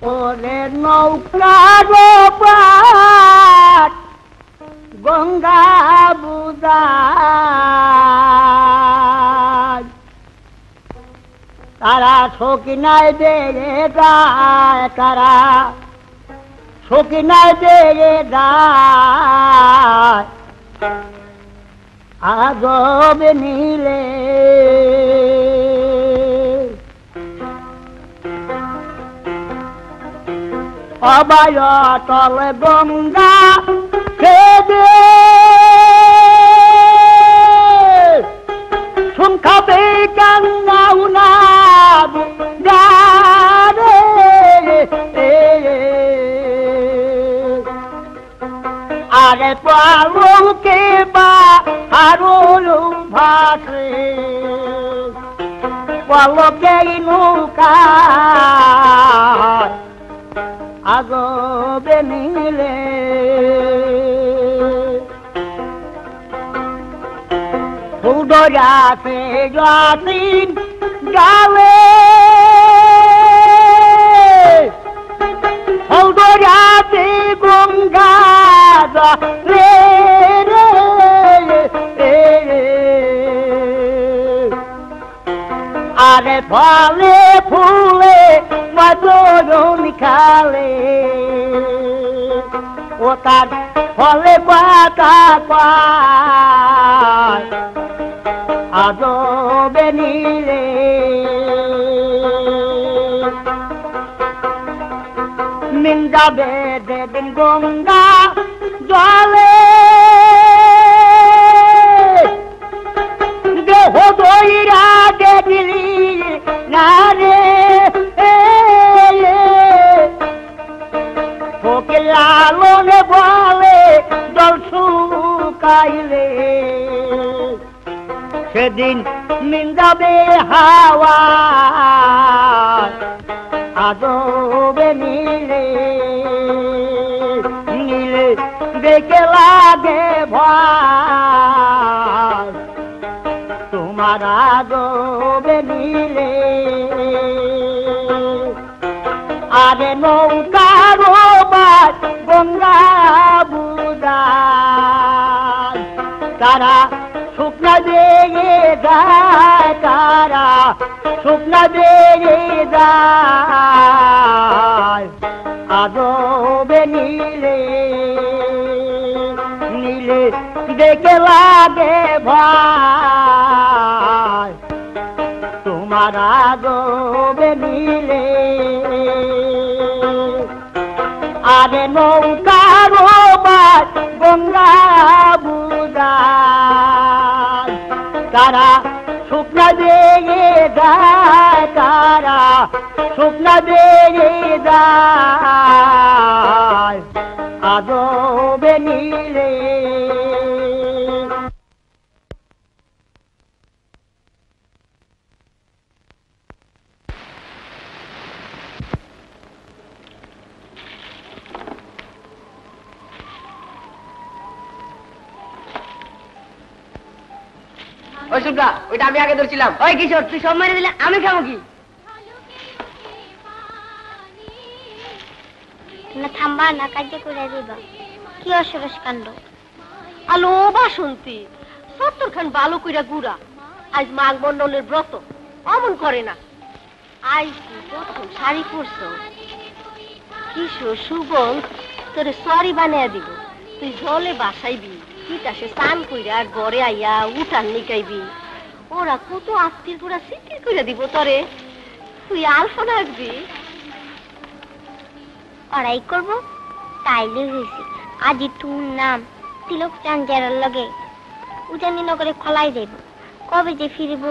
ওরে নৌকার পাট গঙ্গা তারা সকিনায় বেড়ে যায়, তারা সকিনায় বেড়ে যায়। আজব নীলে অবায় তল গঙ্গা খেদে। সংখ্যাবে গঙ্গা উনাব গারে আরে পালকে বা আরও ভাসে। পলকে নৌকা। আগবে নিলে। ফুডরাতে জাতিন গালে ফুডরাতে গঙ্গা রে আরে ফলে ফুলে মদন খালে ও তার ফলে পাতা পায় আদবে নিলে মিন্দাবে দেদিন গঙ্গা জলে। দেহ দইরা দেবিলি না রে ওকে লালনে বলে জল শুকাইলে। সেদিন মিন্দাবে হাওয়া। আদবে নীলে নীলে দেখে লাগে ভয়। তোমার আদবে নীলে, আরে নৌকার বাদ গঙ্গা বুদায়। তারা শুকনা দিয়ে যায়। তারা শুকনা দিয়ে যায়। আদবে নীলে নীলে দেখে লাগে ভাই তোমার আগবে নীলে, আরে নৌকার গঙ্গা বুদা তারা सपना देगा तारा सपना देगा ये आजो ওই সুগা ওইটা আমি আগে ধরছিলাম। ওই কিশোর তুই সব মেরে দিলে আমি খাব কি? না থামবা না কাজে করে দিবা। কি অসরস কাণ্ড? আলো বাসন্তী সত্তর খান বালু কইরা গুড়া। আজ মাঘ মন্ডলের ব্রত। অমন করে না। আজ তুই প্রথম শাড়ি পরছ? কিশোর সুগন্ধ তোরে সরি বানিয়ে দিব। তুই জলে বাসাইবি। তিতাসে স্নান কইরা ঘরে আইয়া উঠান নিকাইবি। ওরা কত পুরা সিটির কইরা দিব তরে। তুই অড়াই করব তাইলে হয়েছে আজি তোর নাম তিলক চাঞ্জারের লগে। উজানি নগরে খলাই দেব কবে যে ফিরব?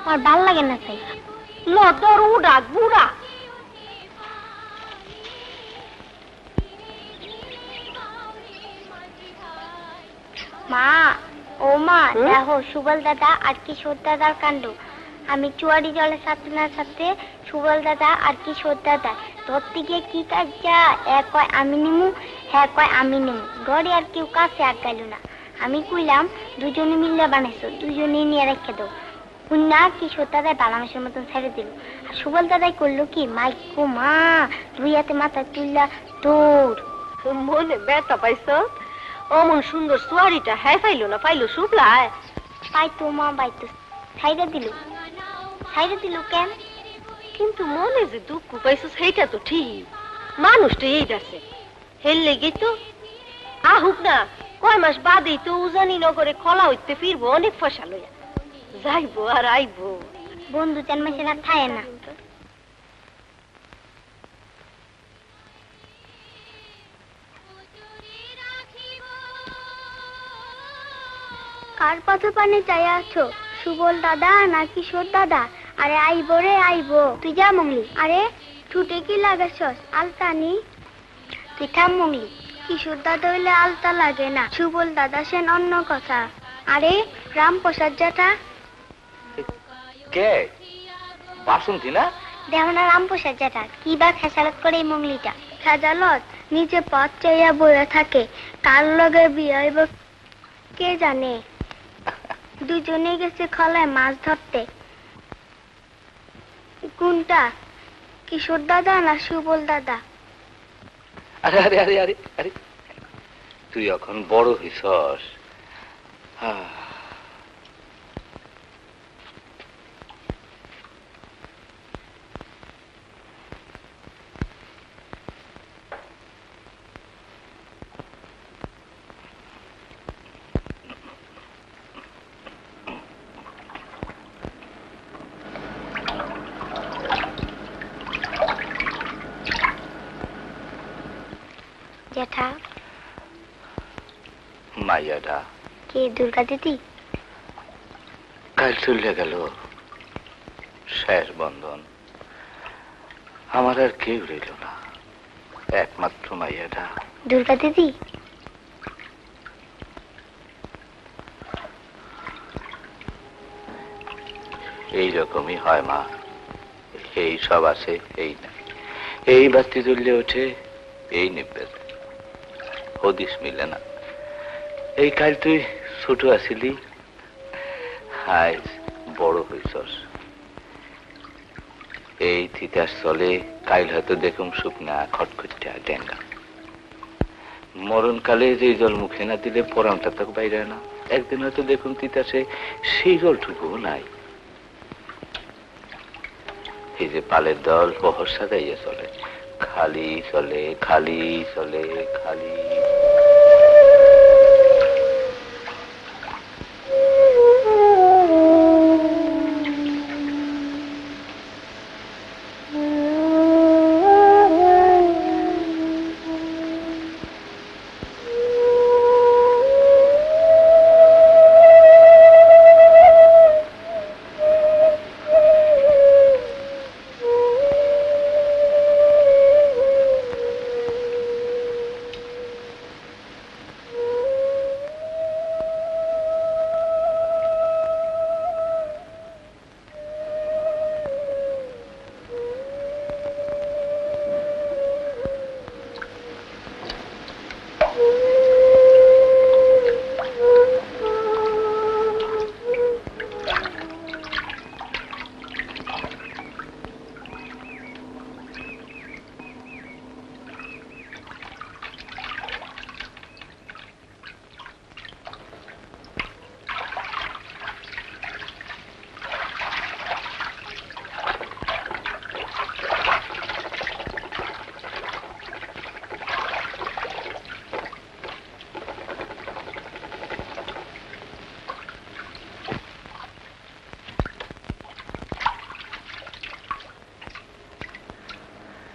আমার ভালো লাগে না তাই ল তোর উডাক বুড়া দেখো সুবল দাদা আর কিশোর দাদার কাণ্ড। আমি চুয়ারি জলে সাঁতরে না সাথে সুবল দাদা আর কিশোর দাদা তোর থেকে কি কাজ যা এক কয় আমি নিমু হ্যাঁ কয় আমি নিমু। ঘরে আর কেউ কাছে আগাইল না। আমি কইলাম দুজনে মিলে বানাইছো দুজনে নিয়ে রেখে দাও। কুন্যা কিশোর দাদাই বালামেশের মতন ছেড়ে দিল। আর সুবল দাদাই করল কি মাইকো মা দুই হাতে মাথায় তুললা দৌড়। মনে ব্যথা পাইছ? অমন সুন্দর সোয়ারিটা হ্যাঁ পাইলো না পাইলো শুভলায় পাইতো মা পাইতো ছাইরে দিল। ছাইরে দিল কেন? কিন্তু মনে যে দুঃখ পাইছো সেইটা তো ঠিক। মানুষটা এই আছে হেল লেগে তো আহুক না কয় মাস বাদেই তো উজানি নগরে খলা হইতে ফিরবো অনেক ফসা লইয়া। যাইবো আর আইবো। বন্ধু চার মাসে আর খায় না। কার পথ পানে চাই আছো? সুবল দাদা না কিশোর দাদা? আরে আইবো রে আইবো। তুই যা মংলি আরে ছুটে কি লাগাছস? আলতানি তুই থাম মংলি কিশোর দাদা হইলে আলতা লাগে না। সুবল দাদা সেন অন্য কথা। আরে রামপ্রসাদ জাটা কে? বাসন্তী না? দেখো না রামপ্রসাদ জাটা কি বা খেসালত করে এই মংলিটা খেজালত নিচে পথ চাইয়া বইয়া থাকে। কার লগে বিয়ে হইব কে জানে? দুজনে গেছে খলায় মাছ ধরতে। কোনটা কিশোর দাদা না সুবল দাদা? আরে আরে আরে আরে তুই এখন বড় হিসস আহ, জ্যাঠা মাইয়াটা। কে দুর্গা দিদি? কাল চলে গেল শেষ বন্ধন আমার আর কেউ রইল না একমাত্র মাইয়াটা। দুর্গা দিদি? এই রকমই হয় মা এই সব আছে এই না এই বাতি জ্বললে ওঠে এই নিবে হদিস মিলে না। এই কাল তুই ছোট আসিলি আজ বড় হইছস। এই তিতাস চলে কাইল হয়তো দেখুম শুকনা খটখটা ডেঙ্গা। মরণকালে যে জল মুখে না দিলে পরামটা তো বাইরে না। একদিন হয়তো দেখুন তিতাসে সেই জলটুকুও নাই। এই যে পালের দল বহর সাজাইয়া চলে। খালি চলে খালি চলে খালি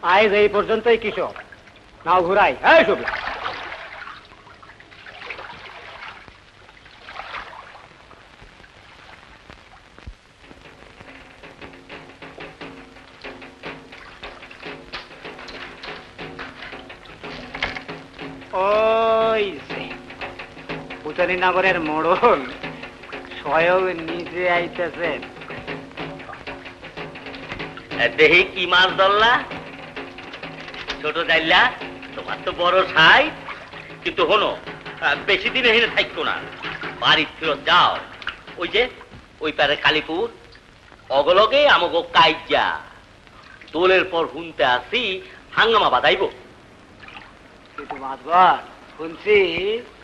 আজ এই পর্যন্তই কিশোর নাও ঘুরাই। এই শুভলা ওই মোড়ল স্বয়ং নিজে আইতেছেন। দেহি কি মাছ ধরলা? ছোট জাইলা তোমার তো বড় সাই। কিন্তু হনো বেশি দিন এখানে থাকতো না। বাড়ির ফেরত যাও। ওই যে ওই পারে কালীপুর। অগলগে আমগো কাইজা দোলের পর হুনতে আসি হাঙ্গামা বাদাইব কিন্তু মাতবার শুনছি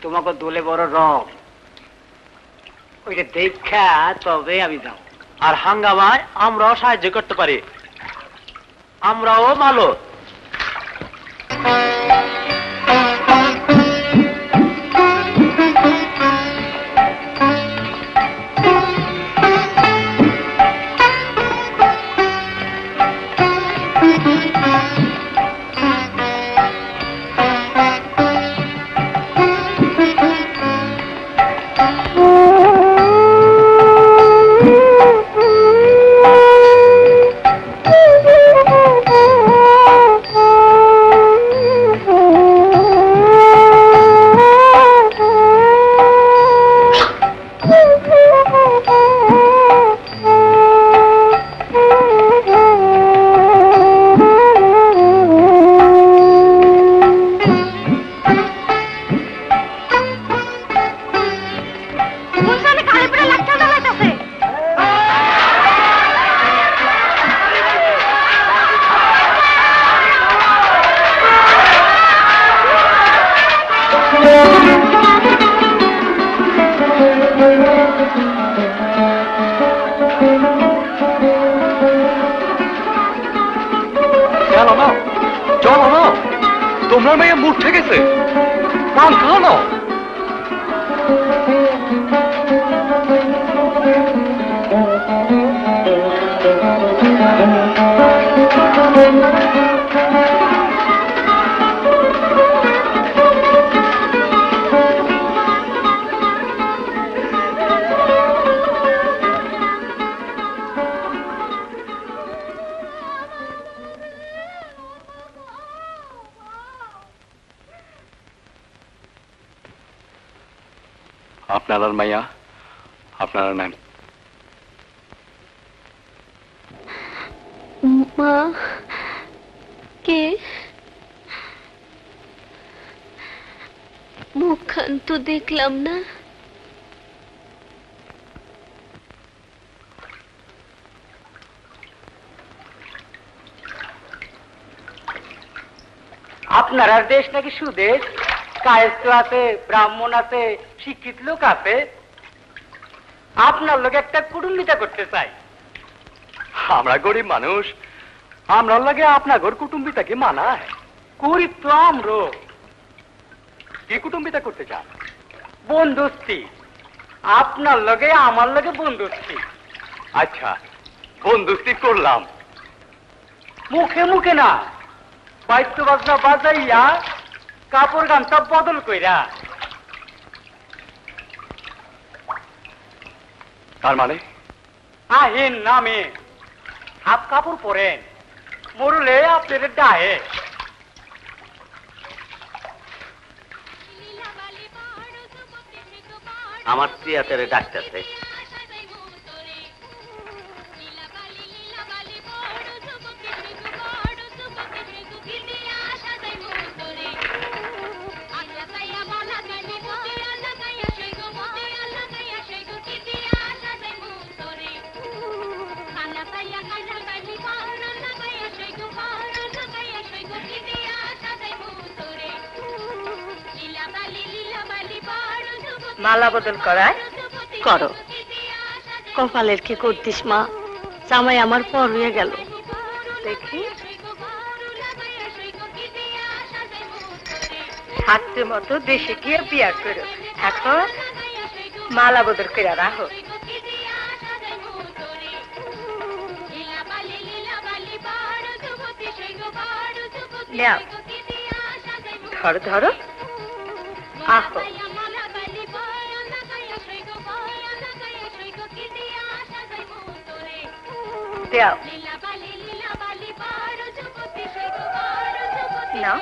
তোমাকে দোলে বড় রং। ওইটা দেখা তবে আমি যাও। আর হাঙ্গামায় আমরাও সাহায্য করতে পারি। আমরাও মালো কোনখানে দেশ নাকি সুদেশ? কায়স্থ আছে ব্রাহ্মণ আছে শিক্ষিত লোক আছে। আপনার লোক একটা কুটুম্বিতা করতে চাই। আমরা গরিব মানুষ আমরা লাগে আপনার ঘর কুটুম্বিতাকে মানায়? গরিব তো আমরো। কি কুটুম্বিতা করতে চান? বন্ধুস্তি। আপনার লগে আমার লগে বন্ধুস্তি। আচ্ছা বন্ধুস্তি করলাম। মুখে মুখে না। বাদ্য বাজনা বাজাইয়া কাপড় গামছা বদল কইরা। তার মানে? আহিন নামে হাফ কাপড় পরেন মরুলে আপনার ডায়ে আমার থিয়েটারে ডাকতেছে বদল করায় করো। কপালের কি করতিস মা? জামাই আমার পর হয়ে গেল। দেখি। হাতে মতো দেশে গিয়ে বিয়া করো। এখন মালা বদল করে রাখো। ধরো ধরো। আহো। দাও। নাও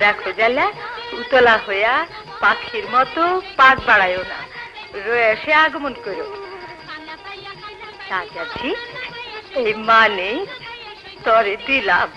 দেখো জালা, উতলা হইয়া পাখির মতো পাক বাড়ায়ও না। রয়েসে আগমন করো। রাজাজি এই মানে তরে দিলাম।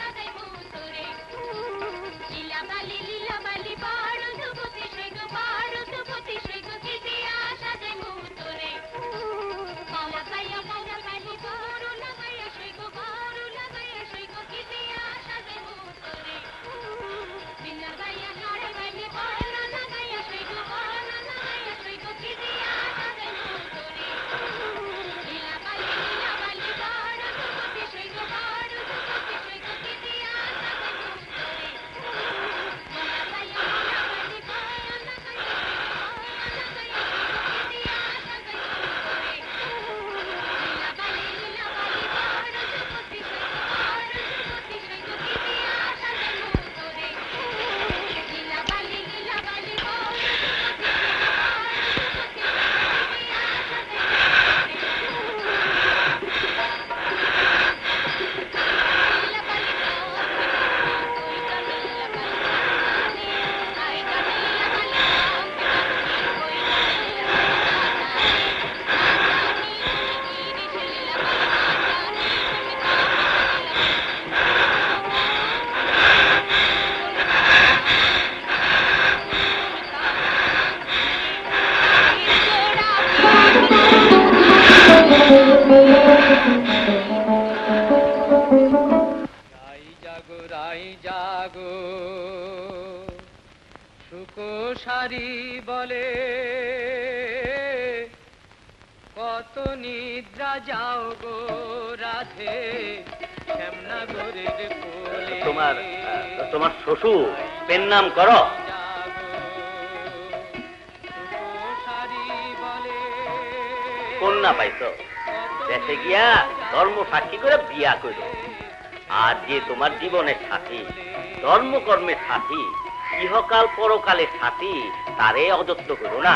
অযত্ন করো না?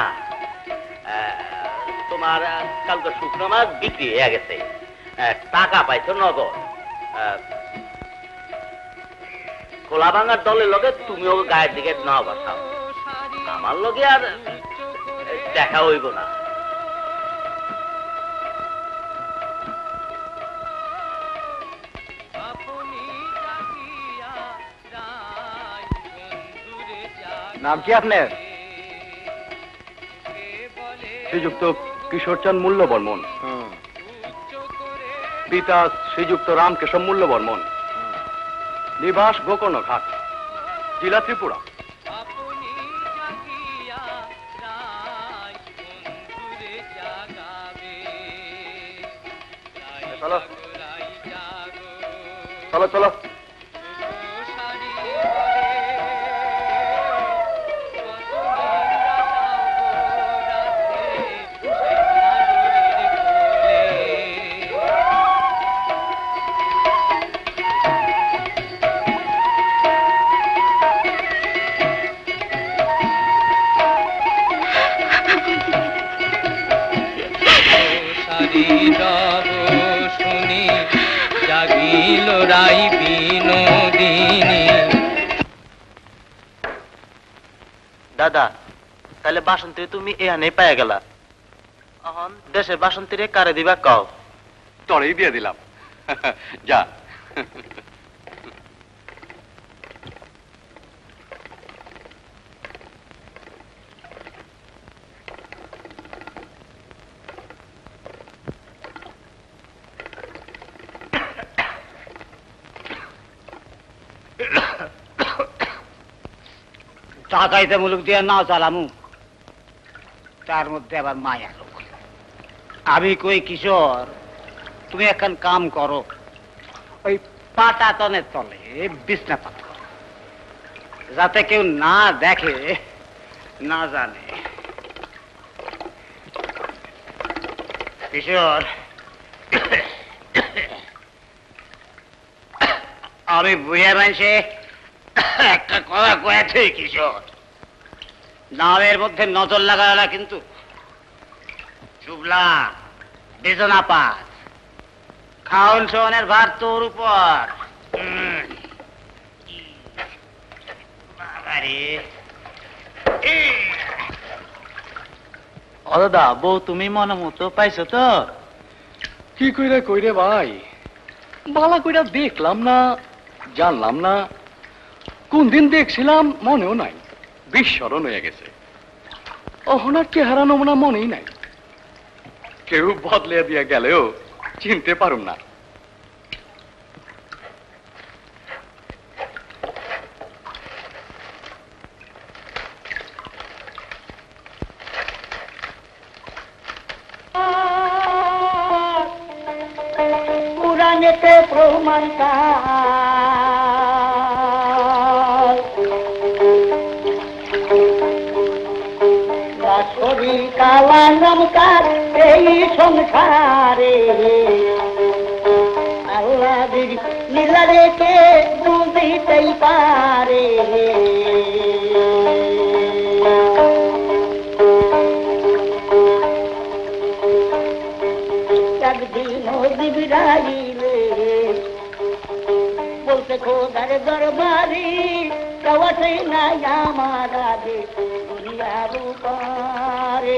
তোমার কালকে শুকনো মাছ বিক্রি হয়ে গেছে। টাকা পাইছো নগদ। খোলা ভাঙার দলের লগে তুমিও গায়ের দিকে নাও বাসাও। আমার লগে আর দেখা হইব না। নাম কি আপনার? শ্রীযুক্ত কিশোরচন্দ মূল্য বর্মন পিতা শ্রীযুক্ত রামকেশব মূল্য বর্মন নিবাস গোকর্ণ ঘাট জেলা ত্রিপুরা। চলো চলো চলো। বিনোদিনী। দাদা তাহলে বাসন্তী তুমি এখানে পাইয়া গেলা। এখন দেশের বাসন্তীরে কারে দিবা কও? তোরেই দিয়ে দিলাম। যা। টাকাইতে মুলুক দিয়ে না চালামু তার মধ্যে আবার মায়া লোক। আমি কই, কিশোর, তুমি এখন কাম করো। ওই পাটাতনের তলে বিছনা পাত। যাতে কেউ না দেখে, না জানে। কিশোর আমি বুঝে মানছে একটা কথা কয়েছে কিশোর। নামের মধ্যে নজর লাগালা কিন্তু। চুবলা বেজনা পাত। খাওন সোনের ভার তোর উপর। দাদা বউ তুমি মনে মতো পাইছো তো? কি কইরে কইরে ভাই? বালা কইরা দেখলাম না, জানলাম না। কোন দিন দেখছিলাম, মনেও নাই। বিস্মরণ হয়ে গেছে। অহনার চেহারা নমুনা মনেই নাই। কেউ বদলে দিয়া গেলেও চিনতে পারুম না। পুরাণেতে প্রমাণ কালা নমকার এই সংসারে? আল্লাহ নীলা রেখে বুঝিতেই পারে। বলতে খোদার দরবারি কওয়াতে নাই আমার আগে দুনিয়ার উপরে।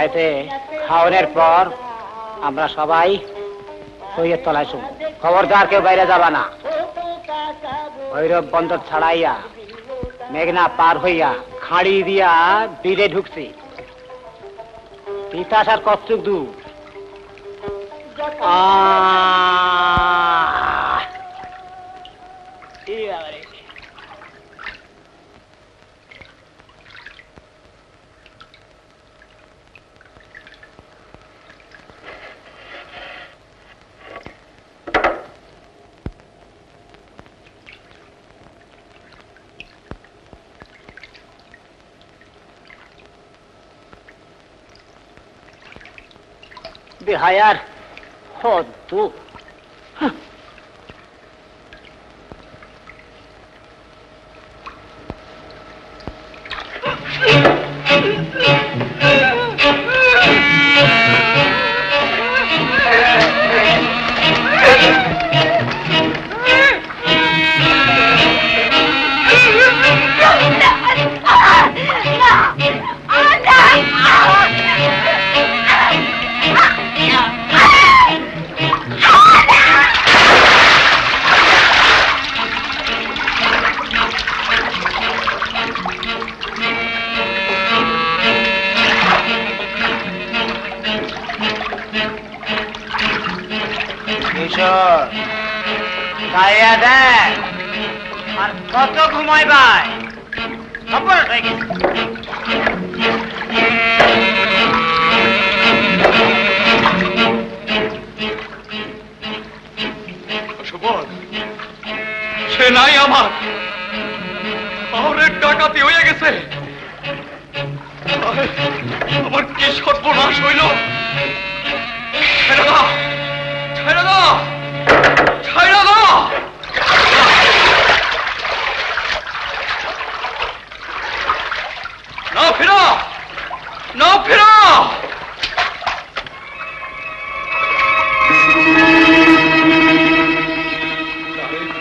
রাইতে খাওয়ানোর পর আমরা সবাই সইয়ের তলায় শুভ খবরদার কেউ বাইরে যাবা না। ভৈরব বন্দর ছাড়াইয়া মেঘনা পার হইয়া খাড়ি দিয়া বিলে ঢুকছি। তিতাস আর কচ্ছুক দূর? আহ! এ বাবারে। বেহায়ার হদ্দু আর কত ঘুমাইবাই খবর হয়ে গেছে। সে নাই আমার। শহরের ডাকাতি হয়ে গেছে। আমার কি সর্বনাশ হইল? ছেড়ে দাও ছেড়ে দাও ছেড়ে দাও না ফিরা না ফিরা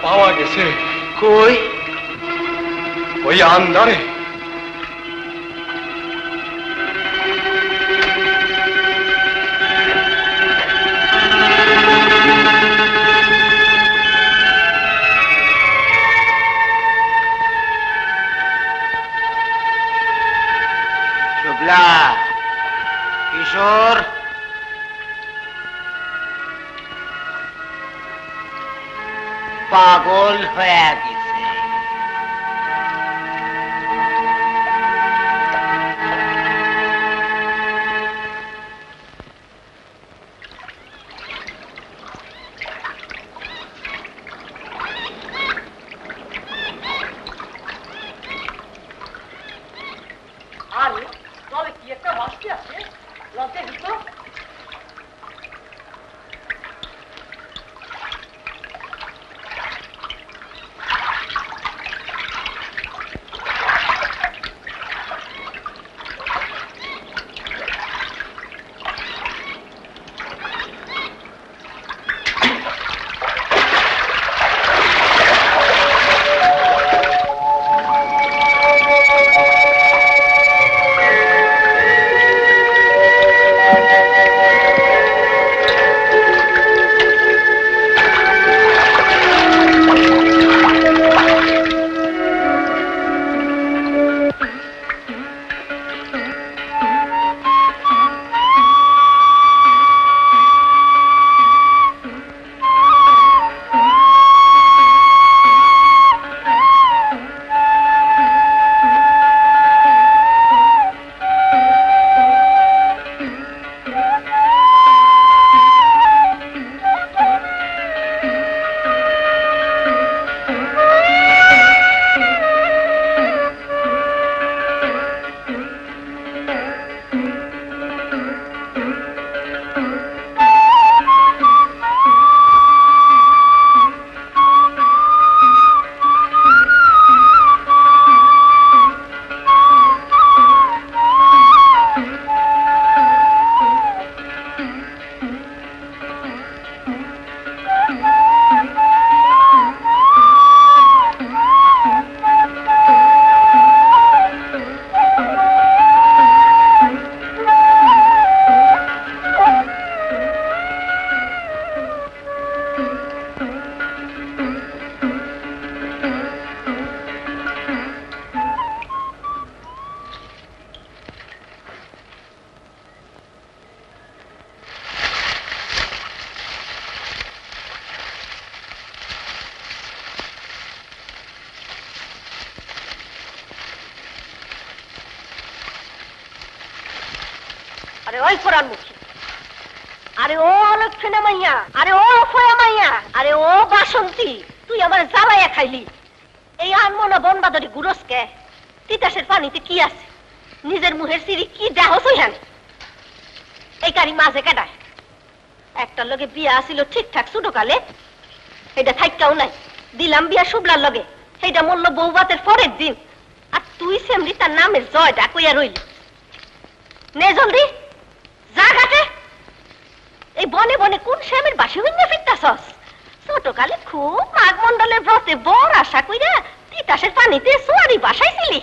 পাওয়া গেছে কই ওই আন্দারে শুভলা কিশোর পাগল হয়ে বিয়া আসিল ঠিকঠাক, ছোটকালে। এটা থাইকাও নাই। দিলাম বিয়া শুভলার লগে। সেইটা মূল্য বৌবাতের পরের দিন। আর তুই সেমরি তার নামে জয় ডাকুইয়া রইল। নে যা ঘাটে এই বনে বনে কোন শ্যামের বাসি হইনা ফিরতাছস ছোটকালে খুব মাঘ মন্ডলের ব্রতে বড় আশা কইরা তিতাসের পানিতে সোয়ারি বাসাইছিলি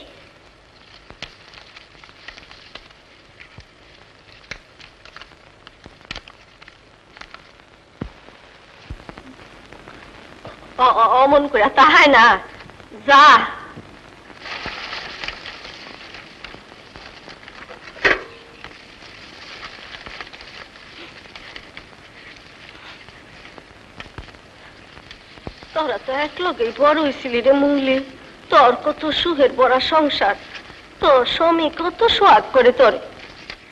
অ- অ- অমন করে তাহাই না। যা। তোরা তো এক লোকেই বড় হয়েছিলি রে মুঙ্গলি তোর কত সুখের বড় সংসার। তোর স্বামী কত সোয়াগ করে তোর।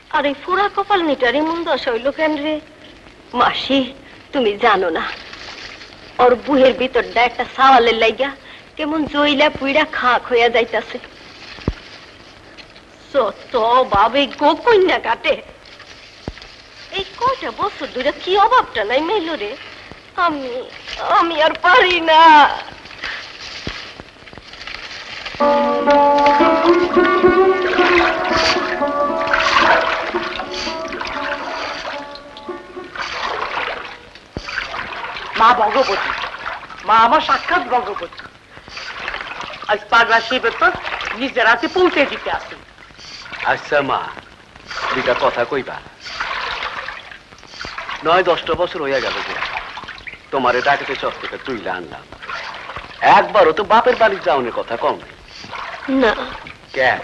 আর এই ফোড়া কপাল নিটারি মন দশা হইল কেন রে? মাসি, তুমি জানো না। ওর বুহের ভিতরটা একটা সাওয়ালের লাইগা কেমন জইলা পুইরা খাক হইয়া যাইতাছে বাবে গো কন্যা কাটে এই কটা বছর ধরে কি অভাবটা নাই মেলো রে আমি আমি আর পারি না মা ভগবতী। মা আমার সাক্ষাৎ ভগবতী। আজ পাগলা শিবের তো নিজের হাতে পৌঁছে দিতে আসি। আচ্ছা মা দুইটা কথা কইবা। নয় দশটা বছর হইয়া গেল যে তোমারে ডাকেতে তুইলে আনলাম। একবারও তো বাপের বাড়ির যাওনের কথা কম নাই। না কেন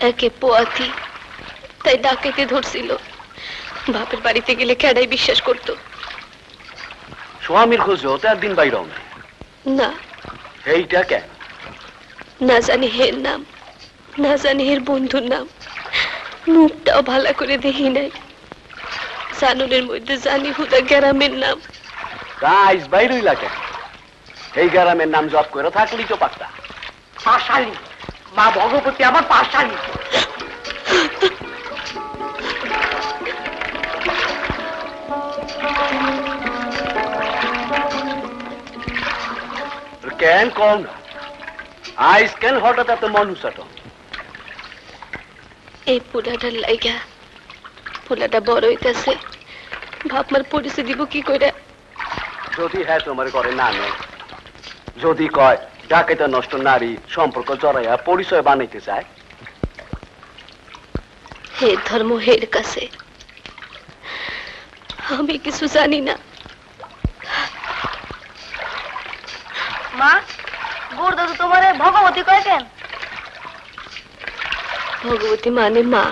একে পোয়াতি তাই ডাকেতে ধরছিল। বাপের বাড়িতে গেলে কেডাই বিশ্বাস করত। স্বামীর খোঁজও তো একদিন বাইরেও নাই। না। এইটা কেন না জানি হের নাম না জানি হের বন্ধুর নাম। মুখটাও ভালো করে দেখি নাই। জানুনের মধ্যে জানি হুদা গ্রামের নাম। কাজ বাইরই লাগে এই গ্রামের নাম জপ করে থাকলি তো পাক্তা পাশালি। মা ভগবতী আমার পাশালি। কেন কম? না আইস কেন হঠাৎ এত মানুষ আটো এই পোলাটার লাইগা পোলাটা বড় হইতাছে। বাপমার পরিচয় দিব কি করে যদি হ্যাঁ তোমার করে না নেয় যদি কয় ডাকেতে নষ্ট নারী সম্পর্ক জড়াইয়া পরিচয় বানাইতে চায়। হে ধর্ম হের কাছে। আমি কিছু জানি না। মা গোর তোমারে ভগবতী কয় ভগবতী মানে মা।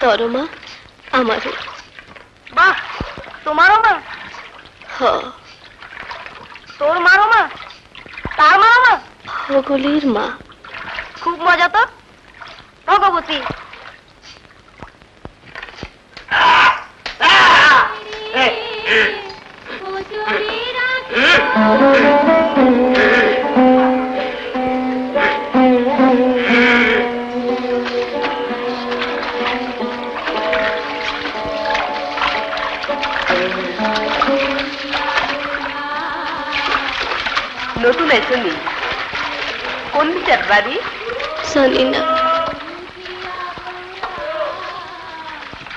তর মা আমারও। বাহ তোমারও মা? হ। তোর মারও মা? তার মারও মা? সকলের মা। খুব মজা তো। ভগবতী। নতুন আইসনি কোন বিচার বাড়ি জানি না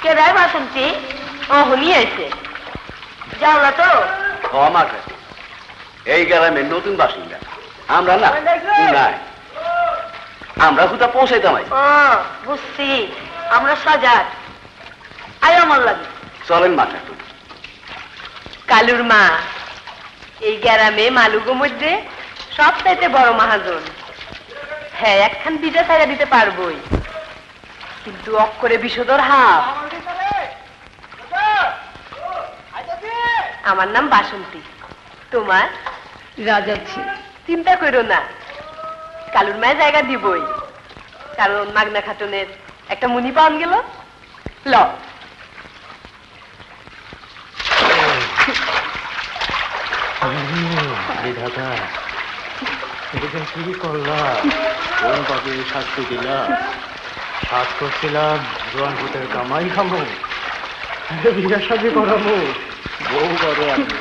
কে রায় বাসন্তী ও হুনি তো। কাছে এই গ্রামের নতুন বাসিন্দা। আমরা না নাই। আমরা কোথা পৌঁছাইতাম বুঝছি। আমরা সাজার আয় আমার লাগে। চলেন মাথা কালুর মা এই গ্রামে মালুগো মধ্যে সবচাইতে বড় মহাজন। হ্যাঁ একখান বিজা ছাড়া দিতে পারবই। কিন্তু অক্ষরে বিষধর হাফ। আমার নাম বাসন্তী। তোমার? রাজাচ্ছি চিন্তা করো না। কালুর মায়ের জায়গা দিবই। কারণ মাগনা খাটনের একটা মুনি পাওয়ান গেল। ল। বিধাতা এটা কি করলা? কোন পাবে শাস্তি দিলা? সাত করছিলাম জোয়ান ভূতের কামাই খামো। বিয়া সাজি করামো। বউ আমি।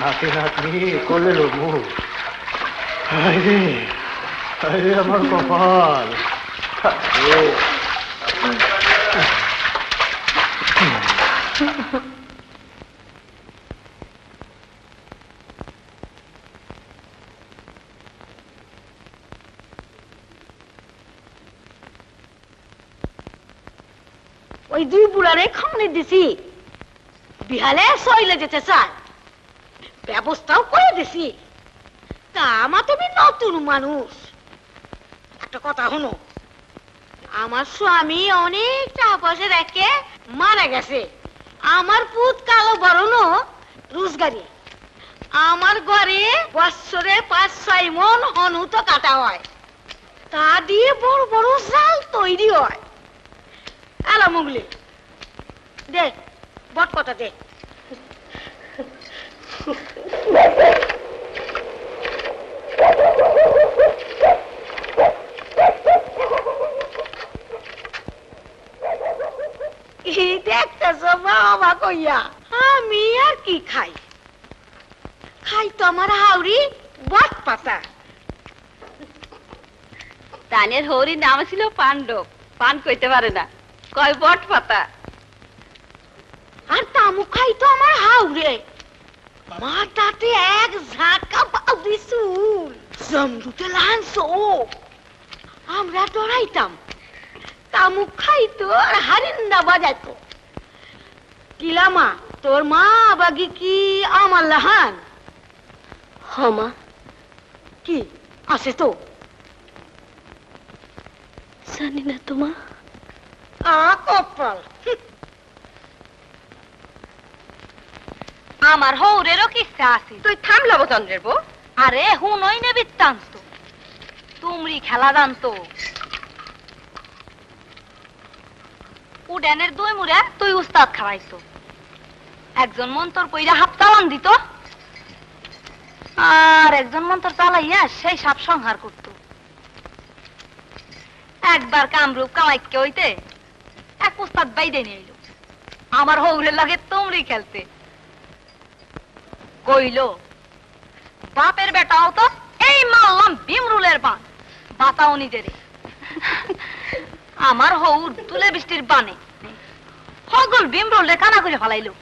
নাতি নাতনি কোলে আরে আমার কপাল। ওই দুই বুড়ারে খামনে দিছি। বিহালে সইলে যেতে চায় ব্যবস্থাও করে দিছি। তা আমার তুমি নতুন মানুষ। একটা কথা হনো আমার স্বামী অনেক টাকা পয়সা রেখে মারা গেছে। আমার পুত কালো বরণও রোজগারি। আমার ঘরে বৎসরে পাঁচ, ছয় মন হনুত কাটা হয়। তা দিয়ে বড় বড় জাল তৈরি হয়। এলা মুগলি দে বট কটা দে। বাবা কইয়া। আমি আর কি খাই? খাই হরি নাম পান কইতে পারে না। কয় বট পাতা? খাই তো আমার হাওড়ে মাথাতে এক ঝাঁকা পাউডি চুল জমরুতে লান চোখ আমরা ডরাইতাম। তামুক খাইতো আর হারিন্দা বাজাইতো। কিলামা তোর মা বাগি কি আমার লাহান? হমা কি আছে তো? জানি না তোমা আ কপাল। আমার হৌরেরও কিসা আছে? তুই থামলাম চন্দ্রের বউ। আরে হুনই নে বৃত্তান্ত। তুমরি খেলা জানতো। উডানের দুই মুড়ে তুই উস্তাদ খাওয়াইতো একজন মন্তর পইরা হাফ চালান দিত আর একজন মন্তর চালাইয়া সেই সাপ সংহার করত। একবার কামরূপ কামাইকে হইতে এক উস্তাদ বাইদে নিয়ে এলো আমার হৌরের লাগে তুমরি খেলতে। কইল, বাপের বেটাও তো এই মারলাম ভীমরুলের বান। বাতাও নিজেরে। আমার হৌর তুলে বৃষ্টির বানে। হগল ভীমরুল রে কানা করে ফেলাইলো।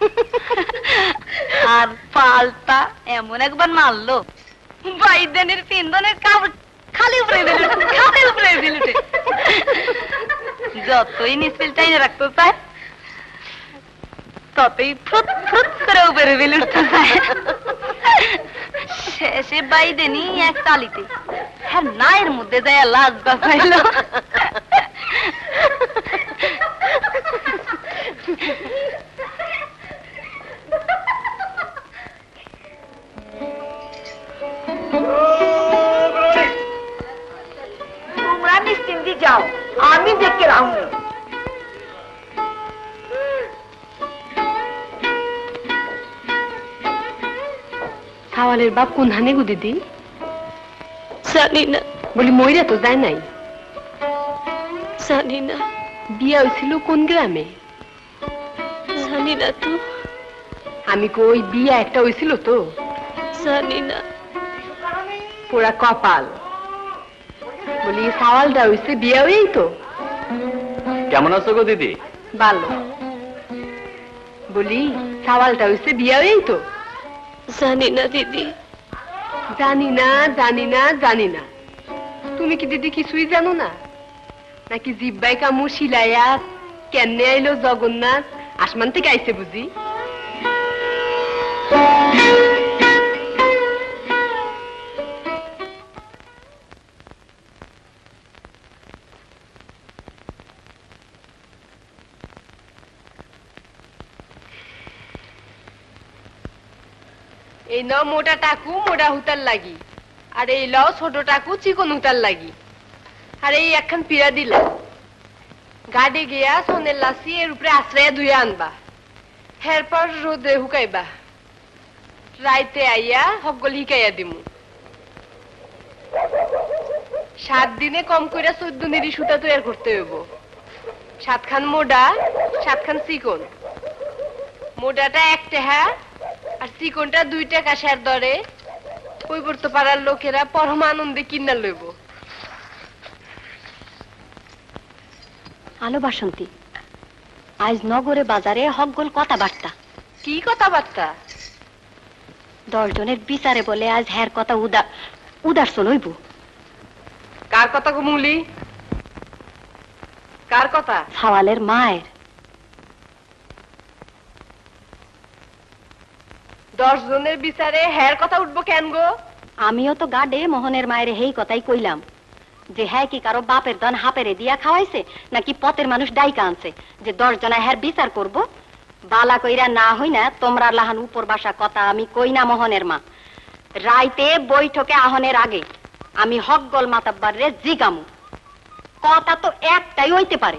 আর পাল্টা এমন একবার মারলো, বাইদেনের পিন্দনের কাপড় খালি উপরে দিল, খালি উপরে দিল যতই নিশ্চিল চাইনে রাখতো চায় ততই ফুট ফুট করে উপরে বেলে উঠতে চায় শেষে বাইদেনি এক তালিতে হ্যাঁ নায়ের মধ্যে যায় লাজ বাঁচাইল তোমরা নিশ্চিন্তি যাও আমি দেখে রাখব সাওয়ালের বাপ কোন ধানে গো দিদি? জানি না। বলি মইরা তো যায় নাই। জানি না। বিয়া হয়েছিল কোন গ্রামে? জানি না তো। আমি কই বিয়া একটা হয়েছিল তো? জানি না। পোড়া কপাল। বলি সাওয়ালটা হয়েছে বিয়া হয়েই তো। কেমন আছো গো দিদি? ভালো। বলি সাওয়ালটা হয়েছে বিয়া হয়েই তো? জানি দিদি। জানি জানি না জানি তুমি কি দিদি কিছুই জানো না? নাকি জিব্বাই কামু শিলায়া কেন আইলো জগন্নাথ? আসমান থেকে আইছে বুঝি? এই ন মোটা টাকু মোটা হুতার লাগি, আর এই লও ছোট টাকু চিকন হুতার লাগি। আর এই একখান পিড়া দিলা। গাড়ি গিয়া সোনের লাসি এর উপরে আশ্রয় ধুয়ে আনবা। এরপর রোদে হুকাইবা। রাইতে আইয়া হকগল হিকাইয়া দিমু। সাত দিনে কম কইরা চোদ্দ নিরি সুতা তৈরি করতে হইব। সাতখান মোডা সাতখান চিকন। মোডাটা এক টেহা আর চিকনটা দুই টাকা শেয়ার দরে কৈবর্ত পাড়ার লোকেরা পরম আনন্দে কিনা লইব। আলো বাসন্তী আজ নগরে বাজারে হকগোল কথাবার্তা। কি কথাবার্তা? দশজনের বিচারে বলে আজ হ্যার কথা উদা উদারসন হইব। কার কথা গুমুলি কার কথা? সাওয়ালের মায়ের। দশ জনের বিচারে হ্যার কথা উঠবো কেন গো? আমিও তো গাডে মোহনের মায়ের হেই কথাই কইলাম। যে হ্যাঁ কি কারও বাপের ধন হাপেরে দিয়া খাওয়াইছে, নাকি পথের মানুষ ডাইকা আনছে, যে দশ জনা হ্যার বিচার করব? বালা কইরা না হই না তোমরা লাহান উপর বাসা কথা আমি কই না মোহনের মা। রাইতে বৈঠকে আহনের আগে আমি হকগল মাতাব্বার রে জিগামু। কথা তো একটাই হইতে পারে,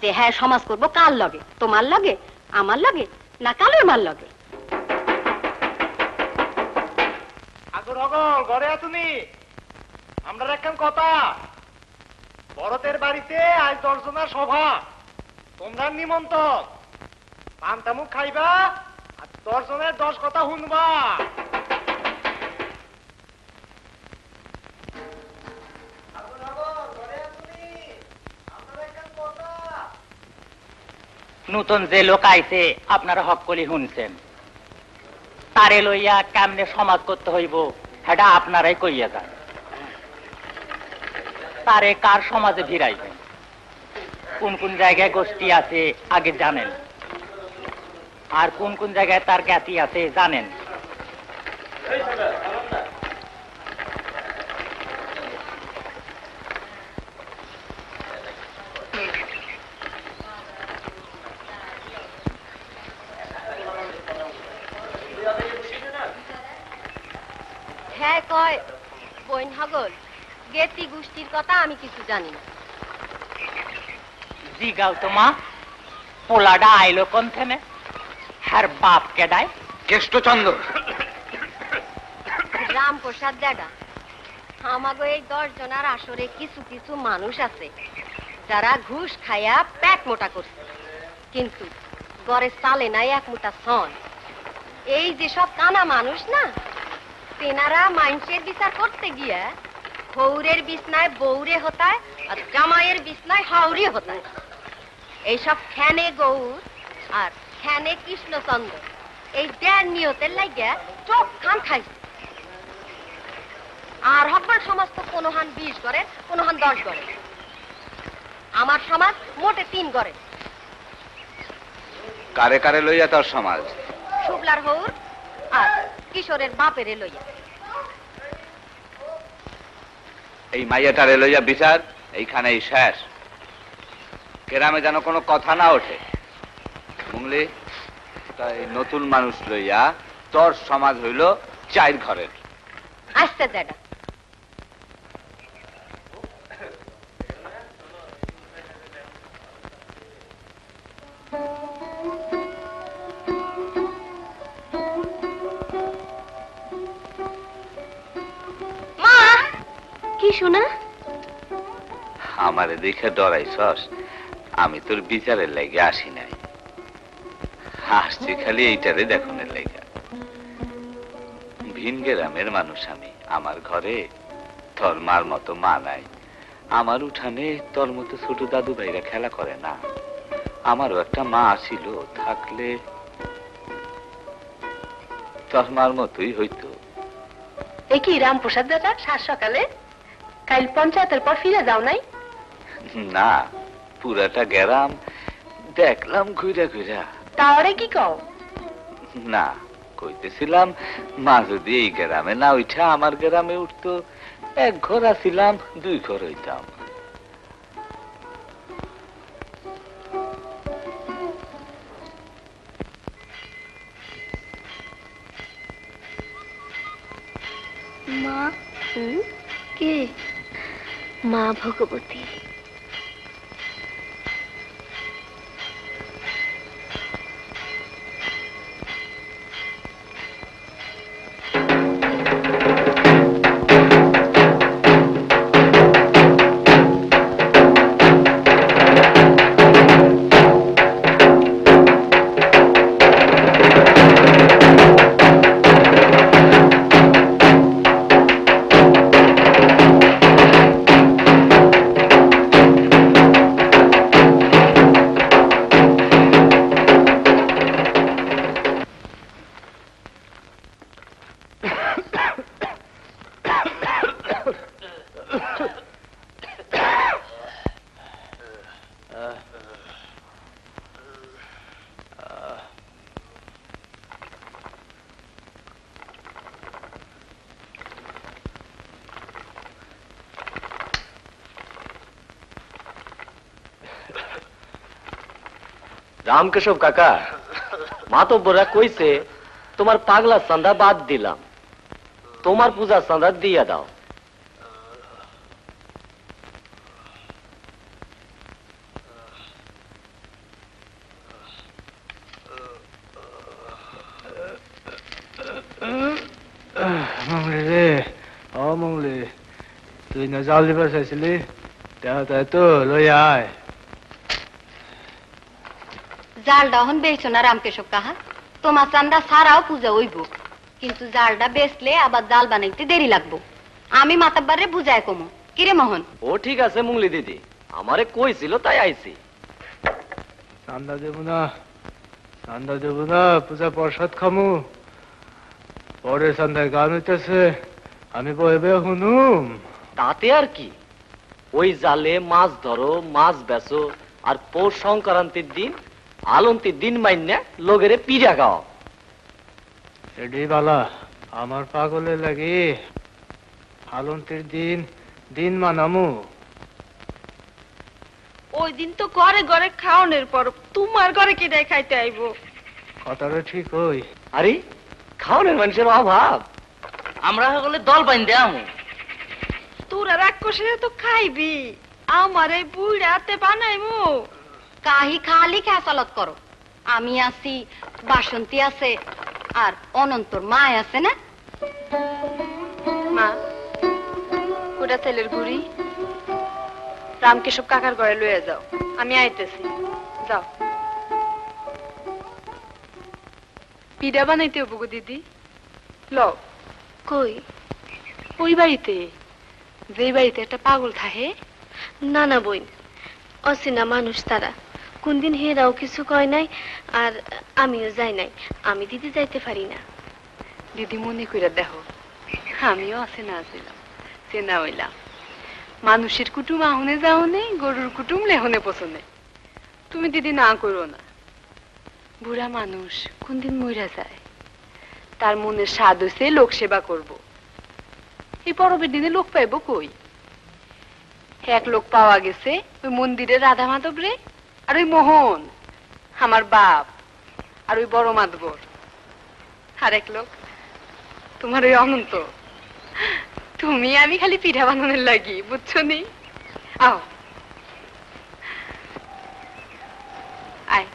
যে হ্যাঁ সমাজ করব কার লগে? তোমার লগে? আমার লগে? না কালের মার লগে? আগর অগল ঘরে তুমি আমরা একখান কথা। বড়দের বাড়িতে আজ দর্শনার সভা। তোমরা নিমন্ত্রণ পান্তামুখ খাইবা আর দর্শনের দশ কথা শুনবা। নতুন যে লোক আইছে আপনারা হককলি শুনছেন। তারে লইয়া কেমনে সমাজ করতে হইব? সেটা আপনারাই কইয়া যান। তারে কার সমাজে ভিড়াইবেন কোন কোন জায়গায় গোষ্ঠী আছে, আগে জানেন। আর কোন কোন জায়গায় তার জ্ঞাতি আছে, জানেন। হ্যাঁ কয়। বইন হগল গেতি গোষ্ঠীর কথা আমি কিছু জানি না। জিগাও তো মা পোলাডা আইলো কোন থেনে হ্যার বাপ কেডায়? কেষ্টচন্দ্র রামপ্রসাদ দাদা আমাগো এই দশ জনার আসরে কিছু কিছু মানুষ আছে যারা ঘুষ খাইয়া পেট মোটা করছে। কিন্তু গড়ে চালে নাই এক মোটা সন। এই যে সব কানা মানুষ না তেনারা মানুষের বিচার করতে গিয়া হৌরের বিছনায় বৌরে হতায় আর জামাইয়ের বিছনায় হাউরি হতায়। এইসব খ্যানে গৌর আর খ্যানে কৃষ্ণচন্দ্র এই দেড় নিয়তের লাগিয়া চোখ খান খাইছে। আর হকবার সমাজ তো কোনো হান বিশ করে কোনো হান দশ করে আমার সমাজ মোটে তিন করে কারে কারে লইয়া তোর সমাজ? শুক্লার হৌর আর কিশোরের বাপেরে লইয়া এই মাইয়াটারে লইয়া বিচার এইখানেই শেষ। কেরামে যেন কোনো কথা না ওঠে। বুঝলি তাই নতুন মানুষ লইয়া তোর সমাজ হইল চাইর ঘরের। আসতে দেডা মা কি শোনা আমারে দেখে ডরাইছস? আমি তোর বিচারের লাগে আসি নাই। আসছি খালি এইটারে দেখনের লাগে ভিন গ্রামের মানুষ আমি। আমার ঘরে তোর মার মতো মা নাই। আমার উঠানে তোর মতো ছোট দাদু ভাইরা খেলা করে না। আমারও একটা মা ছিল থাকলে তোর মার মতোই হইতো। এ কি রামপ্রসাদ দাদা সাত সকালে? কাল পঞ্চায়েতের পর ফিরে যাও নাই? না পুরাটা গেরাম দেখলাম ঘুরা ঘুরা তাহলে কি কও? না কইতেছিলাম মা যদি এই গ্রামে না উঠা আমার গ্রামে উঠতো এক ঘর আসিলাম দুই ঘর হইতাম। মা কে? মা ভগবতী। রামকেশব কাকা মাতব্বরা কইছে, তোমার পাগলা চান্দা বাদ দিলাম। তোমার পূজা চান্দা দিয়া দাও। তুই না জাল দিবা চাইছিলি, তো লই আয়। জালটা হন বেচো না রামকেশব কাহা তোমার চান্দা সারাও পূজা হইব কিন্তু জালটা বেচলে আবার জাল বানাইতে দেরি লাগবো আমি মাতাব্বারে বুঝায় কমো কিরে মোহন ও ঠিক আছে মুংলি দিদি আমারে কইছিল তাই আইছি চান্দা দেব না চান্দা দেব না পূজা প্রসাদ খামু পরে সন্ধ্যায় গান হইতেছে আমি বইবে শুনুম তাতে আর কি ওই জালে মাছ ধরো মাছ বেচো আর পৌষ সংক্রান্তির দিন আলন্তির দিন মাইন্যা লোকেরে পিড়া খাও। এডি বালা আমার পাগলে লাগি হালন্তির দিন দিন মানামু। ওই দিন তো ঘরে ঘরে খাওয়ানোর পর তোমার ঘরে কি খাইতে আইবো? কথাটা ঠিক হই আরে খাওয়ানোর মানুষের অভাব। আমরা হলে দল বাইন্দে আমু তোরা রাক্ষসে তো খাইবি আমার এই বুড়াতে বানাইমু কাহি খালি খেসালত করো। আমি আছি বাসন্তী আছে আর অনন্তর মায় আছে না? মা ওটা তেলের গুড়ি। রামকেশব কাকার ঘরে লয়ে যাও। আমি আইতেছি। যাও। পিঠা বানাইতে হব গো দিদি। ল কই? ওই বাড়িতে। যেই বাড়িতে একটা পাগল থাকে। না না বইন অচেনা মানুষ তারা। কোনদিন হেরাও কিছু কয় নাই, আর আমিও যাই নাই। আমি দিদি যাইতে পারি না। দিদি মনে করে দেখো, আমিও আছে না ছিলাম চেনা হইলাম। মানুষের কুটুম আহনে যাওনে গরুর কুটুম লেহনে পছনে তুমি দিদি না করো না। বুড়া মানুষ কোনদিন মইরা যায়। তার মনের স্বাদ হইছে লোক সেবা করব। এই পরবের দিনে লোক পাইব কই? এক লোক পাওয়া গেছে ওই মন্দিরে রাধা মাধব রে। আর ওই মোহন, আমার বাপ, আর ওই বড় মাধবর আর এক লোক, তোমার ওই অনন্ত। তুমি আমি খালি পিঠা বানানোর লাগি, বুঝছ নি? আও। আয়।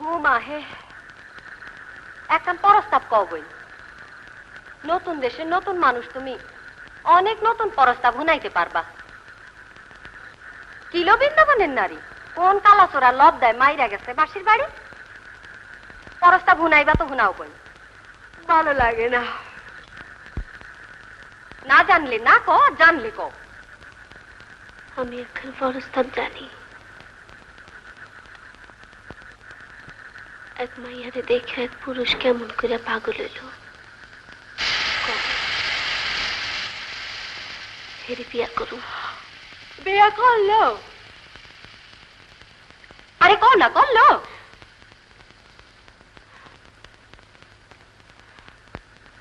ঘুম আহে। একখান প্রস্তাব কবই নতুন দেশের নতুন মানুষ তুমি। অনেক নতুন প্রস্তাব হুনাইতে পারবা। কিলো বৃন্দাবনের নারী? কোন কালাচোরা লব দেয় মাইরা গেছে বাসির বাড়ি? প্রস্তাব হুনাইবা তো হুনাও কই ভালো লাগে না। না জানলে না ক জানলে ক আমি এখন প্রস্তাব জানি। এক মাইয়ারে দেখে এক পুরুষ কেমন করে পাগল হইল। হেরে বিয়া করুন বিয়া করল? আরে কও না করল?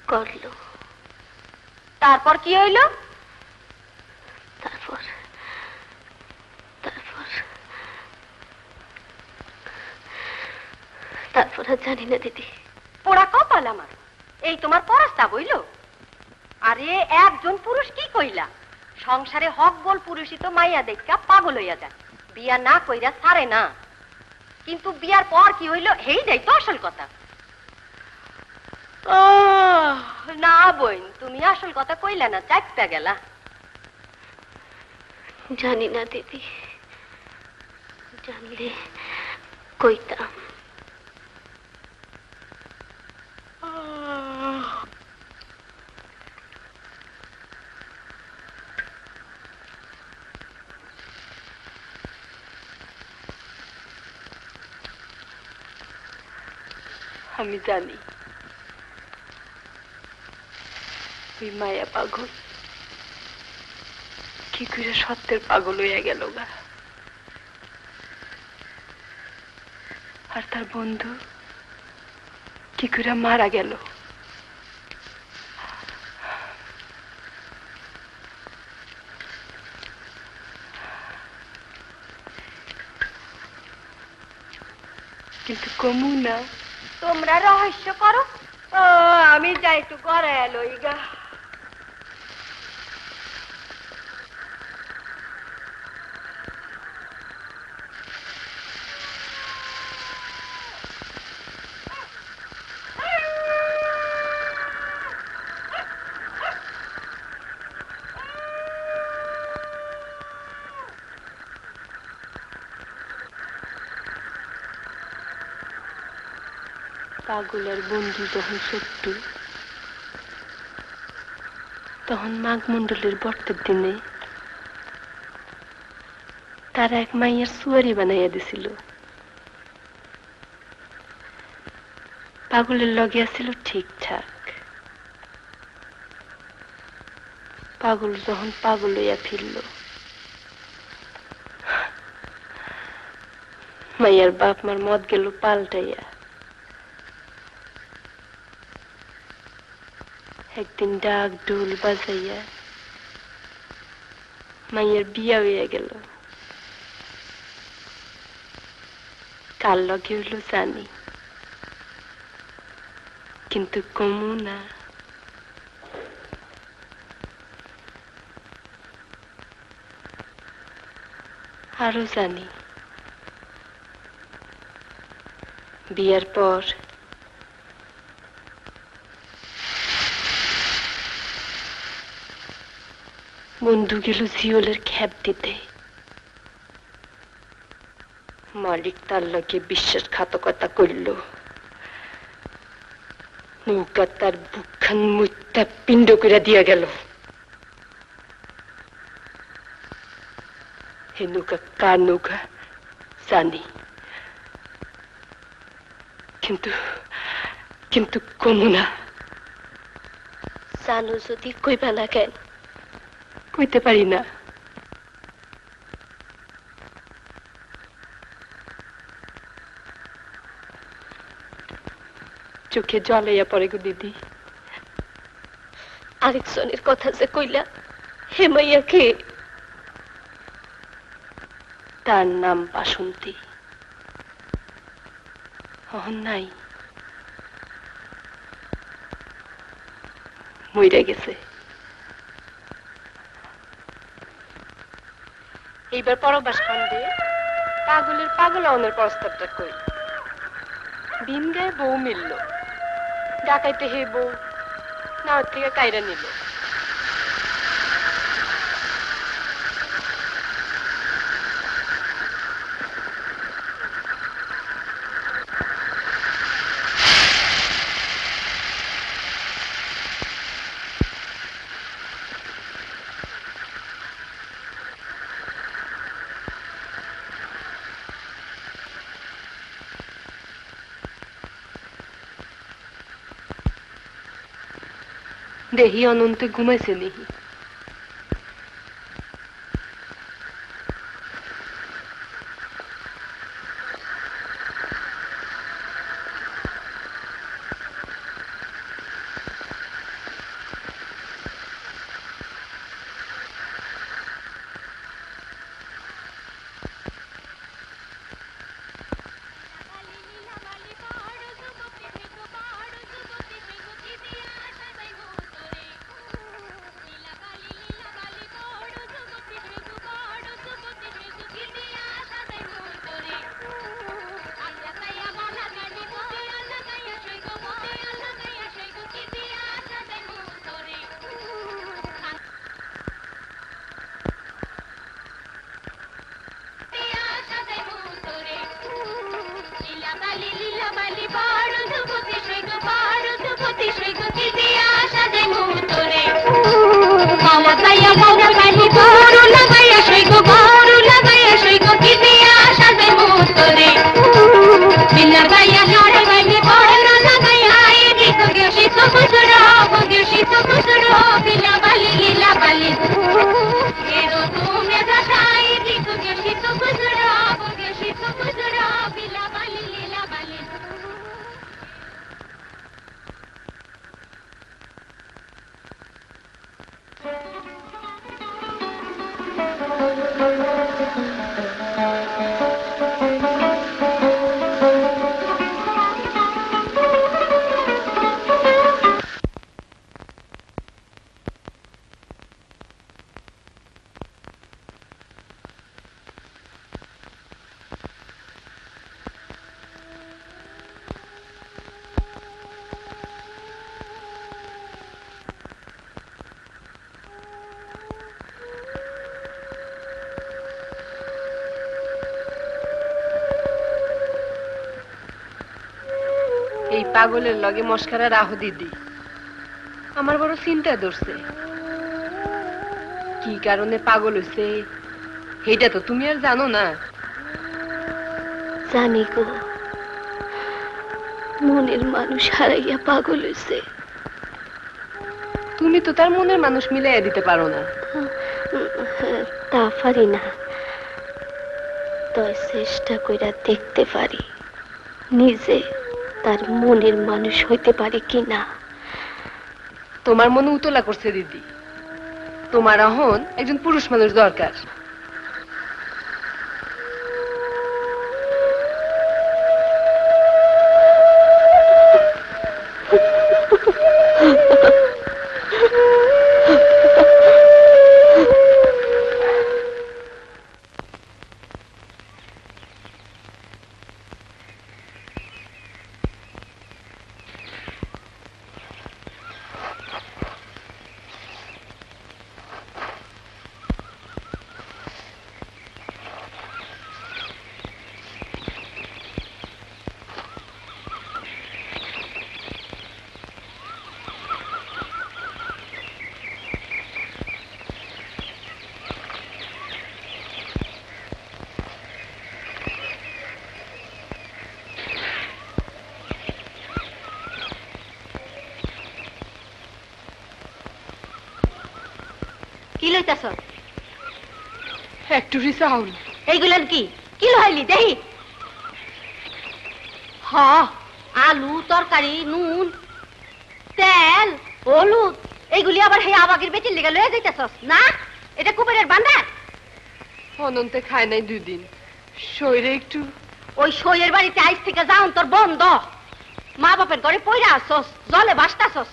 করল। তারপর কি হইল তারপর তারপর আর জানি না দিদি। পোড়া কপাল আমার। এই তোমার প্রস্তাব হইল আরে একজন পুরুষ কি কইলা? সংসারে হক বল পুরুষই তো মাইয়া দেখা পাগল হইয়া যায়। বিয়া না কইরা সারে না। কিন্তু বিয়ার পর কি হইল হেইটাই তো আসল কথা। না বইন তুমি আসল কথা কইলা না চাইপা গেলা। জানি না দিদি। জানলে কইতাম। আমি জানি। ওই মায়া পাগল। কি করে সত্যের পাগল হইয়া গেল গা? আর তার বন্ধু কি করে মারা গেল? কিন্তু কমু না। তোমরা রহস্য করো। আমি যাই একটু ঘরে এলো পাগলের বন্ধু যখন শত্রু তখন মাঘ মণ্ডলের বর্তের দিনে তারা এক মাইয়ের সুয়ারি বানাইয়া দিছিল। পাগলের লগে ছিল ঠিকঠাক পাগল যখন পাগল হইয়া ফিরল, মাইয়ার বাপ মার মদ গেল পাল্টাইয়া। একদিন ডাক ঢোল বাজাইয়া মাইয়ের বিয়া হইয়া গেল। কার লগে হইল জানি। কিন্তু কমু না। আরও জানি। বিয়ার পর বন্ধু গেল জিওলের খ্যাপ দিতে। মালিক তার লগে বিশ্বাসঘাতকতা করল। নৌকা তার বুকখান মুত্যা পিণ্ড করে দিয়া গেল। হে নৌকা, কার নৌকা? জানি। কিন্তু কিন্তু কমু না। জানো যদি কইবা না কেন? কইতে পারি না। চোখে জল আইয়া পড়ে গো দিদি। আরেকজনের কথা যে কইলা, হে মাইয়া কে তার নাম বাসন্তী। নাই। মইরা গেছে। এইবার পরবাস খণ্ডে পাগলের পাগল অনের প্রস্তাবটা কই? দিন গায়ে বউ মিলল। ডাকাইতে হে বউ না থেকে কাইরা নিল। দেহি অনন্তে ঘুমাইছে নিহি Bye. লগে মস্কারা রাহো দিদি। আমার বড় চিন্তা ধরছে। কি কারণে পাগল হইছে? এইটা তো তুমি আর জানো না। জানি গো। মনের মানুষ হারাইয়া পাগল হইছে। তুমি তো তার মনের মানুষ মিলাইয়া দিতে পারো না। তা পারি না। তয় চেষ্টা কইরা দেখতে পারি। নিজে তার মনের মানুষ হইতে পারে কি না তোমার মনে উতলা করছে দিদি। তোমার এখন একজন পুরুষ মানুষ দরকার। লইতাছ একটু চাউল এইগুলান কি? কি লইলি? দেহি। হ আলু তরকারি নুন তেল হলুদ এইগুলি আবার হে আবাগের বেচির লেগে লয়ে যাইতাছস। না এটা কুবেরের বান্দা। অনন্তে খায় নাই দুই শরীরে একটু। ওই বাড়িতে আইস থেকে যাউন তোর বন্ধ। মা বাপের ঘরে পইরা আসছস জলে বাসতাছস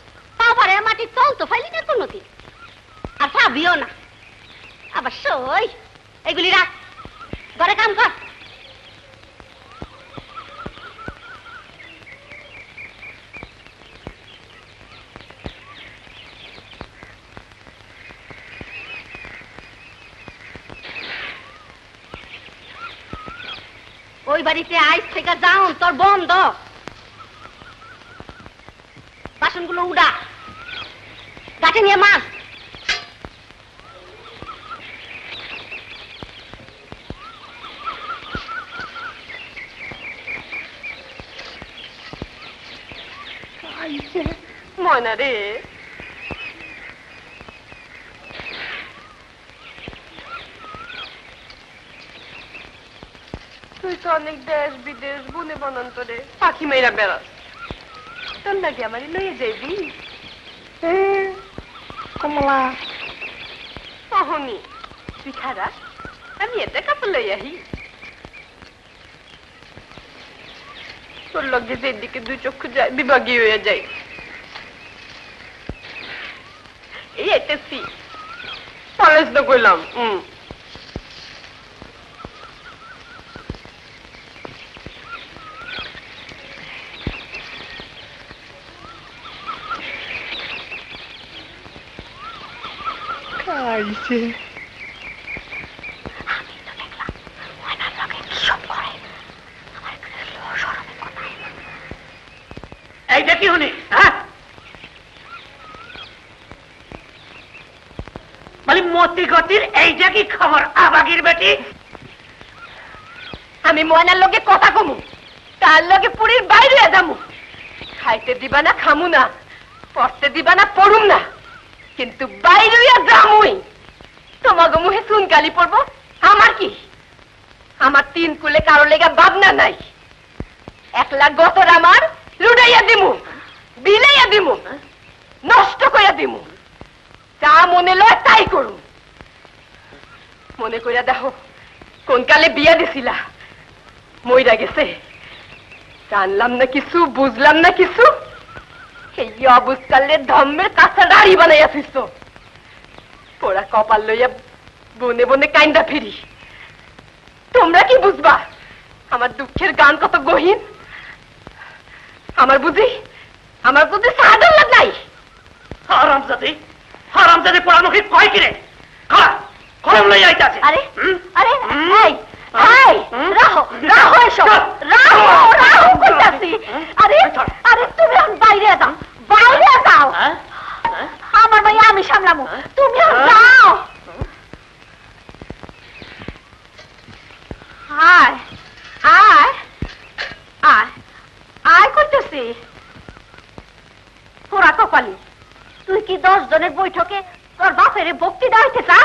মাটি তো ফাইলি না কোনদিন। আর পাবিও না। সই এগুলি রাখ। ঘরে কাম কর। ওই বাড়িতে আইস থেকে যাউন তোর বন্ধ। বাসনগুলো উড়া। গাছে নিয়ে মাছ। ময়না রে তুই তো অনেক দেশ বিদেশ বনে বনান্তরে পাখি মেয়েরা বেড়াস তোর লাগে আমারই লইয়ে যাইবি কমলা অহনি তুই আমি এতে কাপড় লই আহি তোর লগে যেদিকে দুই চক্ষু যায় বিভাগী হয়ে যায় এই এতেছি কলেজ তো কইলাম হুম খাইছে এইটা কি হনি হ্যাঁ মানে মতি গতির এইটা কি খবর, আবাগির বেটি? আমি ময়নার লগে কথা কমু, তার লগে পুরীর বাইরে যামু। খাইতে দিবা না খামু না, পড়তে দিবা না পড়ুম না, কিন্তু বাইরে যামুই। তোমাকে মুহে চুনকালি পড়ব, আমার কি? আমার তিন কুলে কারও লেগা ভাবনা নাই। একলা গতর আমার লুডাইয়া দিমু বিলাইয়া দিমু নষ্ট কইয়া দিমু যা মনে লয় তাই করুন মনে কইরা দেখো, কোন কালে বিয়া দিছিলা? মইরা গেছে। জানলাম না কিছু, বুঝলাম না কিছু। এই অবস্থালে ধম্মের কাঁচা দাড়ি বানাইয়া ফিরছ পোড়া কপাল লইয়া বনে বনে কাইন্দা ফিরি। তোমরা কি বুঝবা? আমার দুঃখের গান কত গহীন। আমার বুঝি আমার বুঝি সাহায্য নাই। হারামজাদি হারামজাদি পোড়ামুখী কয় খা আয় আয় আয় আয় করতেছি ওরা কপালি। তুই কি দশ জনের বৈঠকে তোর বাপের বক্তি দাঁড়াইতে চা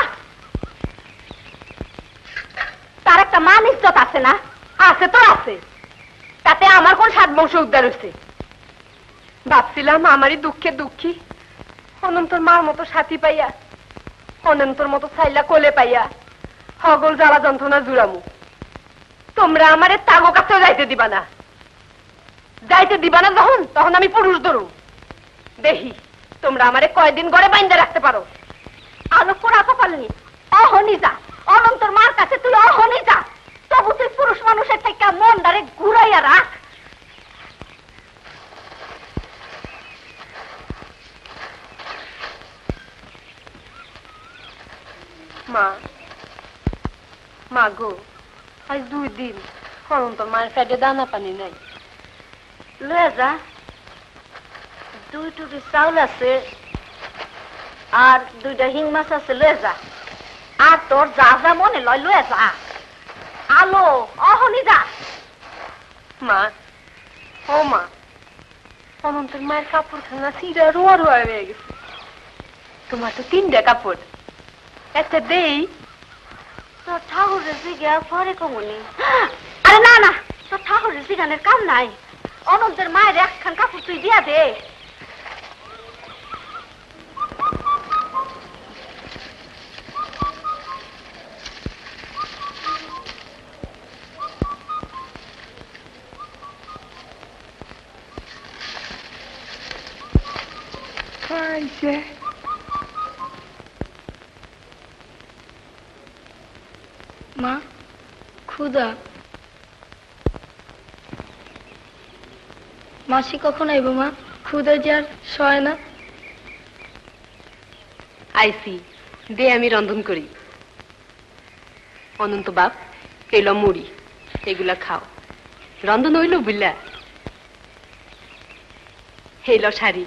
একটা মান ইজ্জত আছে না? আছে তো আছে। তাতে আমার কোন সাত বংশ উদ্ধার হচ্ছে ভাবছিলাম আমারই দুঃখে দুঃখী। অনন্তর মার মতো সাথী পাইয়া, অনন্তর মতো সাইলা কোলে পাইয়া, হগল জ্বালা যন্ত্রণা জুড়ামু। তোমরা আমারে তাগো কাছেও যাইতে দিবা না। যাইতে দিবা না যখন, তখন আমি পুরুষ ধরু দেখি তোমরা আমারে কয়দিন ঘরে বাইন্দা রাখতে পারো? আলো পোড়া কপালনি অহনি যা অনন্তর মার কাছে তুই অহনি যা মানুষের থেকে মন দারে ঘুরাইয়া রাখ। মা মা গো, আজ দুই দিন মায়ের দানা পানি নাই। যা, দুই টুটি চাউল আছে আর দুইটা হিং মাছ আছে লয়ে যা। আর তোর যা যা মনে লয় লয়ে যা। আলো অহনি যা। মা, ও মা অনন্তর মায়ের কাপড় খানা রোয়া রোয়া হয়ে গেছে। তোমার তো তিনটা কাপড়। একটা দেই, তোর ঠাকুরের জিগা পরে কমনি আরে না না, তোর ঠাকুরের জিগানের কাম নাই। অনন্তের মায়ের একখান কাপড় তুই দিয়া দে। মা ক্ষুদা মাসি কখন আইব, মা? ক্ষুদা যে আর না। আইসি, দে আমি রন্ধন করি। অনন্ত বাপ, এল মুড়ি, এগুলা খাও। রন্ধন হইল বুঝলা হেল শাড়ি।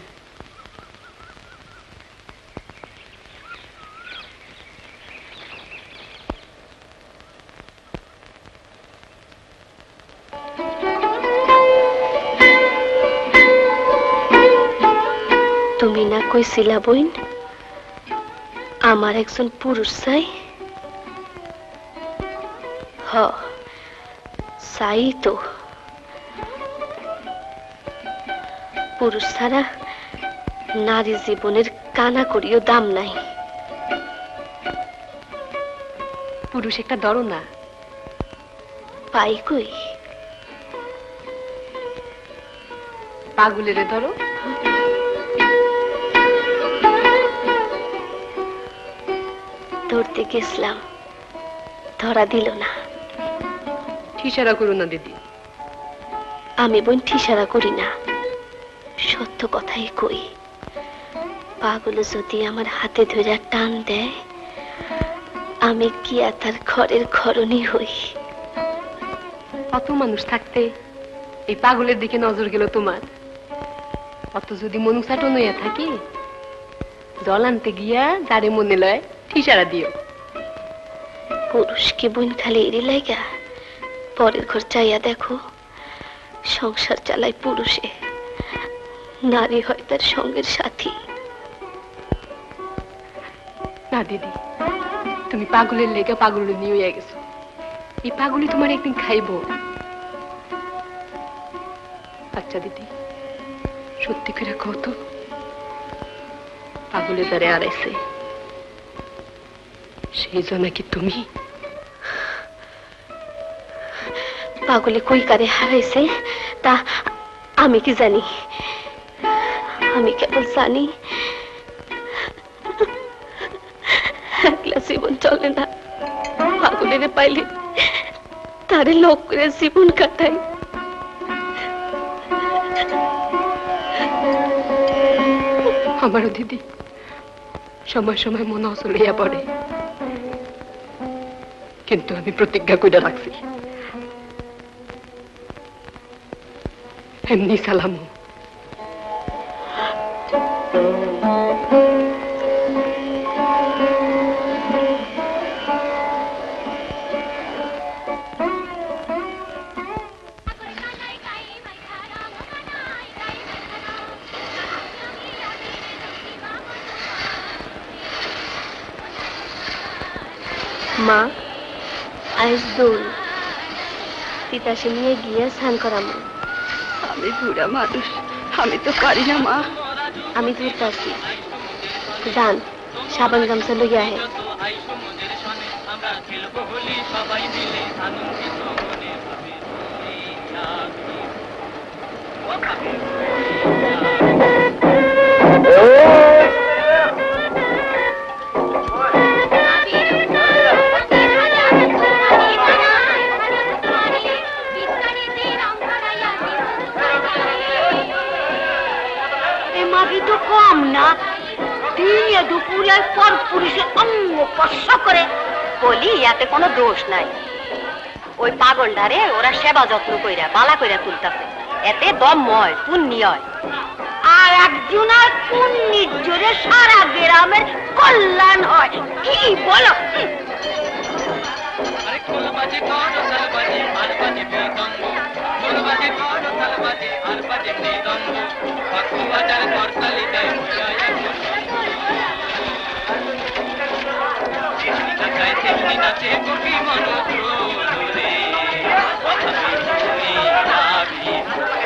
কইছিলা বইন আমার একজন পুরুষ চাই। হ চাই তো। পুরুষ ছাড়া নারী জীবনের কানা করিও দাম নাই। পুরুষ একটা দরো না পাই কই? পাগুলেরে ধরো। গেছিলাম। ধরা দিল না। ঠিসারা করো না দিদি। আমি বোন ঠিসারা করি না। সত্য কথাই কই। পাগুলো যদি আমার হাতে ধরে টান দেয় আমি কি আর তার ঘরের ঘরণী হই? কত মানুষ থাকতে এই পাগলের দিকে নজর গেল তোমার। অত যদি মনুষাটো নইয়া থাকি জল আনতে গিয়া যারে মনে লয় ঠিসারা দিও। পুরুষকে বোন খালি এরি লাইগা, পরের ঘর চাইয়া দেখো, সংসার চালায় পুরুষে, নারী হয় তার সঙ্গের সাথী। না, দিদি, তুমি পাগলের লেগে পাগল নিয়ে গেছো। এই পাগলি তোমার একদিন খাইব। আচ্ছা দিদি, সত্যি করে কত পাগলের দ্বারে আড়াইছে। সেই জন্য কি তুমি পাগলে কই কারে হারাইছে, তা আমি কি জানি? আমি কেবল জানি? একলা জীবন চলে না। পাগলের পাইলে তারে লোক করে জীবন কাটাই। আমারও দিদি, সময় সময় মনে অচলিয়া পড়ে। কিন্তু আমি প্রতিজ্ঞা করে রাখছি। এমনি সালামু। মা আজ দোল। তিতাসে নিয়ে গিয়ে স্নান করামো। আমি বুড়া মানুষ। আমি তো পারি না মা। আমি দূর পাচ্ছি দান সাবান গামছা লই আহে। Oh! ঘুমিয়ে দুপুরের পর পুরুষের অঙ্গ কষ্ট করে বলি, ইয়াতে কোনো দোষ নাই। ওই পাগল পাগলডারে ওরা সেবা যত্ন কইরা, বালা কইরা তুলতাছে। এতে দমময় হয় আর একজন আর পুণ্যের জোরে সারা গ্রামের কল্যাণ হয়। কি বলো? বাজার করতালি দেয় Thank you.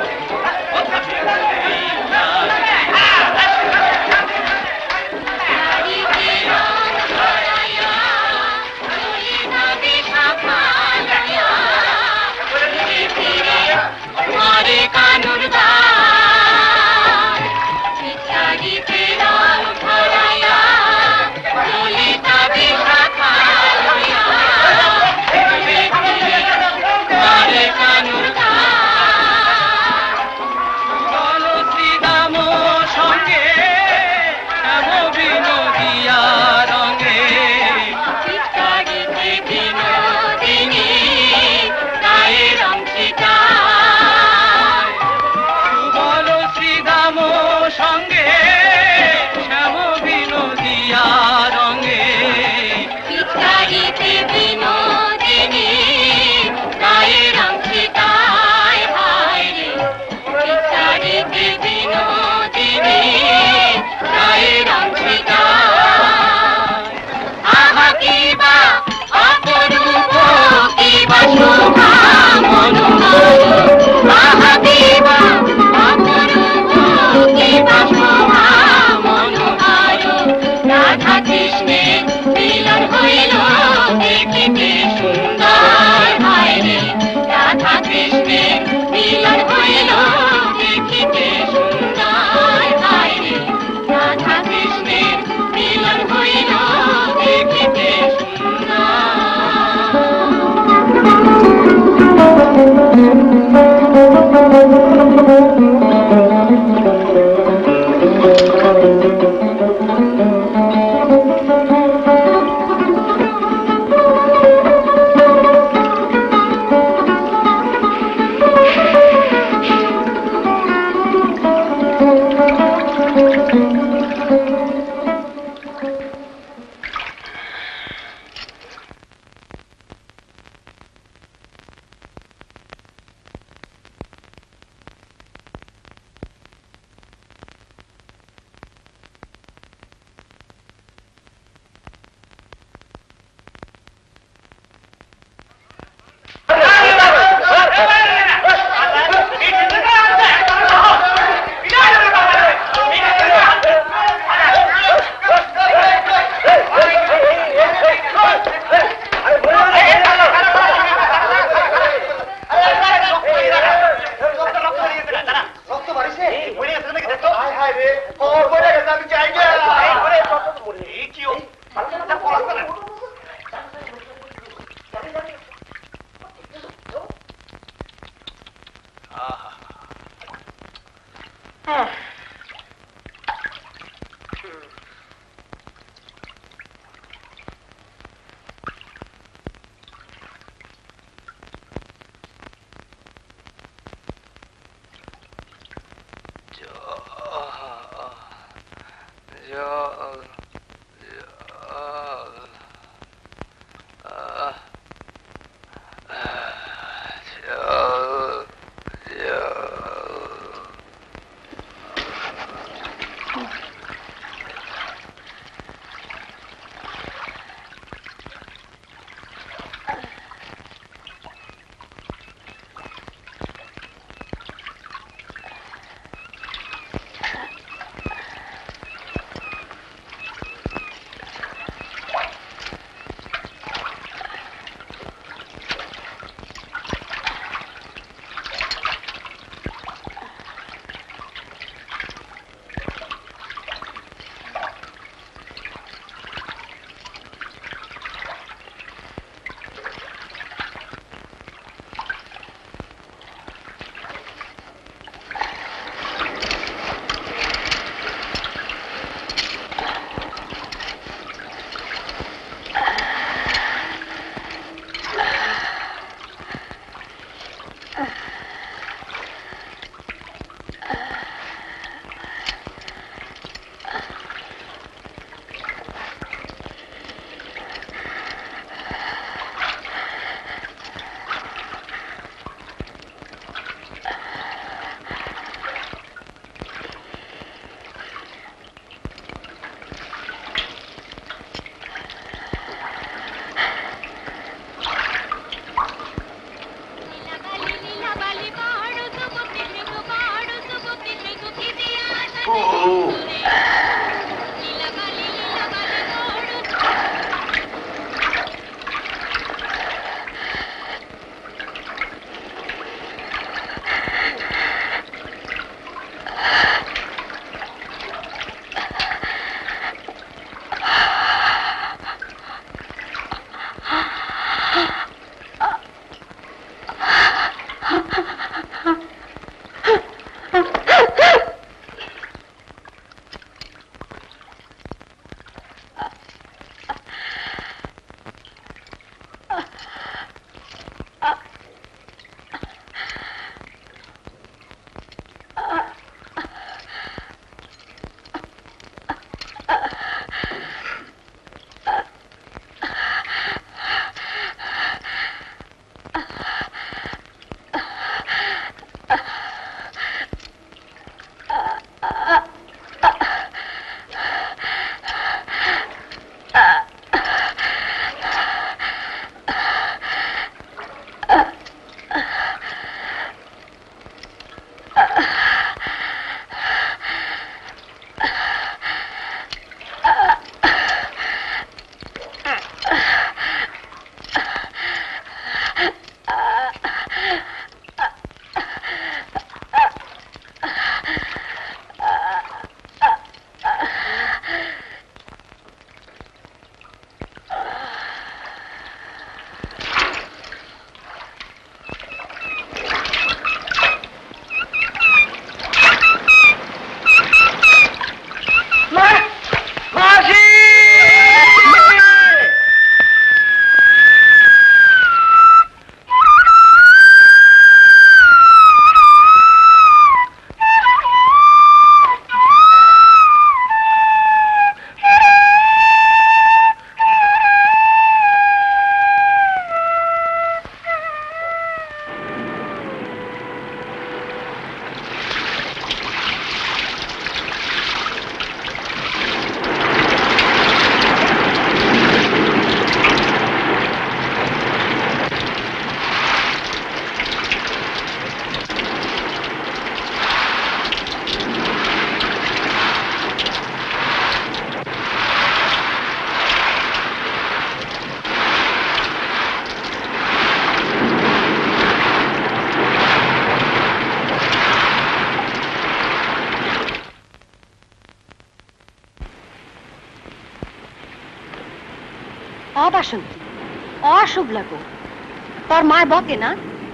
মা বকে না?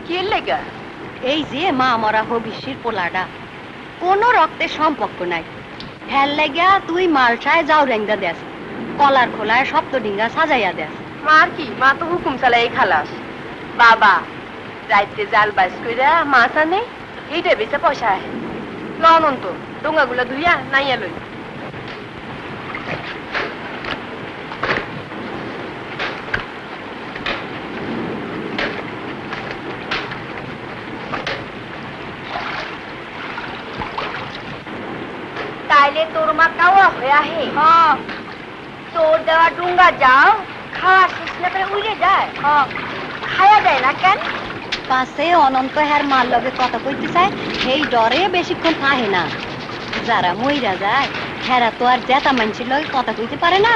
কে লেগা? এই যে মা মরা হবিষ্যির পোলাডা কোনো রক্তের সম্পর্ক নাই। হ্যাল লাগিয়া তুই মালসায় যাও রেঙ্গা দেস কলার খোলায় সপ্ত ডিঙ্গা সাজাইয়া দেস মার কি? মা তো হুকুম চালাই খালাস। বাবা, রাইতে জাল বাইস কইরা মাছ আনে, এইটা বেচে পয়সা আহে। ল অনন্ত, ডোঙ্গাগুলা ধুইয়া নাইয়া লই তাইলে তোর মা কাওয়া হয়ে আহে তোর দেওয়া ডুঙ্গা যাও খাওয়া শেষ না করে উড়ে যায় খাওয়া যায় না কেন? অনন্ত হ্যার মার লগে কথা কইতে চায় সেই ডরে বেশিক্ষণ থাহে না। যারা মইরা যায় হেরা তো আর জেতা মানুষের লগে কথা কইতে পারে না।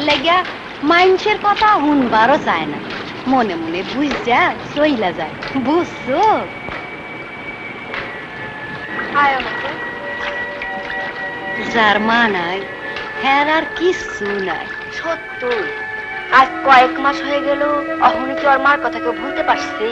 লাগিয়া মানুষের কথা শুনবারও চায় না। মনে মনে বুঝ যা চইলা যায়। বুঝছ? হায় যার মা নাই হ্যার আর কিচ্ছু নাই। সত্য আজ কয়েক মাস হয়ে গেল অহনি কি ওর মার কথা কেউ ভুলতে পারছে?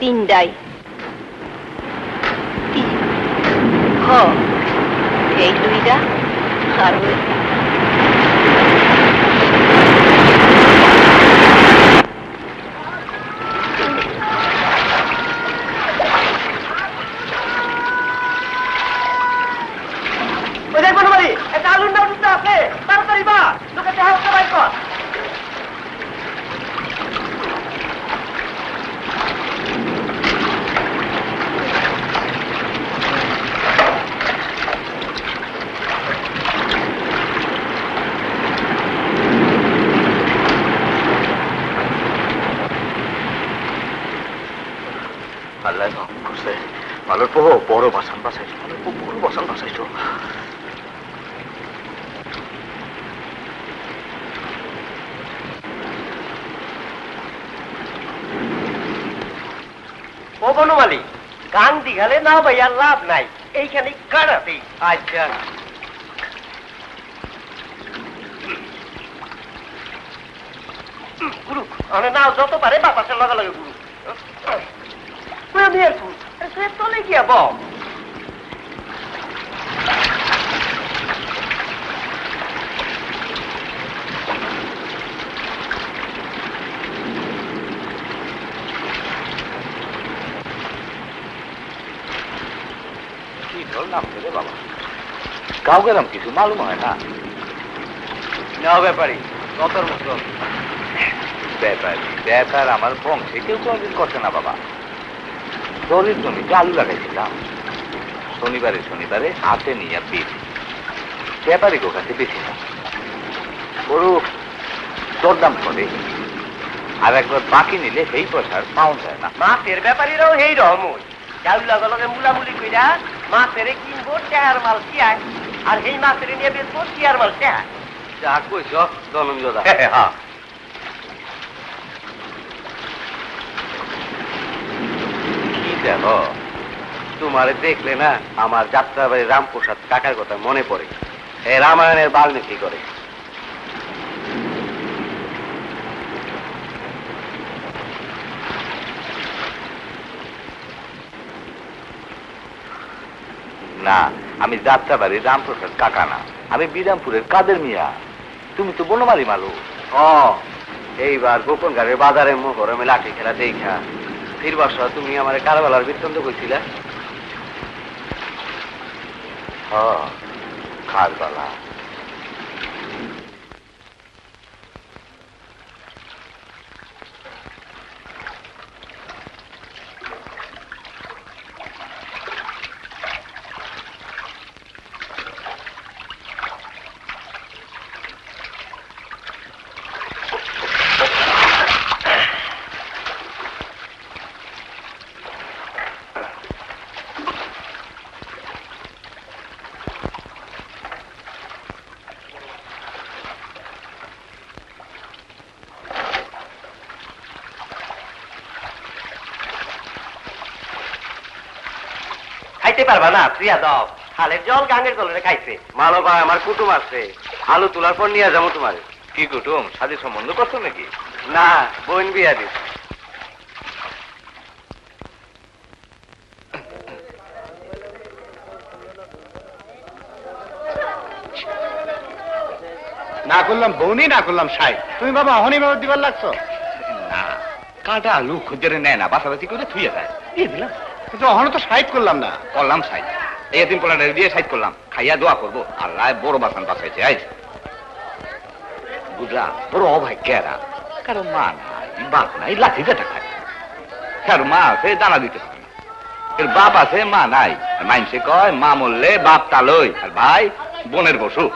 এই তিনটাই হ এই দুইটা আর ওই ওদের কোনো বাড়ি একটা আলুর নাম আছে তাড়াতাড়ি বা লোকে দেখা হচ্ছে বাইক কর আল্লাহ রহম করছে মালোর পোহ বড় বাসান বাসাইছো মালোর পোহ বড় বাসান বাসাইছো ও বনমালী কান দিঘালে না ভাইয়া লাভ নাই এইখানে কাটাতেই আচ্ছা গুরু মানে না যত পারে বাতাসের লগে লগে গুরু তুই আমি একটু তুই তলে গিয়া বল কি ধর নাম রে বাবা গাও গেলাম কিছু মালুম হয়, না? না ব্যাপারি কতর মতো ব্যাপার ব্যাপার আমার বংশে কেউ কোনদিন করছে না, বাবা। দরির জমিতে আলু লাগাইছিলাম। শনিবারে শনিবারে হাতে নিয়ে বেশি ব্যাপারে কাছে বেশি না। গরু দরদাম করে। আর একবার বাকি নিলে সেই পয়সা আর পাওয়া যায় না। মাছের ব্যাপারীরাও এই রহমত। চাউল লগে লগে মুলামুলি কইরা মাছের কিনবো চেহার মাল চিয়ায় আর এই মাছের নিয়ে বেচবো চিয়ার মাল চেহার যা কইছ ধনঞ্জদা হ্যাঁ দেখো তোমারে দেখলে না আমার যাত্রাবাড়ি রামপ্রসাদ কাকার কথা মনে পড়ে। এই রামায়ণের বাল্মীকি করে না আমি যাত্রাবাড়ির রামপ্রসাদ কাকা না আমি বিরামপুরের কাদের মিয়া। তুমি তো বনমারি মালু ও এইবার গোপন গাড়ির বাজারে আমি লাঠি খেলা দেখা। ফিরবার সহ তুমি আমার কারবালার বৃত্তান্ত করছিলে হ খারবালা খাইতে পারবা না প্রিয়া দাও খালের জল গাঙ্গের জলে খাইছে মালো ভাই আমার কুটুম আছে। আলু তোলার পর নিয়ে যাব তোমার। কি কুটুম সাথে সম্বন্ধ করছ নাকি? না বোন বিয়া দিস না করলাম বৌনি না করলাম সাই। তুমি বাবা অহনি বাবা দিবার লাগছো? না কাঁটা আলু খুঁজে নেয় না বাসাবাসি করে থুয়ে যায়। দিয়ে দিলাম। তো সাইড করলাম না। করলাম সাইড। এই দিন পোলাটা দিয়ে সাইড করলাম। খাইয়া দোয়া করব। আল্লাহ বড় বাসান বাসাইছে বুঝলা বড় অভাগ্যেরা কারও? মা নাই, বাপ নাই, লাঠি খায়। কারও মা আছে, দানা দিতে পারে না। এর বাপ আছে, মা নাই। আর মাইনসে কয়, মা মরলে বাপ তালই আর ভাই, বোনের বসু।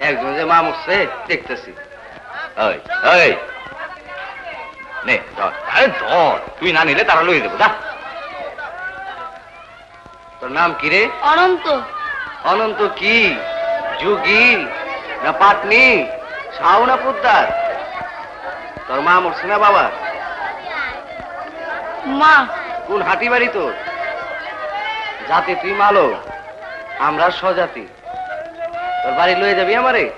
একজন যে মা মরছে, দেখতেছি। ওই ওই। নে, ধর। আরে ধর, তুই না নিলে তারা লইয়ে দেবো যা। তোর নাম কি রে? অনন্ত। অনন্ত কি? যুগি? না পাটনি? সাউ না পুদ্দার? তোর মা মরছে না বাবা? মা। কোন হাটি বাড়ি তোর? জাতি তুই মালো আমরা স্বজাতি। তোর বাড়ি লয়ে যাবি আমারে?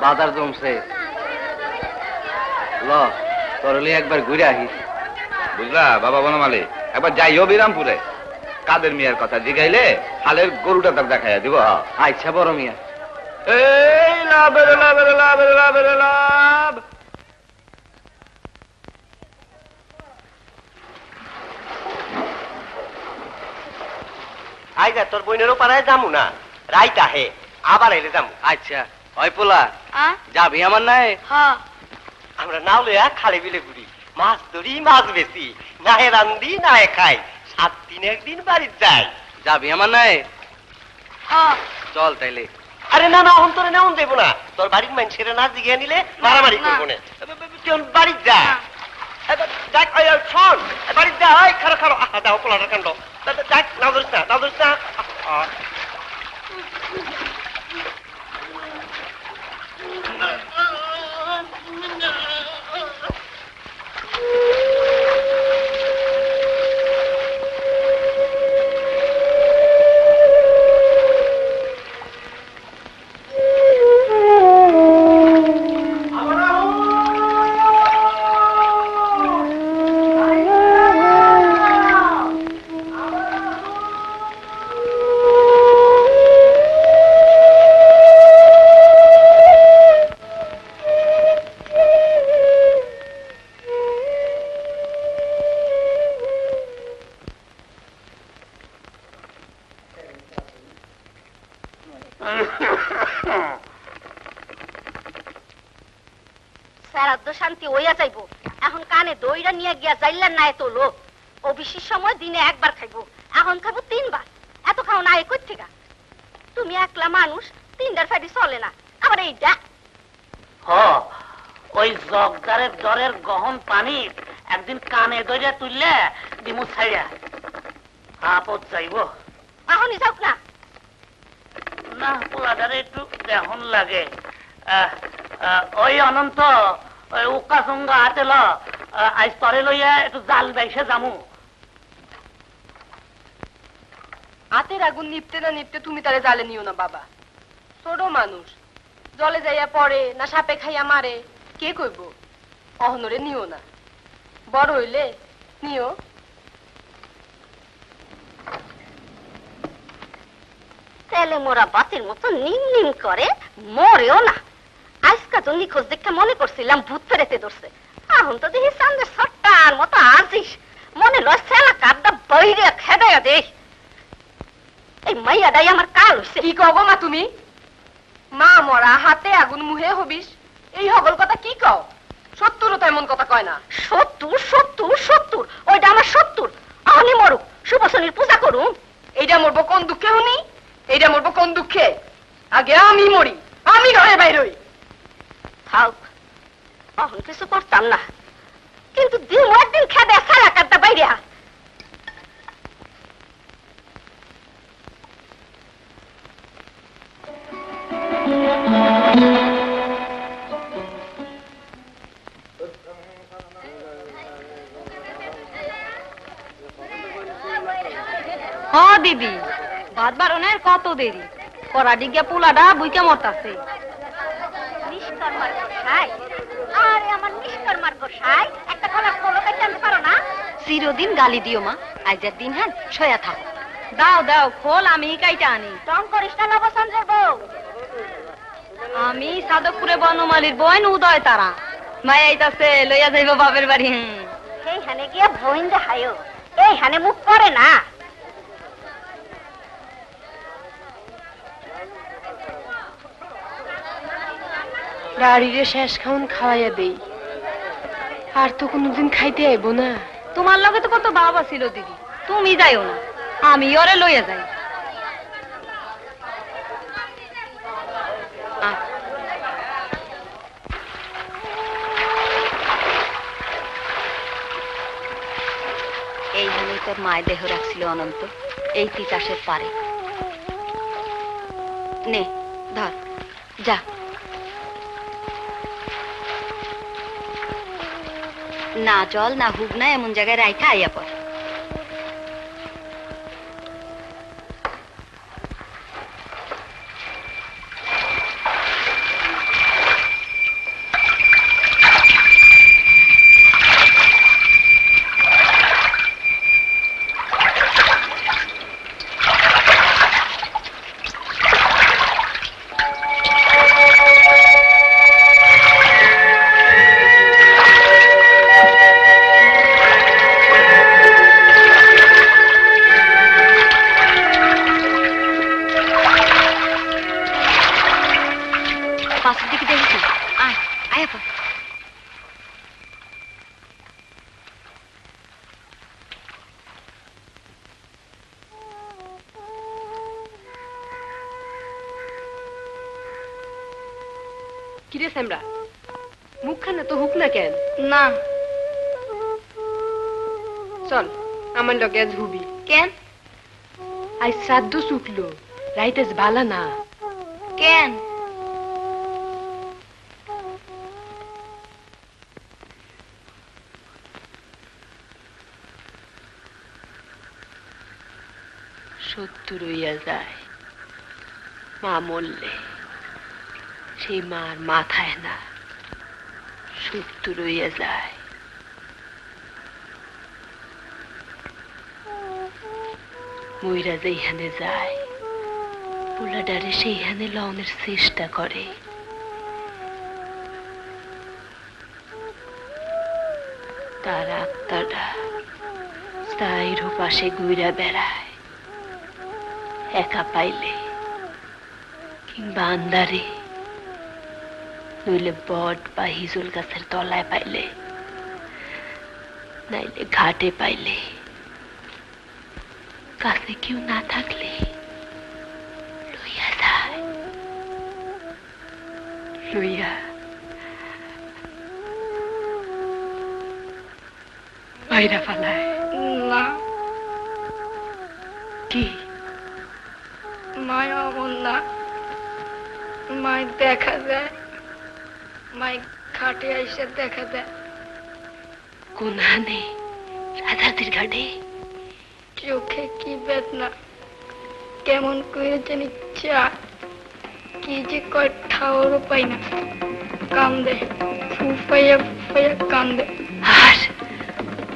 বাজার জমছে। ল তোর একবার ঘুরে আহিস বুঝলা বাবা বনমালী? একবার যাইও বিরামপুরে। কাদের মিয়ার কথা জিগাইলে হালের গরুটা তার দেখাইয়া দিব হ্যাঁ। আচ্ছা বড় মিয়া। এই লাভ লাভ লাভ লাভ লাভ আই তোর বোনেরও পাড়ায় যামু না? রাইত আহে আবার এলে যামু। আচ্ছা ওই পোলা। আ? যাবি আমার নাই? আমরা নাও লইয়া খালে বিলে ঘুরি। মাছ ধরি মাছ বেশি। নাহে রান্দি নাহে খাই। সাত দিন একদিন বাড়ির যাই। যাবি আমার নাই চল তাইলে। আরে না না অন্তরে নেওন দেবো না। তোর বাড়ির মানুষের না জিগিয়ে নিলে মারামারি না। করব না। তুই বাড়ির যা। শোন। বাড়ির খারো খারো আহা কাণ্ড। ধরিস না ধরিস না। আহা। সারাদ্দ Thank you. না এত লোক। অবিশেষ সময় দিনে একবার খাইবো এখন খাব তিনবার। এত খাও না কই থেকে তুমি একলা মানুষ তিনটার ফ্যাটি চলে না। আবার এইটা? হ ওই জগদারের দরের গহন পানি একদিন কানে ধরে তুললে দিমু ছাইয়া আপদ যাইব। এখনই যাওক না। না পোলাদারে একটু দেহন লাগে। ওই অনন্ত ওই উকা চুঙ্গা হাতে আজ তরে লইয়া একটু জাল বাইসে যামু। হাতের আগুন নিপতে না নিপতে তুমি তারে জালে নিও না বাবা। ছোট মানুষ জলে যাইয়া পড়ে না সাপে খাইয়া মারে কে কইব? অহনরে নিও না। বড় হইলে নিও। তেলে মোরা বাতির মতো নিম নিম করে মরেও না। আজকা তো নিখোঁজ দেখে মনে করছিলাম ভূত ফেরেতে ধরছে। এখন তো দেখি সামনে সট্টার মতো আজিস মনে লয় সেলা কাদা বইরে খেদাইয়া দেখ এই মাইয়াটাই আমার কাল হইছে। কি কব মা তুমি? মা মরা হাতে আগুন মুহে হবিস। এই হগল কথা কি কও? সত্তরও তো এমন কথা কয় না। সত্তর সত্তর সত্তর ওইটা আমার সত্তর। আমি মরুক সুবসনীর পূজা করুন। এইটা মরবো কোন দুঃখে শুনি এইটা মরবো কোন দুঃখে? আগে আমি মরি আমি ঘরে বাইর হই। থাক এখন কিছু করতাম না। কিন্তু দিন একদিন খেদে সারা কাদা বাইরে হ, দিদি। ভাত বারণের কত দেরি। করা ডিগিয়া পোলাডা বুইকে মতাছে নিষ্কর্মার গোসাই আরে আমার নিষ্কর্মার একটা কলা ফলো কাটতে আনতে পারো না? চিরদিন গালি দিও মা। আইজার দিন হ্যাঁ সয়া থাকো। দাও দাও খোল আমি কাইটা আনি। টং করিস না নবচন্দ্রের বউ। আমি সাদকপুরে বনমালির বইন উদয় তারা। মাই আইতাছে লইয়া যাইব বাপের বাড়ি। সেই হানে গিয়া বইন দেখায়ও এই হানে মুখ করে না। গাড়িরে শেষ খাউন খাওয়াইয়া দেই। আর তো কোনোদিন খাইতে আইব না। তোমার লগে তো কত বাবা ছিল দিদি, তুমি যাইও না, আমি ওরে লইয়া যাই। আয়। এইখানেই তোর মায়ের দেহ রাখছিল অনন্ত, এই তিতাসের পারে। নে, ধর, যা। না জল না হুক না এমন জায়গায় রাইখা আইয়া পর লগে কেন? আজ শ্রাদ্ধ শুকলো রাইতেস ভালা না কেন? সত্য রইয়া যায় মা মরলে। সেই মার মাথায় না সত্য রইয়া যায়। ময়রা যেইখানে যায়, পোলাডারে সেইখানে লওনের চেষ্টা করে। তার আত্মাটা স্থায়ীর পাশে ঘুরা বেড়ায়, একা পাইলে কিংবা আন্দারে নইলে বট বা হিজুল গাছের তলায় পাইলে, নাইলে ঘাটে পাইলে কেউ না থাকলে লইয়া যায়। লইয়া। বাইরা ফালায়। না। কি? মায় অমন না। মায় দেখা যায়। মায় খাটে আইসে দেখা দেয় কোনহানে? রাধাতির ঘাটে? চোখে কি বেদনা? কেমন করে জানি চা। কি যে কয় পাই না। কান্দে, ফুফাইয়া ফুফাইয়া কান্দে। আর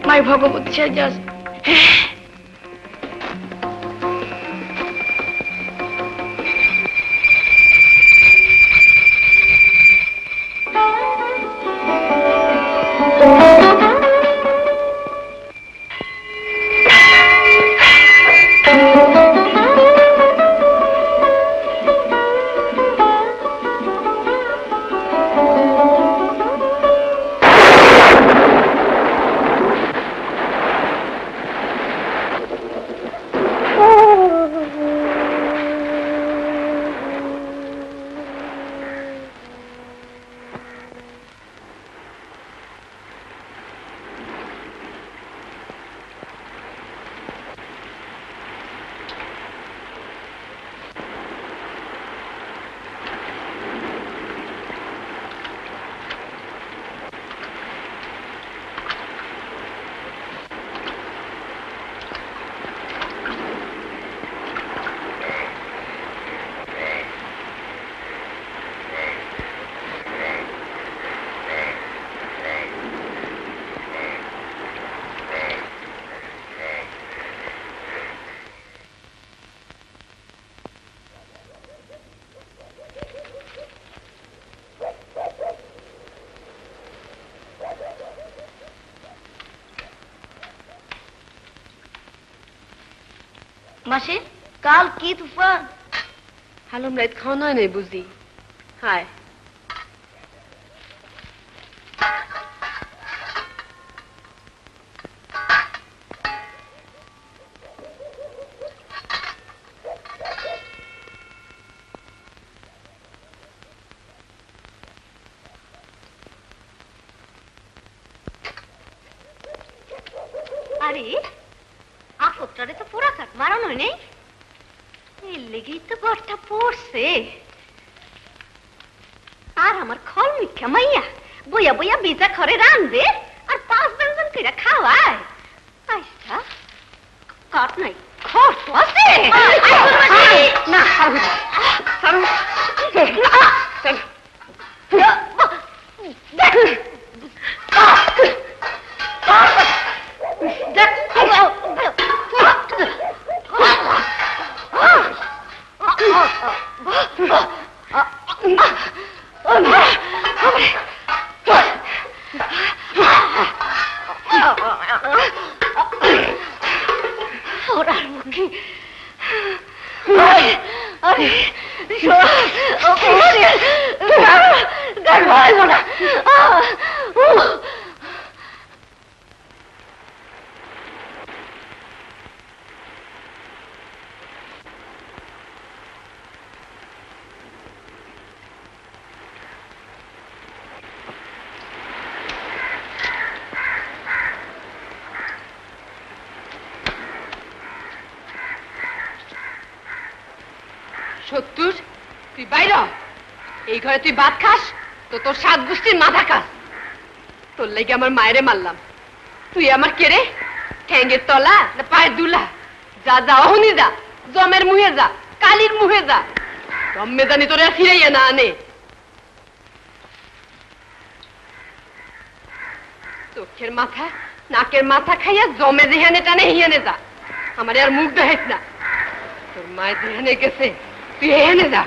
মাই ভগবতী সাজাস মাসি কাল কি তুফান? হালুম রাত খাওয়া নয় নাই বুঝি। হায়। কাট মারানো এর লেগেই তো ঘরটা পড়ছে। আর আমার খল মিখ্যা মাইয়া, বইয়া বইয়া বেজা ঘরে রান্ধে আর পাঁচ ব্যঞ্জন করে খাওয়ায় আচ্ছা কাট নাই খর তো আছে না ওরার মুখে আরে গর্ব না সত্তর তুই বাইর হ। এই ঘরে তুই ভাত খাস? তো তোর সাত গোষ্ঠীর মাথা খাস। তোর লেগে আমার মায়েরে মারলাম। তুই আমার কেড়ে ঠ্যাঙ্গের তলা না পায়ের দুলা? যা যা, অহনি যা, জমের মুহে যা, কালির মুহে যা। জম্মে জানি তোরে ফিরাইয়া না আনে। চোখের মাথা, নাকের মাথা খাইয়া জমে যেহানে টানে হিয়ানে যা। আমার আর মুখ দেখাইস না। তোর মায়ের যেহানে গেছে, তুই এখানে যা।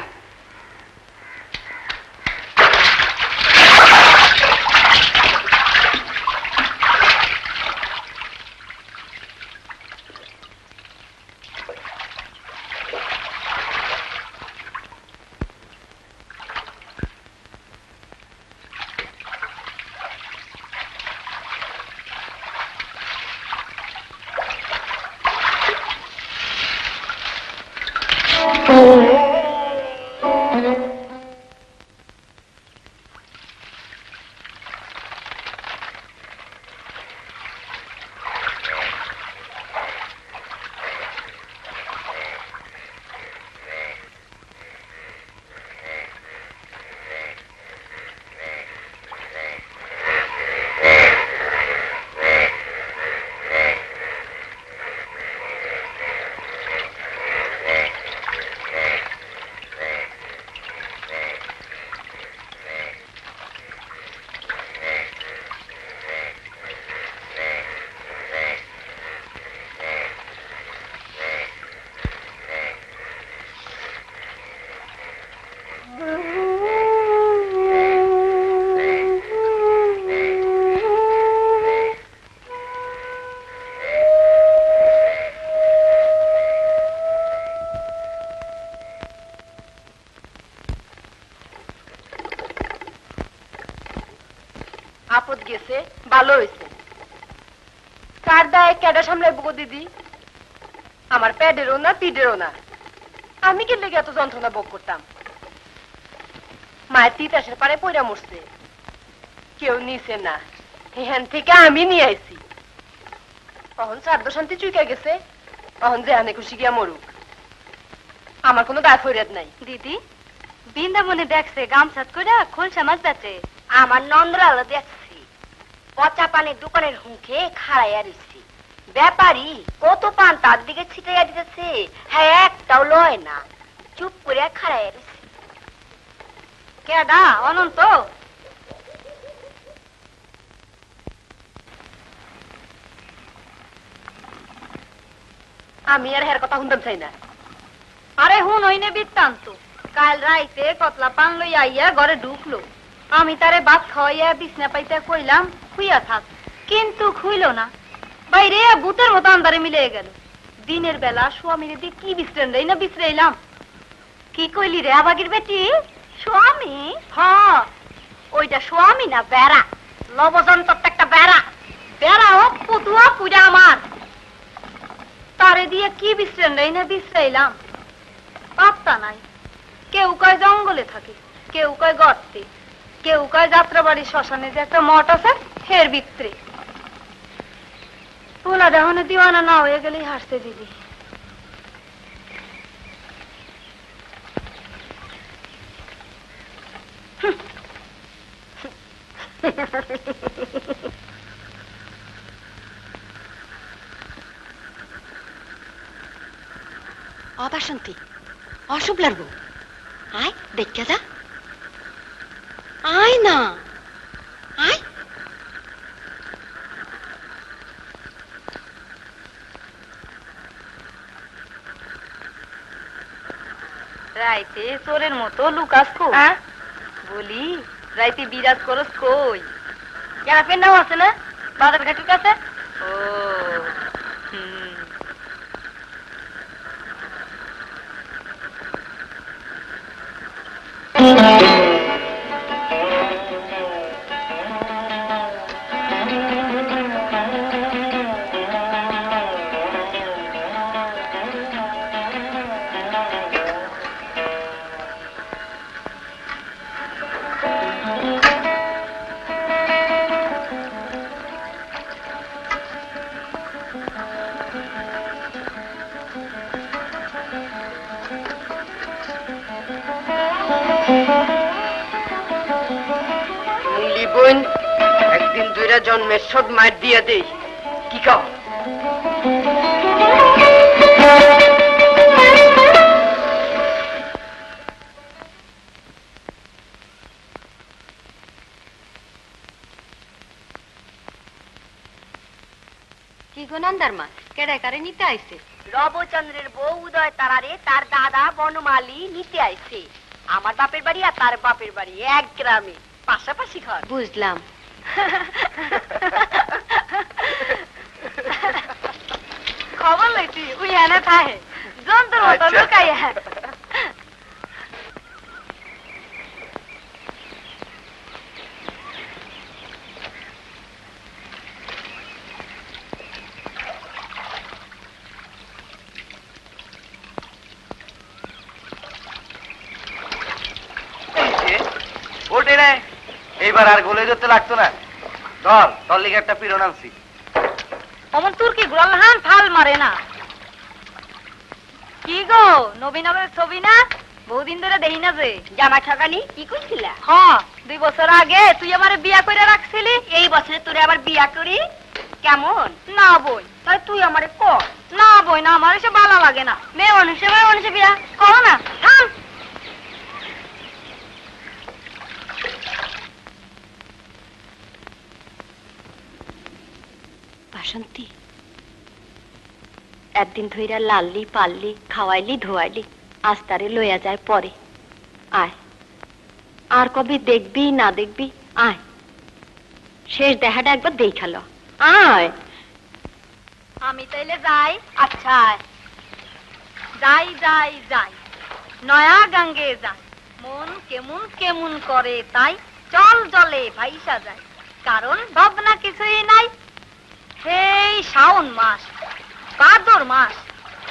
দিদি? আমার প্যাডেরও না পিডেরও না। আমি কি লেগে এত যন্ত্রণা ভোগ করতাম? মায়ের তিতাসের পারে পয়রা মরছে। কেউ নিছে না। এখান থেকে আমি নিয়ে আইছি। অহন শ্রাদ্ধ শান্তি চুইকা গেছে। অহন যেহানে খুশি গিয়া মরুক। আমার কোনো দায় ফরিয়াদ নাই। দিদি বৃন্দাবনে দেখছে গামছাত করে খোলসা মাছ বেচে। আমার নন্দ্রালো দেখছি। পচা পানির দোকানের হুঁকে খাড়াইয়া দিচ্ছি ব্যাপারী, কত পান তার দিকে ছিটাইয়া দিতেছে? হ্যাঁ একটাও লয় না। চুপ করে খাড়াইয়া দিচ্ছে কেডা অনন্ত? আমি আর হের কথা শুনতাম চাই না। আরে হুন হইনে বৃত্তান্ত। কাল রাইতে কতলা পান লই আইয়া ঘরে ঢুকলো। আমি তারে ভাত খাওয়াইয়া বিছনা পাইতে কইলাম, খুইয়া থাক। কিন্তু খুইল না। বাইরে ভূতের মতো আন্দারে মিলে গেল। দিনের বেলা স্বামীর দিয়ে কি বিশ্রেন দেই না বিশ্রাইলাম? কি কইলি রে, আবাগির বেটি? স্বামী? হ ওইটা স্বামী না বেড়া। একটা বেড়া। বেড়া ও পুতুয়া পূজা আমার। তারে দিয়ে কি বিশ্রেন দেই না বিশ্রাইলাম? পাত্তা নাই। কেউ কয় জঙ্গলে থাকে, কেউ কয় গর্তে, কেউ কয় যাত্রাবাড়ি শ্মশানে যে একটা মঠ আছে, হের ভিতরে। পোলা দেহনে দিওয়ানা না হয়ে গেলেই হাসতে দিদি অবাসন্তী, অশুভ লাগবো আয়, দেখে যা। আয় না। আয়। রাইতে চোরের মতো লুকাস কো হ্যাঁ? বলি রাইতে বিরাজ করস কই গ্যারাপের নাম আছে না বাজার ঘাটের কাছে ও হুম। জন্মের সব মার দিয়া দেই। কি কাও? কি গো নান্দার মা কেডা কারে নিতে আইছে? রবচন্দ্রের বউ উদয় তারারে তার দাদা বনমালী নিতে আইছে। আমার বাপের বাড়ি আর তার বাপের বাড়ি এক গ্রামে পাশাপাশি ঘর। বুঝলাম। খবর লইছি উই এনে থাহে জন্তুর মতো আচ্ছা। লুকাইয়া ওটে রে এইবার আর গোলে ধরতে লাগতো না। ধর তোর লিগে একটা পিরন আনছি। অমন তুর্কি গুলালহান ফাল মারে না? কি গো নবীনবের ছবি না? বহুদিন ধরে দেই না যে। জামা ঠকানি? কি কইছিলা হ দুই বছর আগে তুই আমারে বিয়া করে রাখছিলি। এই বছরে তোরে আবার বিয়া করি? কেমন? না বই তাই তুই আমারে কর। না বই না আমার এসে ভালো লাগে না। মেয়ে মানুষে মেয়ে মানুষে বিয়া করো না। থাম। বাসন্তী একদিন ধইরা লাললি পাললি খাওয়াইলি, ধোয়াইলি, আস্তারে লইয়া যায় পরে। আয়। আর কবে দেখবি, না দেখবি, আয়। শেষ দেখাটা একবার দেখাল আয়। আমি তাইলে যাই। আচ্ছা যাই যাই যাই। নয়া গাঙ্গে যাই। মন কেমন কেমন করে তাই চল জলে ভাইসা যায়। কারণ ভাবনা কিছুই নাই। সেই শ্রাবণ মাস ভাদর মাস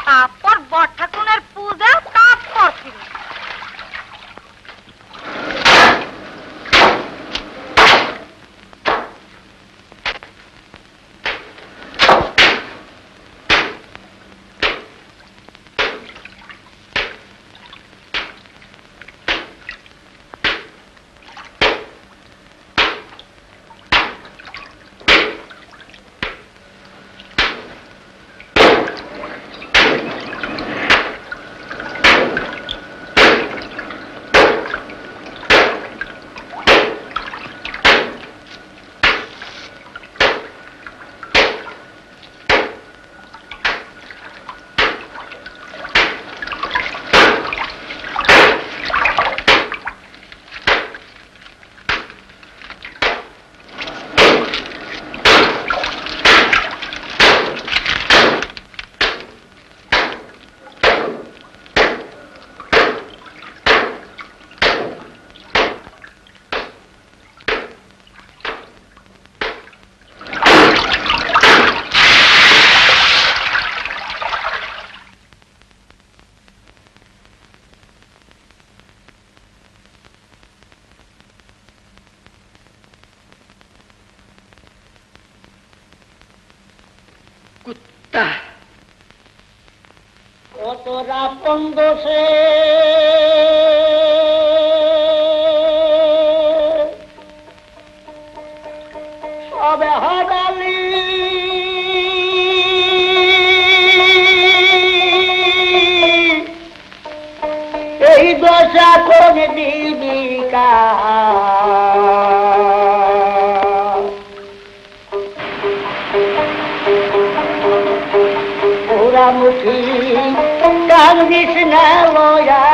তারপর বট ঠাকুরের পূজা তারপর ফিরে কতরা পন্দসে সবে হারালি এই দশা কোন দিবিকা Hallelujah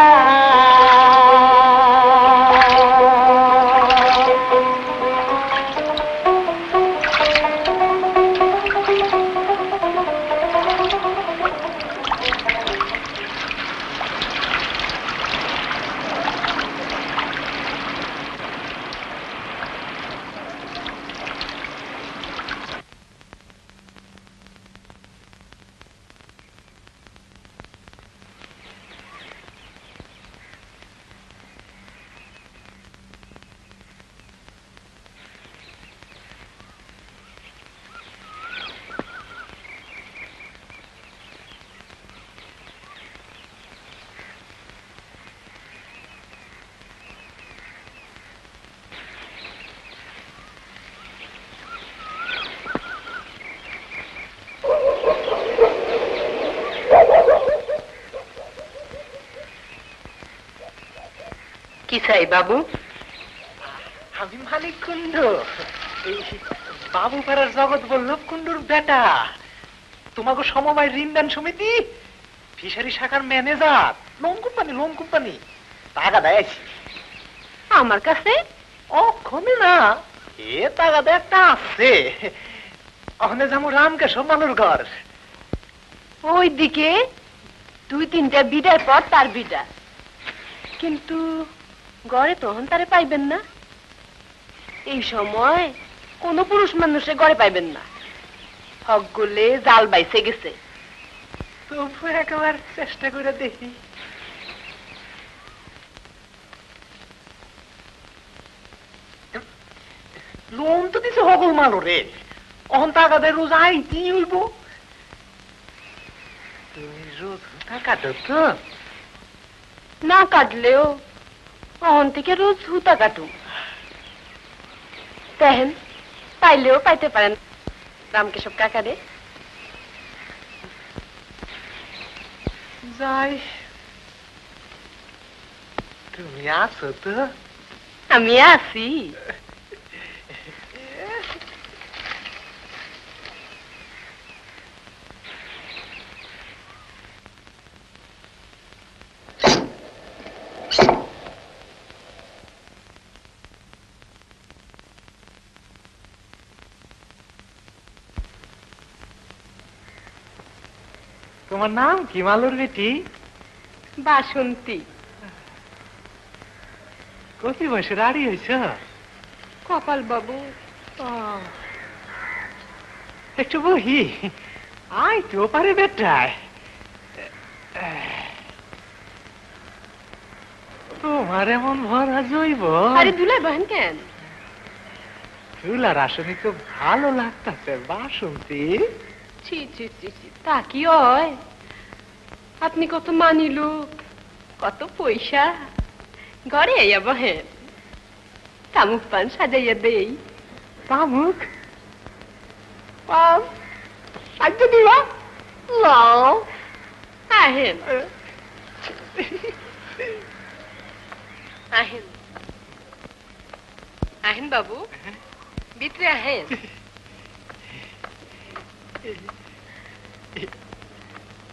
চাই বাবু। আমি মালিক কুণ্ড। এই বাবু পাড়ার জগৎ বল্লভ কুণ্ডুর বেটা। তোমাকে সমবায় ঋণদান সমিতি ফিশারি শাখার manager. Loan company loan company. টাকা দেয় আমার কাছে অক্ষণে না এ টাকা দেয় একটা আছে। ওখানে যাব রামকেশব মানুর ঘর। ওই দিকে দুই তিনটা বিডার পর তার বিডা কিন্তু ঘরে তখন তারে পাইবেন না। এই সময় কোনো পুরুষ মানুষে ঘরে পাইবেন না। হক গলে জাল বাইসে গেছে। তবু একবার চেষ্টা করে দেখি। লোন তো দিছে হগল মালো রে। অহন টাকা দেয় রোজ আইতি হইব? তুমি রোজ টাকা তো না কাটলেও অহন থেকে রোজ হুতা কাটু। দেখেন পাইলেও পাইতে পারেন। রামকেশব কাকারে যাই। তুমি আছো তো? আমি আছি। তোমার নাম কি মালুর বেটি? বাসন্তী। কতি বয়সে রাড়ি হয়েছ? কপাল বাবু একটু বহি। আয় তো পারে বেটায়। তোমার এমন ভরা জৈব। আরে দুলাই বহেন কেন? চুলার আসনে খুব ভালো লাগতেছে বাসন্তী। ছি ছি ছি ছি। তা কি হয়? আপনি কত মানি লোক কত পয়সা। ঘরে আইয়া বহেন তামুক পান সাজাইয়া দেই। তামুক? পান সাজ্য দিবা? লাও আহেন। আহেন। আহেন বাবু ভিতরে আহেন।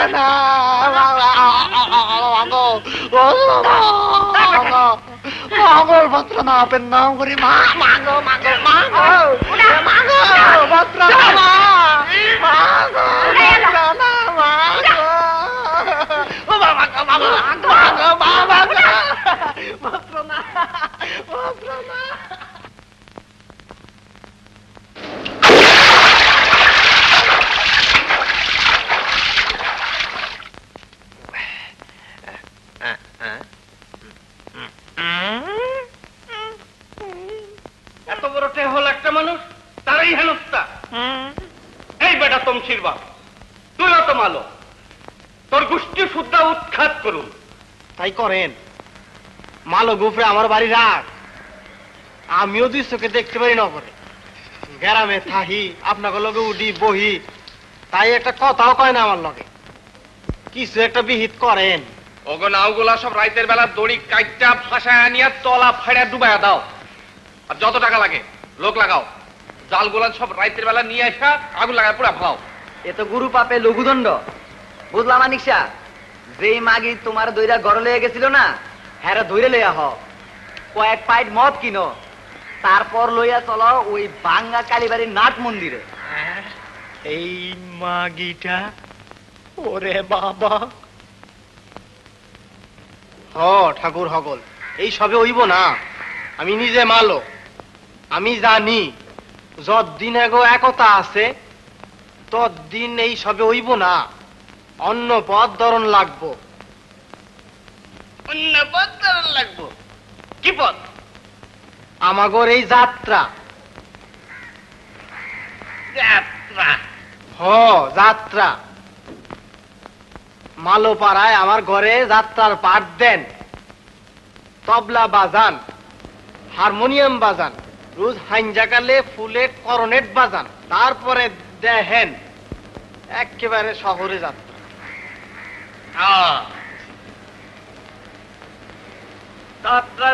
বস্ত্র না মাগল বস্ত্র না আপেন নাম করি মা মাগো মাগো মাগো মাগো বস্ত্র না মা মাগো বস্ত্র না মাগো ও বাবা মাগো মাগো মাগো বস্ত্র না বস্ত্র না এত বড় টেহল একটা মানুষ তারই হেনস্তা এই বেটা তমসির বাপ তুই অত মালো তোর গোষ্ঠী শুদ্ধা উৎখাত করুন করেন। মালো গুফরে আমার বাড়ি রাখ। আমিও দুই চোখে দেখতে পারি না করে গ্রামে থাহি আপনাকে লগে উডি বহি। তাই একটা কথাও কয় না আমার লগে। কিছু একটা বিহিত করেন। ওগো নাওগুলা সব রাইতের বেলা দড়ি কাইটা ফাঁসায় আনিয়া তলা ফাড়া ডুবাইয়া দাও। আর যত টাকা লাগে লোক লাগাও। জালগুলা সব রাইতের বেলা নিয়ে আসা আগুন লাগায় পুরা ফাও এ তো গুরু পাপে লঘুদণ্ড। বুঝলাম আনিকশা যেই মাগি তোমার দইরা ঘরে লয়ে গেছিল না হ্যাঁ ধইরে লইয়া হ কয়েক পাইট মদ কিনো তারপর লইয়া চলো ওই বাঙ্গা কালীবাড়ির নাট মন্দিরে। এই মাগিটা ওরে বাবা। হ ঠাকুর হগল এই সবে হইব না। আমি নিজে মালো আমি জানি যতদিন এগো একতা আছে ততদিন এই সবে হইব না। অন্য পথ ধরন লাগবো। অন্য পথ ধরন লাগবো? কি পথ? আমাগর এই যাত্রা। যাত্রা। হ যাত্রা। মালোপাড়ায় আমার ঘরে যাত্রার পাঠ দেন। তবলা বাজান হারমোনিয়াম বাজান রোজ হাইনজাকালে ফুলে করনেট বাজান তারপরে দেহেন। একেবারে শহরে যাত্রা।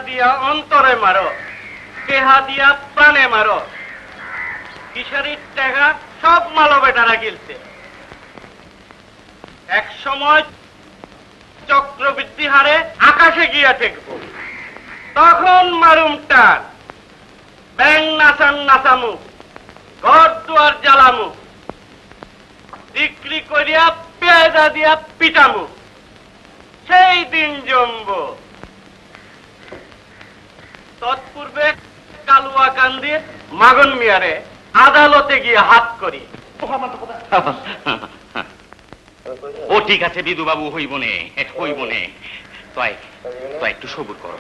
দিয়া অন্তরে মারো কেহা দিয়া প্রাণে মারো। কিশোরীর টাকা সব মালো বেটারা গিলছে। এক সময় চক্রবৃদ্ধি হারে আকাশে গিয়া ঠেকবো। তখন মারুম টান, ব্যাং নাচান নাচামু, ঘর দুয়ার জ্বালামু। বিক্রি করিয়া পেয়াদা দিয়া পিটামু। সেই দিন জমবো তৎপূর্বে কালুয়া কান্দির মাগন মিয়ারে আদালতে গিয়ে হাত করি। ও ঠিক আছে বিদু বাবু হইব নে এক হইব নে তয় তয় একটু সবুর করো।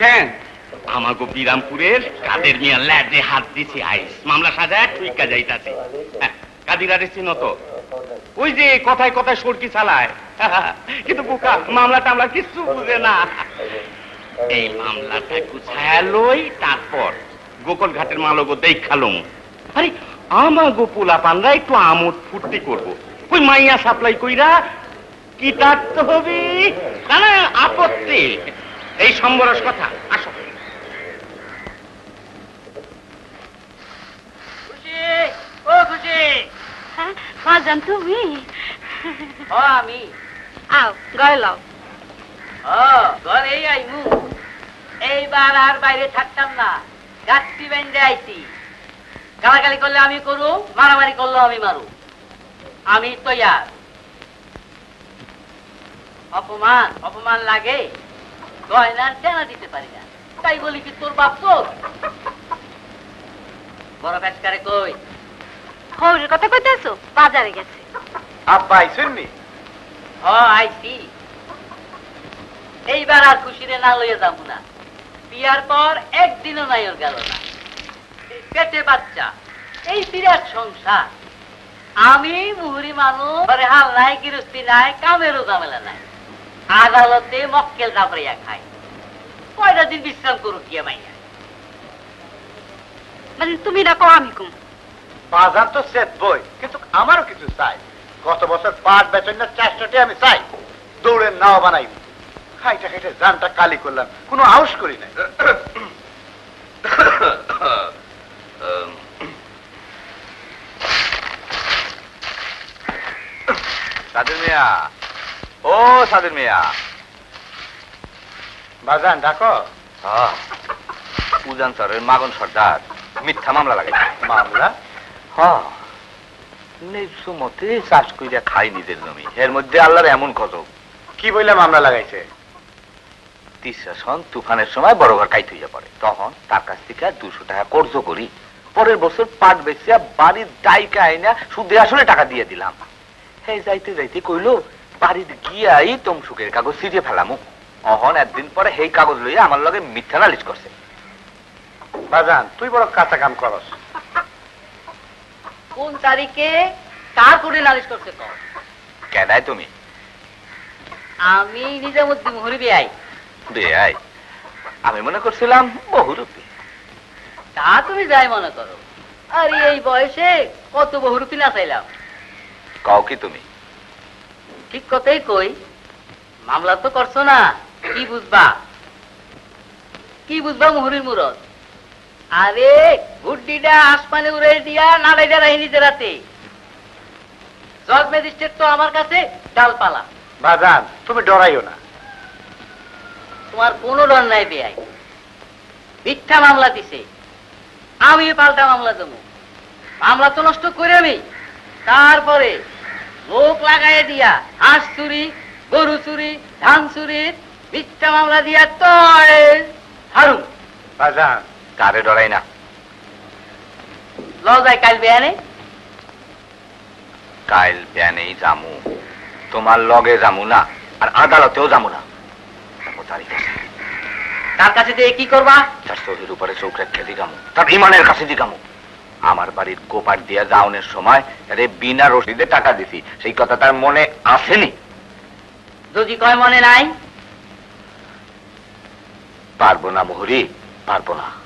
কেন? আমাগো বিরামপুরের কাদের মিয়া ল্যাডে হাত দিছি আইস। মামলা সাজায় ঠিকা যাইতাছে। হ্যাঁ, কাদির আরে চিনো তো? ওই যে কথায় কথায় সরকি চালায়। কিন্তু বোকা, মামলা টামলা কিচ্ছু বুঝে না। এই মামলাটা গুছায় লই তারপর গোকুল ঘাটের মালগো দেখালুম আরে আমাগো পোলা পানরা একটু আমোদ ফুর্তি করব। ওই মাইয়া সাপ্লাই কইরা কি তার তো হবে? না আপত্তি। এই সম্বরস কথা, আসো। ও খুশি? বাজান তুমি ও আমি। আও গয় লাও। ও ঘরেই আইমু। এইবার আর বাইরে থাকতাম না। গাছটি বেঁধে আইছি। গালাগালি করলে আমি করু মারামারি করলে আমি মারু। আমি তৈয়ার। অপমান অপমান লাগে। গয়নার চেনা দিতে পারি না। তাই বলি কি তোর বাপ তোর? বড় পেটকারে কই? খবরের কথা কইতেছো? বাজারে গেছে। আব্বা আইসেন নি? হ আইছি। এইবার আর খুশিরে না লইয়া যাব না। বিয়ার পর একদিনও নাই ওর গেল না। পেটে বাচ্চা এই বিরাট সংসার। আমি মুহুরি মানুষ ঘরে হাল নাই গৃহস্থী নাই কামেরও ঝামেলা নাই। আদালতে মক্কেল দাবড়িয়া খাই কয়টা দিন বিশ্রাম করুক গিয়ে মাইয়া। মানে তুমি ডাকো আমি কম। বাজার তো সেট বই কিন্তু আমারও কিছু চাই। গত বছর পাট বেচন না চারশোটি আমি চাই। দৌড়ে নাও বানাই। খাইটা খাইটা জানটা কালি করলাম। কোনো আউস করি নাই। সাদের মিয়া। ও সাদের মিয়া। বাজান ডাকো। উজান স্যারের মাগন সর্দার। মিথ্যা মামলা লাগাইছে। মামলা? হ্যাঁ। মতে চাষ কইরা খাই নিজের জমি। এর মধ্যে আল্লাহর এমন গজব। কি বললাম মামলা লাগাইছে? তুফানের সময় বড় ঘর কাইতে হইয়া পড়ে। তখন তার কাছ থেকে দুশো টাকা কর্জ করি। পরের বছর পাট বেচিয়া বাড়ির ডাইকা আইনা সুদে আসলে টাকা দিয়ে দিলাম। হ্যাঁ যাইতে যাইতে কইলো বাড়িতে গিয়াই তমসুকের কাগজ ছিটিয়ে ফেলামু। অহন একদিন পরে সেই কাগজ লইয়া আমার লগে মিথ্যা নালিশ করছে। বাজান তুই বড় কাঁচা কাম করস। কোন তারিখে কার করে নালিশ করছে কর? কেনায় তুমি। আমি নিজামুদ্দিন মুহুরি বিয়াই বেআই। আমি মনে করছিলাম বহুরূপী। তা তুমি যাই মনে করো। আরে এই বয়সে কত বহুরূপী না চাইলাম। কও কি তুমি? ঠিক কথাই কই মামলা তো করছ না কি বুঝবা? কি বুঝবা মুহুরির মুরত? আরে গুড্ডিটা আসমানে উড়ে দিয়া নাড়াইটা রাহি নিজের রাতে। জজ ম্যাজিস্ট্রেট তো আমার কাছে ডালপালা। বাজান তুমি ডরাইও না। তোমার কোনো ডর নাই বেআই মিথ্যা মামলা দিছে। আমি পাল্টা মামলা দেবো। মামলা তো নষ্ট করে আমি। তারপরে লোক লাগাই দিয়া হাঁস চুরি গরু চুরি ধান চুরির মিথ্যা মামলা দিয়া তো হারুম বাজান কারে ডরাই না। কাইল প্যানেই জামু তোমার লগে জামু না আর আদালতেও জামু না। ও তারিখ আছে। তার কাছে দিয়ে কি করবা? তার শরীর উপরে চোখ রেখে দিগামু তার ইমানের কাছে দিগামু। আমার বাড়ির গোপার দিয়া যাওনের সময় আরে বিনা রসিদে টাকা দিছি সেই কথা তার মনে আসেনি। যদি কয় মনে নাই? পারব না মোহরি পারব না।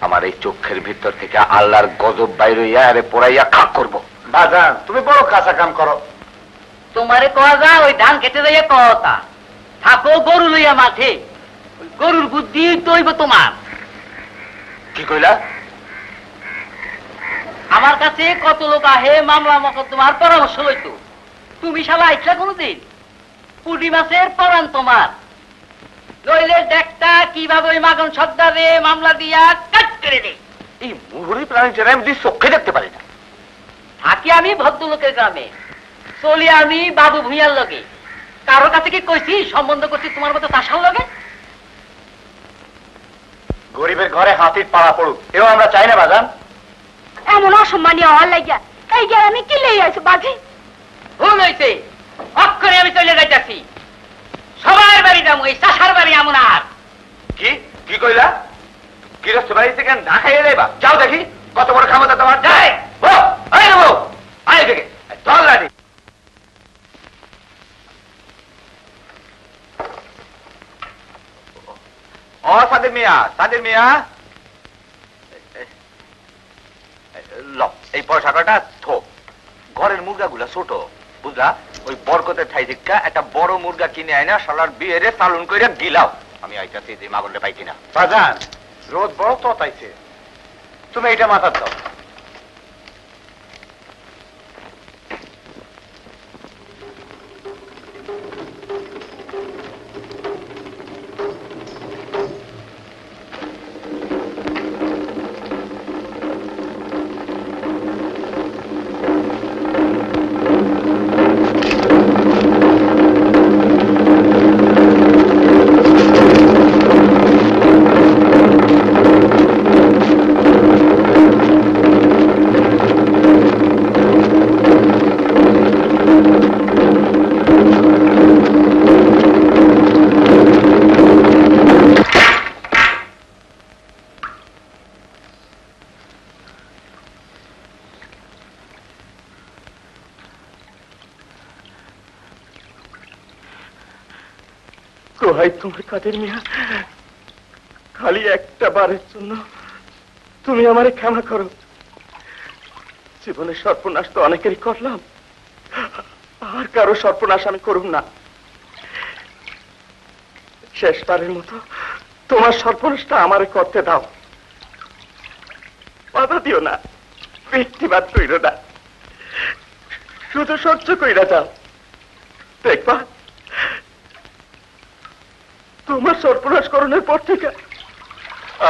আমার এই চোখের ভিতর থেকে আল্লাহর গজব বাইরে আরে পোড়াইয়া খাক করব। বাজান তুমি বড় কাঁচা কাম করো। তোমারে কয়া যা ওই ধান কেটে যাইয়া কথা থাকো গরু লইয়া মাঠে। গরুর বুদ্ধি তৈব তোমার। কি কইলা? আমার কাছে কত লোক আহে মামলা মকদ্দমার পরামর্শ লইতো। তুমি শালা আইসা কোনদিন? পুটি মাছের পরান তোমার। নইলে দেখতা কীভাবে ওই মাগন সর্দারে মামলা দিয়া কাট করে দে। এই মুহুরি প্রাণী চেনা আমি দুই চোখে দেখতে পারি না। থাকি আমি ভদ্রলোকের গ্রামে চলি আমি বাবু ভুইয়ার লগে। কারোর কাছে কি কইছি সম্বন্ধ করছি তোমার মতো তাসার লগে? গরিবের ঘরে হাতির পাড়া পড়ুক এও আমরা চাই না বাজান। এমন অসম্মানীয় হওয়ার লাগিয়া এই গ্রামে কি লেই আছে বাজি? ভুল হয়েছে অক্ষরে আমি চলে যাইতেছি। সবার বাড়ি যাব এই চাষার বাড়ি এমন আর কি কি কইলা গৃহস্থ বাড়ি থেকে না খাইয়ে দেবা যাও দেখি কত বড় ক্ষমতা তোমার যায় আয় নেব আয় থেকে চল লাঠি ও সাদের মিয়া সাদের মিয়া ল এই পয়সাটা থো ঘরের মুরগাগুলা ছোট বুঝলা ওই বরকতের ঠাই দিকা একটা বড় মুরগা কিনে আয় শালার বিয়ে রে সালুন করে গিলাও। আমি আইতাছি যে মাগলে পাই কিনা। বাজান রোদ বড় তো তাইছে তুমি এটা মাথা দাও। দোহাই তোমার কাদের মিয়া? খালি একটা বারের জন্য তুমি আমারে ক্ষমা করো। জীবনের সর্বনাশ তো অনেকেরই করলাম। আর কারও সর্বনাশ আমি করুম না। শেষবারের মতো তোমার সর্বনাশটা আমারে করতে দাও। বাধা দিও না ব্যক্তিবাদ কইরো না। শুধু সহ্য কইরা যাও। দেখবা তোমার সর্বনাশ করণের পর থেকে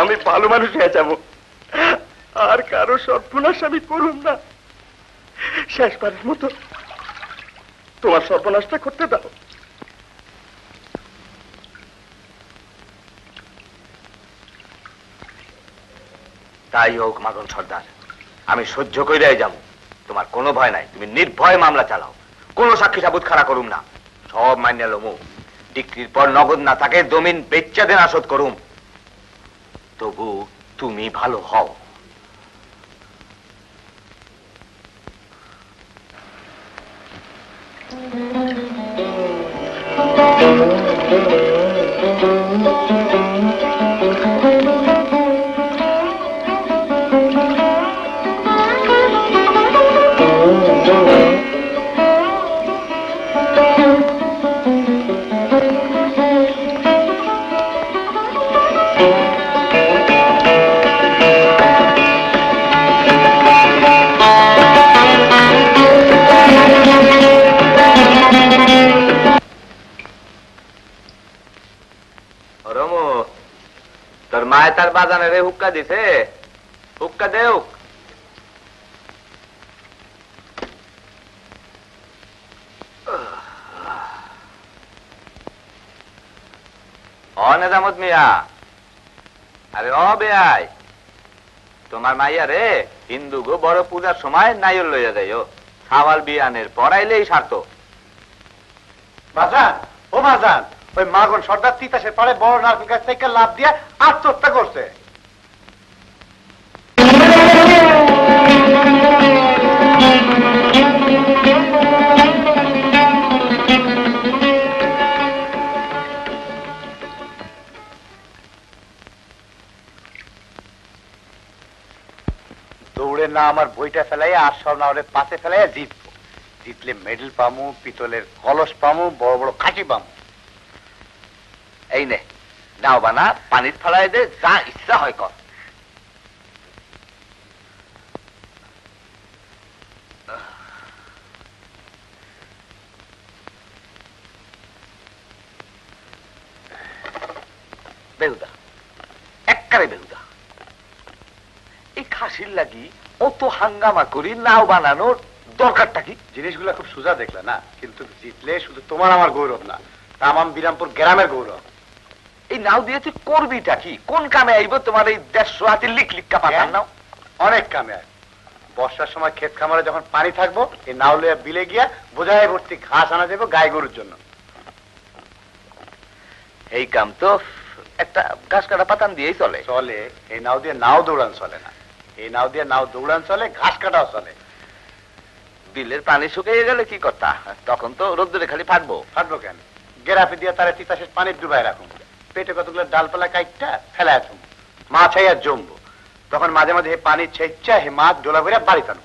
আমি ভালো মানুষ হয়ে যাব। আর কারও সর্বনাশ আমি করুন না। শেষবারের মতো তোমার সর্বনাশটা করতে দাও। তাই হোক, মাগন সর্দার, আমি সহ্য কইরাই যাব। তোমার কোনো ভয় নাই, তুমি নির্ভয় মামলা চালাও। কোনো সাক্ষী সাবুত খাড়া করুম না। সব মান্য লমু। ডিক্রির পর নগদ না থাকে, জমিন বেচ্চা দেন আসত করুম। তবু তুমি ভালো হও। রমু মায় তার বাজানে রে হুক্কা দিছে। হুক্কা দেও অনেজামত মিয়া। আরে অ বেআই তোমার মাইয়া রে, হিন্দু গো বড় পূজার সময় নাইল লইয়া যাইও। সাওয়াল বিয়ানের পড়াইলেই সার্থ বাজান, ও বাজান। ওই মাগন সর্দার তিতাসের পরে বড় নারকেল গাছ থেকে লাভ দিয়ে আত্মহত্যা করছে। দৌড়ে না আমার বইটা ফেলাই আর সব না হলে পাশে ফেলাই জিতবো। জিতলে মেডেল পামু, পিতলের কলস পামু, বড় বড় খাঁটি পামু। এই নে, নাও বানা পানির ফেলায় দে, যা ইচ্ছা হয় কর বেহুদা, এককারে বেহুদা। এই খাসির লাগি অত হাঙ্গামা করি নাও বানানোর দরকারটা কি? জিনিসগুলো খুব সোজা দেখলে না, কিন্তু জিতলে শুধু তোমার আমার গৌরব না, তামাম বিরামপুর গ্রামের গৌরব। এই নাও দিয়ে তুই করবিটা কি? কোন কামে আইব? তোমার এই দেড়শো হাতে লিক লিক্কা পাঠান নাও। অনেক কামে বর্ষার সময় ক্ষেত খামারে যখন পানি থাকব এই নাও লইয়া বিলে গিয়া বোঝায় ভর্তি ঘাস আনা যাব গাই গরুর জন্য। এই কাম তো একটা ঘাস কাটা পাতান দিয়েই চলে। চলে এই নাও দিয়ে নাও দৌড়ান চলে না। এই নাও দিয়ে নাও দৌড়ান চলে ঘাস কাটাও চলে। বিলের পানি শুকিয়ে গেলে কি কথা? তখন তো রোদ্দুরে খালি ফাটবো। ফাটবো কেন? গেরাপি দিয়ে তারা তিতাসের পানি ডুবাই রাখুন। পেটে কতগুলো ডালপালা কাইটটা ফেলায় থুম। মাছ আর জমবো। তখন মাঝে মাঝে পানি ছেচ্চা হে মাছ ডোলা করে বাড়ি টানো।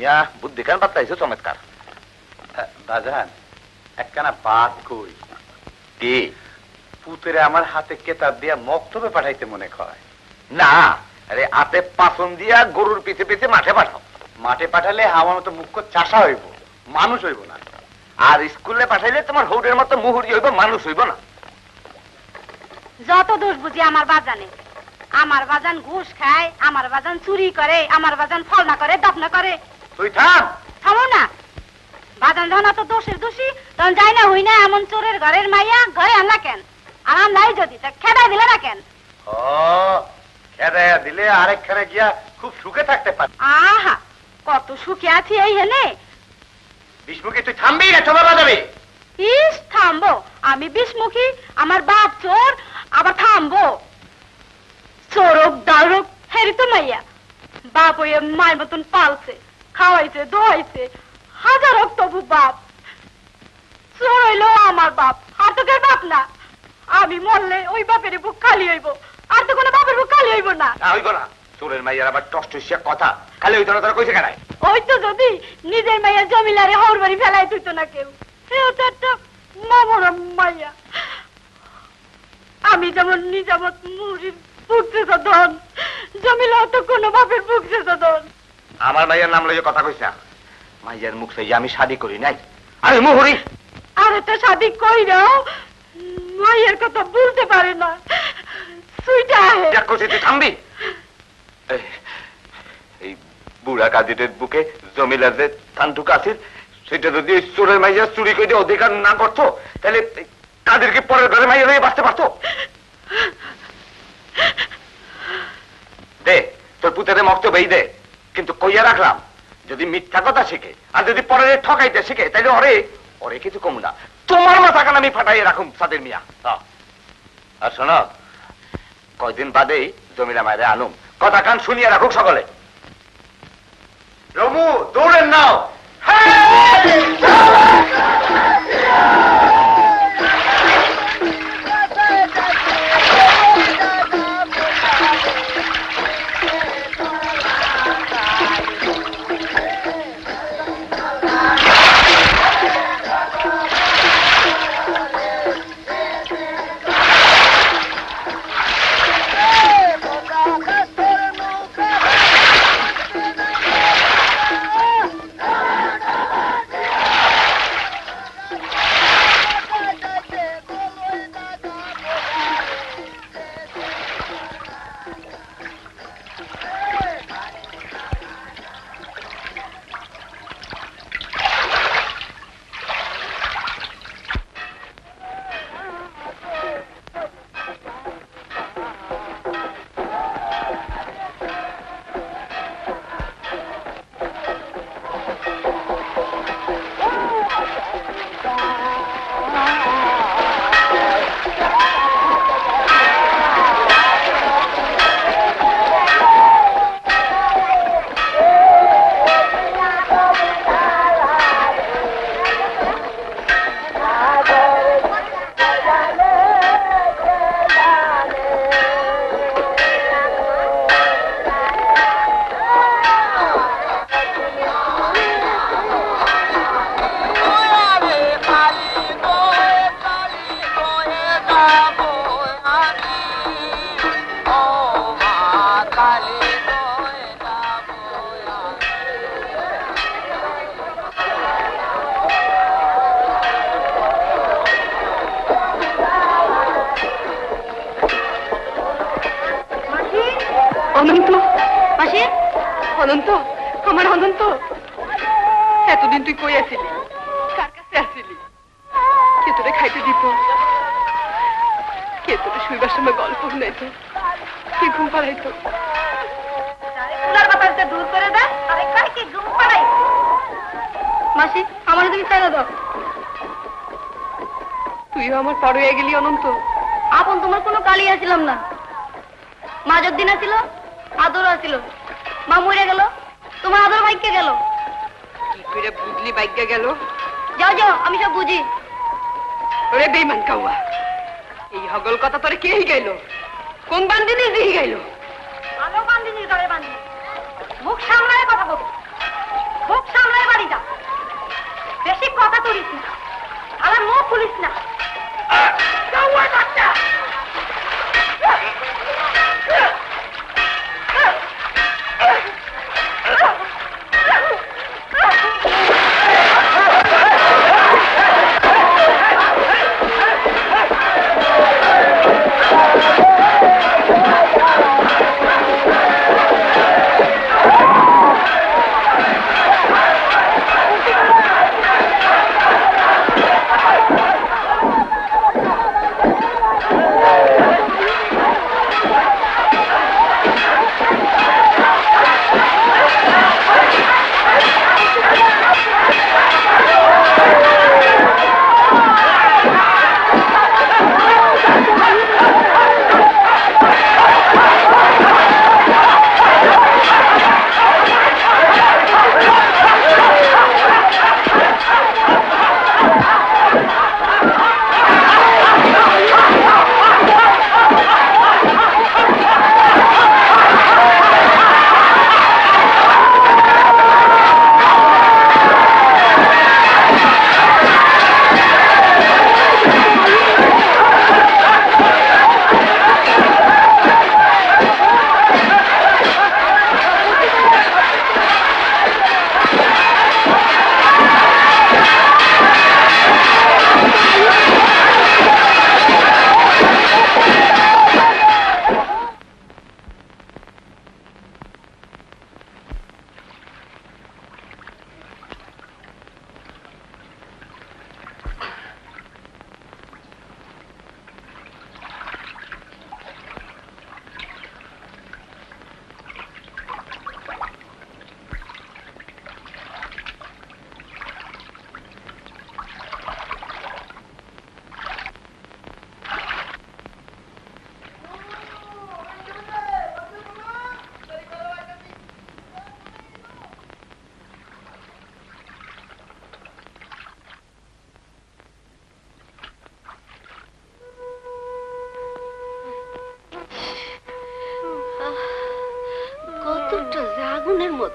ইয়া বুদ্ধি কেন পাতলাইছো চমৎকার। বাজান একখানা বাদ কই। কি? পুতেরে আমার হাতে কেতাব দিয়া মক্তবে পাঠাইতে মনে কয়। না আরে হাতে পাচন দিয়া গরুর পিছে পিছে মাঠে পাঠাও। মাঠে পাঠালে আমার মতো মুখ্য চাষা হইব। মানুষ হইব না। আর স্কুলে পাঠাইলে তোমার হৌরের মতো মুহুরি হইব মানুষ হইব না। যত দোষ বুঝি আমার বাজানে। আমার বাজান ঘুষ খায় আমার বাজান চুরি করে আমার বাজান ফলনা করে দফনা করে। তুই থাম! থামো না। বাজান যখন অত দোষের দোষী তখন যাই না হই না এমন চোরের ঘরের মাইয়া ঘরে আনলা কেন? আর আমলাই যদি তা খেদাই দিলে না কেন? ও খেদাইয়া দিলে আরেকখানে গিয়া খুব সুখে থাকতে পারে। আহা কত সুখে আছি এই হেনে। বিষ্ণুকে তুই থামবি না চলে বাজাবে। ইস থামবো। আমি বিষমুখী আমার বাপ চোর আবার থামবো। চোরক দারক হেরি তো মাইয়া। বাপ ওই মায়ের মতন পালছে খাওয়াইছে দোয়াইছে হাজারক তবু বাপ। চোর হইল আমার বাপ আর তো কেউ বাপ না। আমি মরলে ওই বাপের বুক খালি হইব আর তো কোনো বাপের বুক খালি হইব না। না হইব না। চোরের মাইয়ার আবার টস্টসিয়া কথা। খালি ওই ধরনের কইছে কেন ওই তো যদি নিজের মাইয়া জমিলারে হর বাড়ি ফেলাই তুইতো না কেউ সেও তো একটা মামরা মাইয়া। আমি যেমন নিজামত মুড়ির বুকছে ধন জমিলাও তো কোনো বাপের বুকছে ধন। আমার মাইয়ার নাম লইয়া কথা কইছা? মাইয়ার মুখ চাই আমি শাদি করি নাই। আরে মুহুরি! আর একটা শাদি কইরাও মাইয়ের কথা বলতে পারে না। সুইটা আহে। যা কইছি তুই থামবি। বুড়া কাদিরের বুকে জমিলার যে থানটুক আছিল সেটা যদি চোরের মাইয়া চুরি করে অধিকার না করতো, তাহলে কাদের কি পরের ঘরে মাইয়া হয়ে বাঁচতে পারতো? দে, তোর পুতেরে মক্তবেই দে, কিন্তু কইয়া রাখলাম, যদি মিথ্যা কথা শিখে, আর যদি পরের ঠকাইতে শিখে তাহলে অরে অরে কিছু কম না। তোমার মাথা কান আমি ফাটাইয়ে রাখুম, সাদের মিয়া। আর শোনো, কয়দিন বাদেই জমিলা মায়ের আনুম। কথা কান শুনিয়ে রাখুক সকলে। রমু দৌড়েন নাও।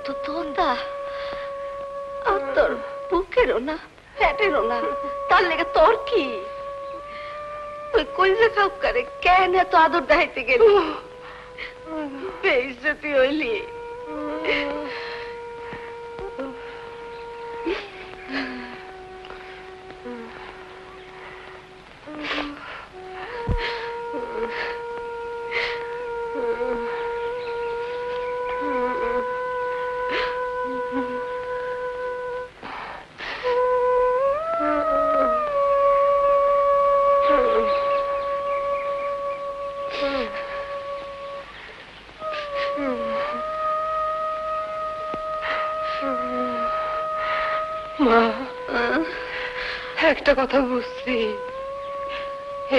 মতো তোতা। আর তোর বুকেরও না ফ্যাটেরও না তার লেগে তোর কি? ওই কইলে খাপ করে কেন এত আদর দেখাইতে গেলি? যদি হইলি।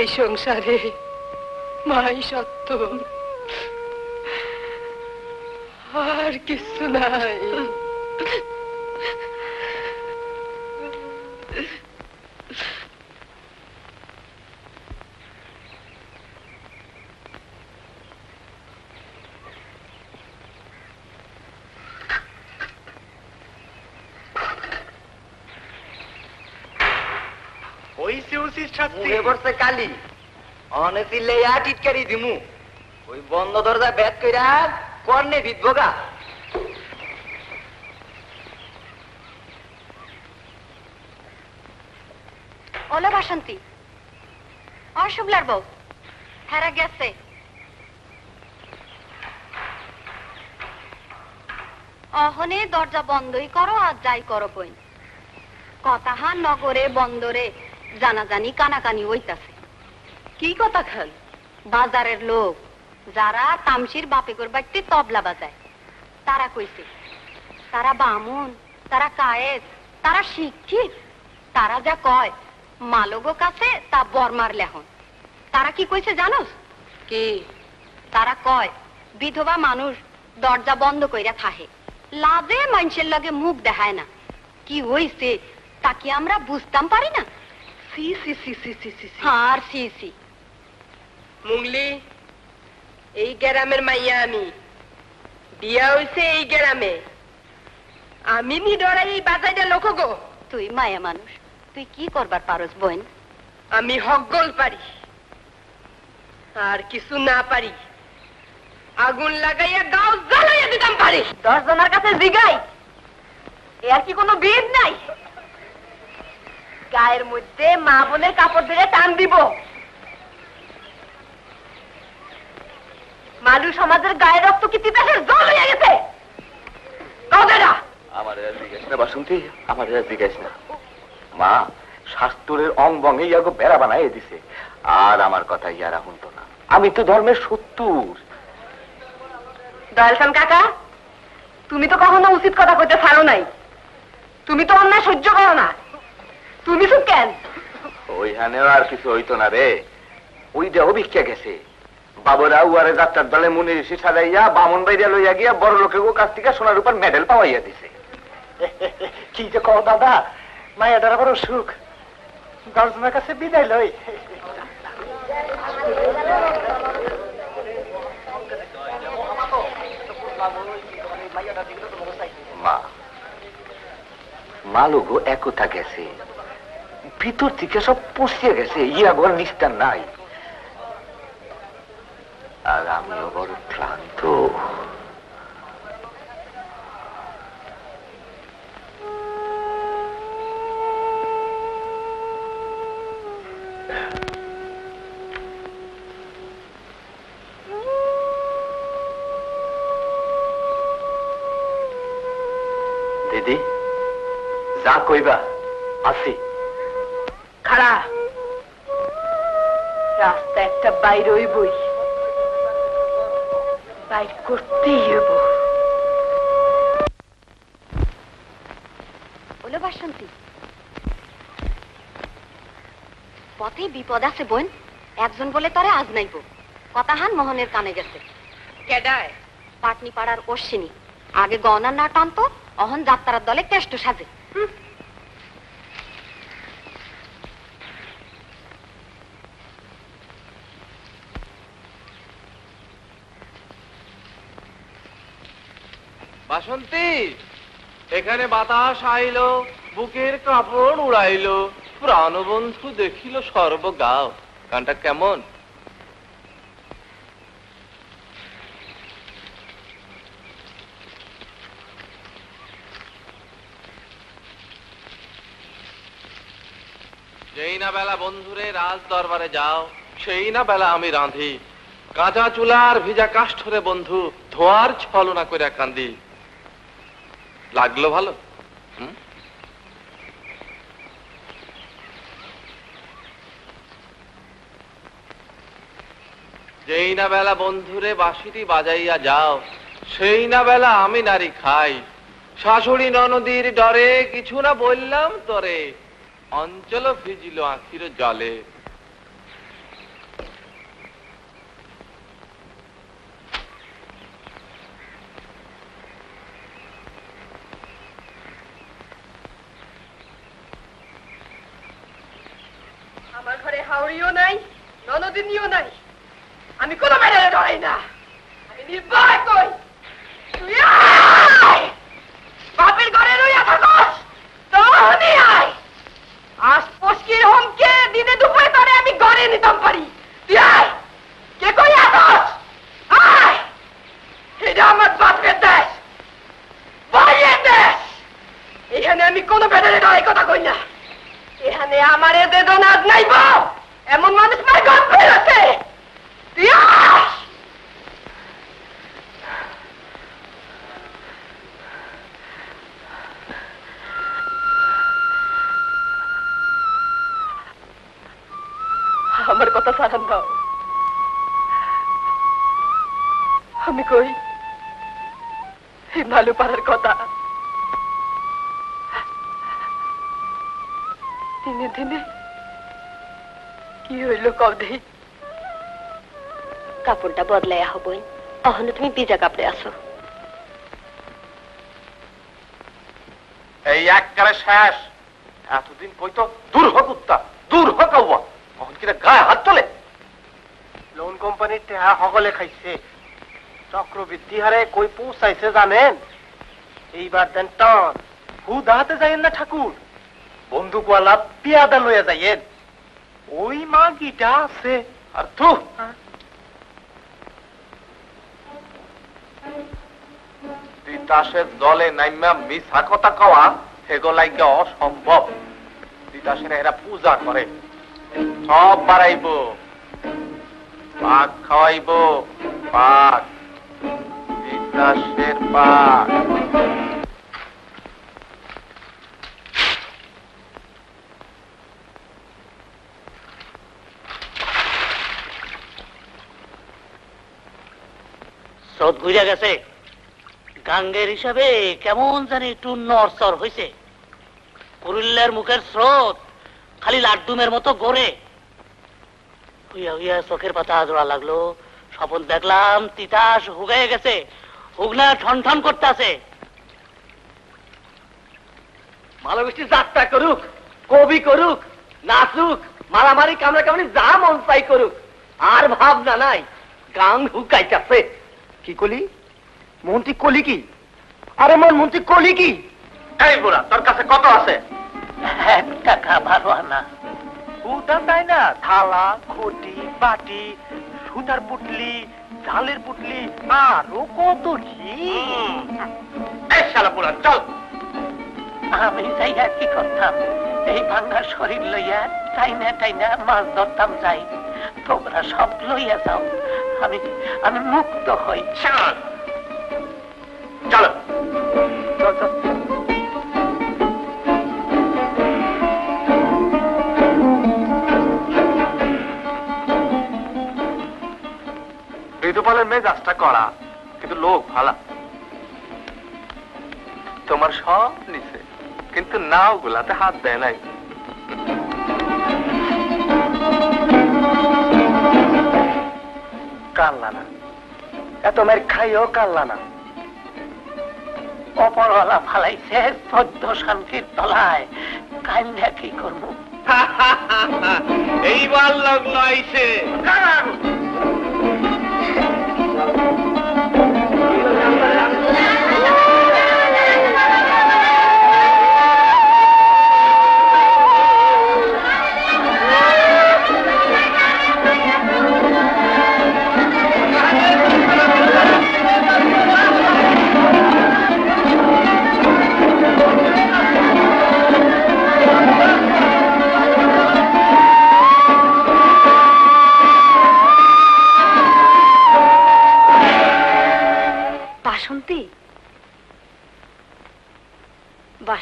এই সংসারে মাই সত্য। আর কিছু নাই হইছে উচিত শাস্তি মুখে পড়ছে কালি। অনে চিল্লে ইয়া টিটকারি দিমু। ওই বন্ধ দরজা ব্যাট কইরা কর্নে বিদবগা ওলে বাসন্তী। অশুভলার বউ। হেরা গেছে। অহনে দরজা বন্ধই করো আর যাই করো বই কথাহা নগরে বন্দরে জানাজানি কানাকানি হইতাছে। কি কথা খান? বাজারের লোক যারা তামসির বাপেকর বাড়িতে তবলা বাজায় তারা কইছে তারা বামুন তারা কায়েদ তারা শিক্ষিত তারা যা কয় মালগো কাছে তা বর্মার লেহন তারা কি কইছে জানোস? কি? তারা কয় বিধবা মানুষ দরজা বন্ধ কইরা থাহে লাজে মানুষের লগে মুখ দেখায় না। কি হইছে তা কি আমরা বুঝতাম পারি না? সি সি সি সি সি সি আর সি সি এই গ্রামের মাইয়া আমি বিয়া হইছে এই গ্রামে আমি নি ডরাই এই বাজাইটা লোক গো তুই মায়া মানুষ তুই কি করবার পারস বোন আমি হকগোল পারি আর কিছু না পারি আগুন লাগাইয়া গাও জ্বালাইয়া দিতাম পারি দশ জনের কাছে জিগাই এ আর কি কোনো বিদ নাই গায়ের মধ্যে মা বোনের কাপড় ধরে টান দিব। মালু সমাজের গায়ের রক্ত কি তিতাসের জল হয়ে গেছে? কবেরা আমার আর জিজ্ঞেস না বাসন্তী আমার আর জিজ্ঞেস না। মা শাস্ত্রের অং বঙ্গে বেড়া বানাই দিছে। আর আমার কথা ইয়ারা শুনতো না। আমি তো ধর্মের সত্তর দয়ালসান কাকা তুমি তো কখনো উচিত কথা কইতে পারো নাই। তুমি তো অন্যায় সহ্য করো না। তুমি চুপ কেন? ওইখানেও আর কিছু হইতো না রে। ওই দেহ ভিক্ষা গেছে। বাবুরা উয়ারে যাত্রার দলে মুনি ঋষি সাজাইয়া বামন বাইরিয়া লইয়া গিয়া বড় লোকের কাছ থেকে সোনার উপর মেডেল পাওয়াইয়া দিছে। কি যে কও দাদা মায়াটার বড় সুখ দর্জনের কাছে বিদায় লই। মা মালুগো একতা গেছে। ভিতর থেকে সব পচিয়ে গেছে ইয়া ঘর নিস্তার নাই। আর আমিও বড় ক্লান্ত। দিদি, যা কইবা, আসি। খাড়া। রাস্তা একটা বাইর হইবই। বাইর করতেই হইব। ওলো বাসন্তী। পথে বিপদ আছে বোন একজন বলে তরে আজ নাইব। কথাহান মোহনের কানে গেছে। কেডায়? পাটনি পাড়ার অশ্বিনী। আগে গহনা না টানতো অহন যাত্রার দলে কেষ্ট সাজে। বাসন্তী এখানে বাতাস আইলো, বুকের কাপড় উড়াইলো প্রাণবন্ধু দেখিল সর্বগাও। গানটা কেমন? যেই না বেলা বন্ধুরে রাজ দরবারে যাও, সেই না বেলা আমি রাঁধি। কাঁচা চুলার ভিজা কাষ্ঠরে বন্ধু ধোয়ার ছলনা করে কান্দি। লাগল ভালো? যেই না বেলা বন্ধুরে বাঁশিটি বাজাইয়া যাও, সেই না বেলা আমি নারী খাই। শাশুড়ি ননদীর ডরে কিছু না বললাম তরে, অঞ্চল ভিজিল আখির জলে আমার ঘরে হাওড়িও নাই ননদিনীও নাই। আমি কোনো মেডালে ডরাই না। আমি নির্ভয় কই! বাপের ঘরে রইয়া থাকস। তখনই আয়। আজ পস্কির হোমকে দিনে দুপুরে তরে আমি ঘরে নিতাম পারি। তুই আয়। কে কই আসস আয়! এটা আমার বাপের দেশ। বাইরের দেশ। এখানে আমি কোনো মেডালে ডরাই কথা কই না। এখানে আমার এ বেদনাদ নাইব এমন মানুষ মার গল্প আছে। আমার কথা সারান দাও। আমি কই? এই মালু পাড়ার কথা। দিনে দিনে কি হইল কদে কাপড়টা বদলাই হবই অহনো তুমি বিজা কাপড়ে আসো এই এককারে শেষ। এতদিন কইতো দূর হোক উত্তা দূর হোক আউয়া। তখন কিনা গায়ে হাত তোলে। লোন কোম্পানির টেহা সকলে খাইছে। চক্রবৃদ্ধি হারে কই পৌঁছাইছে জানেন? এইবার দেন টন। হু দাহাতে যাইয়েন না ঠাকুর। বন্দুকওয়ালা পিয়াদা লইয়া যাইয়েন। ওই মা গিটা আছে। আর তু তিতাসের দলে নাইমা কথা কওয়া অসম্ভব। তিতাসের এরা পূজা করে। সব বাড়াইব। পাক খাওয়াইব। পাক। তিতাসের পাক। স্রোত ঘুরে গেছে। গাঙ্গের হিসাবে কেমন জানি একটু নরসর হয়েছে কুরুল্লের মুখের স্রোত খালি লাড্ডুমের মতো গড়ে। হুইয়া হুইয়া চোখের পাতা জোড়া লাগল। স্বপন দেখলাম তিতাস হুগায় গেছে। হুগনা ঠন ঠন করতে আছে মালবৃষ্টি যাত্রা করুক, কবি করুক, নাচুক, মারামারি কামড়া কামড়ি যা মন চাই করুক। আর ভাবনা নাই, গাং হুকাইতাছে। কি কলি? মন্ত্রী কলি কি? আরে মন মন্ত্রী কলি কি? এই বুড়া তোর কাছে কত আছে? এক টাকা ভালো আনা উদান দেয় না? থালা খুঁটি বাটি সুতার পুটলি ঝালের পুটলি আরও কত কি? এই শালা বুড়া চল। আমি যাইয়া কি করতাম এই ভাঙ্গা শরীর লইয়া টাইনা টাইনা মাছ ধরতাম যাই। তোমরা সব লইয়া যাও। আমি আমি মুক্ত হই। চল। চলো। ঋতুপালের মেজাজটা করা কিন্তু লোক ভালা। তোমার সব নিছে কিন্তু নাও গুলাতে হাত দেয় নাই। কানলা না। এত মের খাইও কানলা না। অপরওয়ালা ফালাইছে পদ্ম শান্তির তলায়। কান্দা কি করব? এইবার লাগল আইসে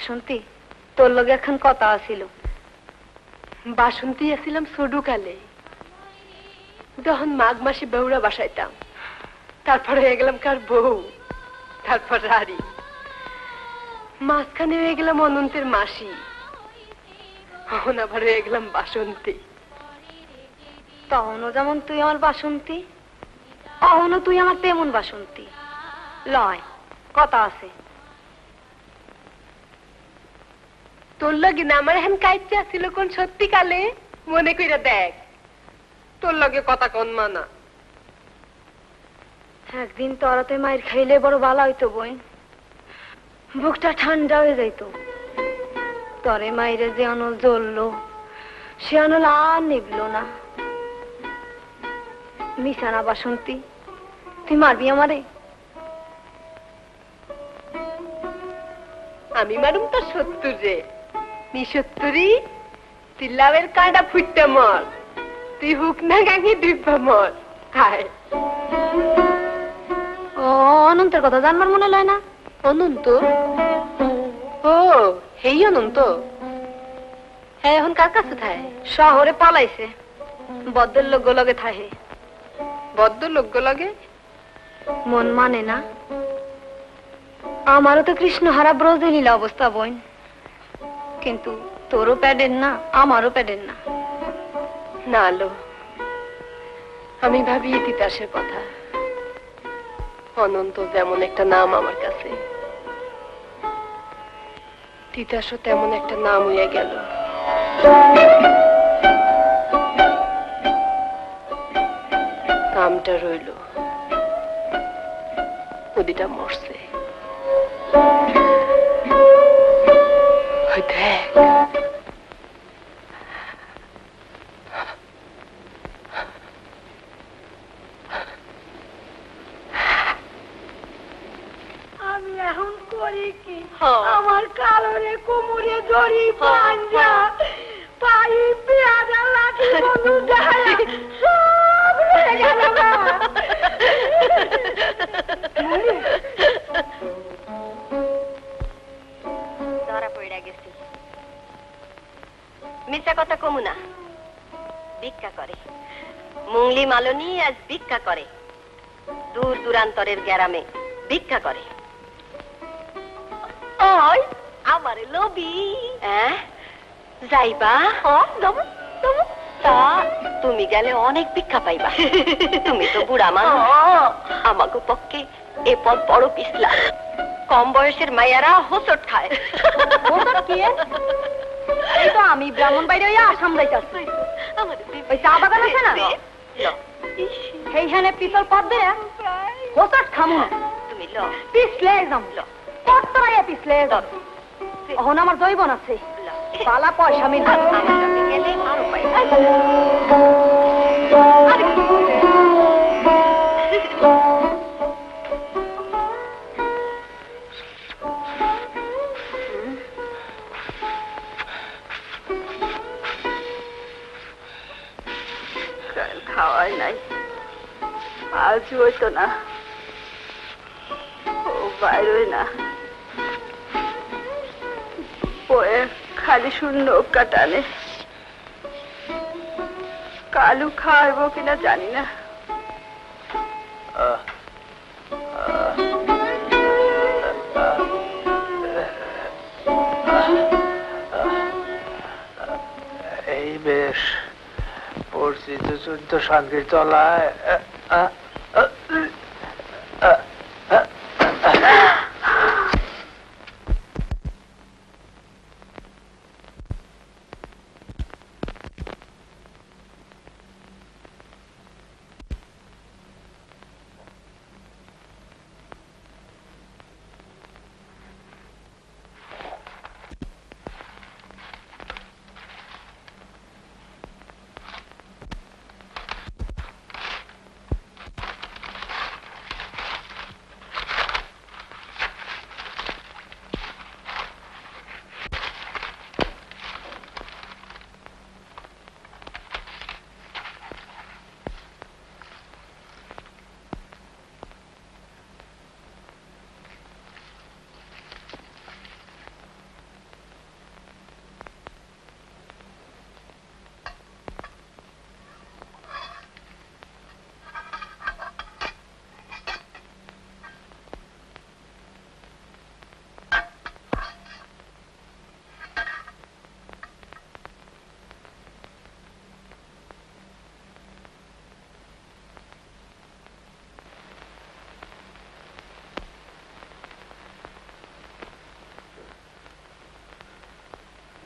বাসন্তী, তোর লগে এখন কথা আছিল। বাসন্তী আসিলাম সডুকালে তখন মাঘ মাসে বেউরা বাসাইতাম, তারপরে হয়ে গেলাম কার বউ, তারপর রারি মাঝখানে হয়ে গেলাম অনন্তের মাসি এখন আবার হয়ে গেলাম বাসন্তী। তখনও যেমন তুই আমার বাসন্তী অহনও তুই আমার তেমন বাসন্তী। লয়, কথা আছে। তোর লগে না আমার এখন কাইতে আসছিল কোন সত্যিকালে? মনে কইরা দেখ। তোর লগে কথা কোন মানা? একদিন তোরাতে মায়ের খাইলে বড় ভালো হইতো বোন বুকটা ঠান্ডা হয়ে যাইতো। তরে মাইরে যে অনল জ্বললো সে আনল আর নিবলো না। মিশানা বাসন্তী তুই মারবি আমারে? আমি মারুম তো সত্তর রে নি সত্তরি তুই লাভের কাঁটা ফুটতে মর তুই হুক না গাঙে ডিব্বা মর হায় ও অনন্তের কথা জানবার মনে লয় না? অনন্ত? ও হেই অনন্ত। হ্যাঁ এখন কার কাছে থাকে শহরে পালাইছে। বদ্দের লোক লগে থাহে। বদ্ধ লোক লাগে মন মানে না। আমারও তো কৃষ্ণ হারা কৃষ্ণহারা ব্রজলীলা অবস্থা বোন। কিন্তু তোরও প্যাডের না, আমারও প্যাডের না। না, আলো। আমি ভাবি তিতাসের কথা। অনন্ত যেমন একটা নাম আমার কাছে। তিতাসও তেমন একটা নাম হইয়া গেল। নামটা রইল নদীটা মরছে। ওই দেখ আমি এখন করি কি? আমার কালরে কোমরে দড়ি পাঞ্জা পাই পেয়ারা লাঠি বন্ধু যায় সব রয়ে গেল না ধরা পড়া গেছি। মিথ্যা কথা কমু না। ভিক্ষা করে। মুংলি মালনী আজ ভিক্ষা করে। দূর দূরান্তরের গ্যারামে ভিক্ষা করে। ওই আমার লবি হ্যাঁ? যাইবা। দম তা তুমি গেলে অনেক ভিক্ষা পাইবা। তুমি তো বুড়া মানুষ। আমাকে পক্ষে এ পথ বড় পিছলা। কম বয়সের মাইয়ারা হোসট খায়। হোসট কি এ? তো আমি ব্রাহ্মণ বাইরে হইয়া আসাম যাইতাছি ওই চা বাগান আছে না? সেইখানে পিতল পথ দিয়ে হোসট খামু ল পিছলে যাম কত্তরাইয়া পিছলে যাম এখন আমার জৈবন আছে। বালা পয়সা মিল। গেলে আরও। পাই আজ হইতো না। ও বাইরই না। বয়ে খালি শূন্য কাটানে কালু খাইব কিনা জানি না। এই বেশ পড়ছি তো চোদ্দ শান্তির তলায় আ, আ, আ, আ, আ, আ।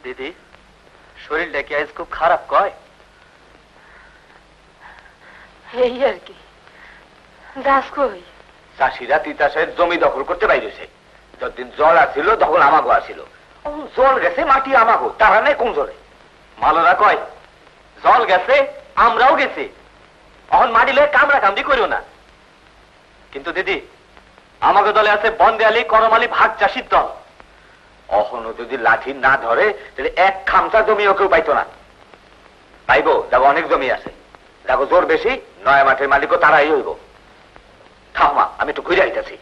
দিদি শরীরটা কি আজ খুব খারাপ কয়। এই আর কি। দাস কই? চাষিরা তিতাসের জমি দখল করতে বাইরেছে। যতদিন জল আসছিল তখন আমাগো আসিল জল গেছে মাটি আমাগো তারা নেই কোন জলে। মালরা কয় জল গেছে আমরাও গেছি। এখন মাটি লয়ে কামড়া কামড়ি করিও না। কিন্তু দিদি আমাকে দলে আছে বন্দেয়ালি করমালি ভাগ চাষির দল। অহনো যদি লাঠি না ধরে, তাহলে এক খামচা জমি কেউ পাইতো না। পাইবো, দেখো অনেক জমি আছে। দেখো, জোর বেশি, নয় মাঠের মালিকও তারাই হইব। থাকমা আমি একটু খুঁজে আইতেছি।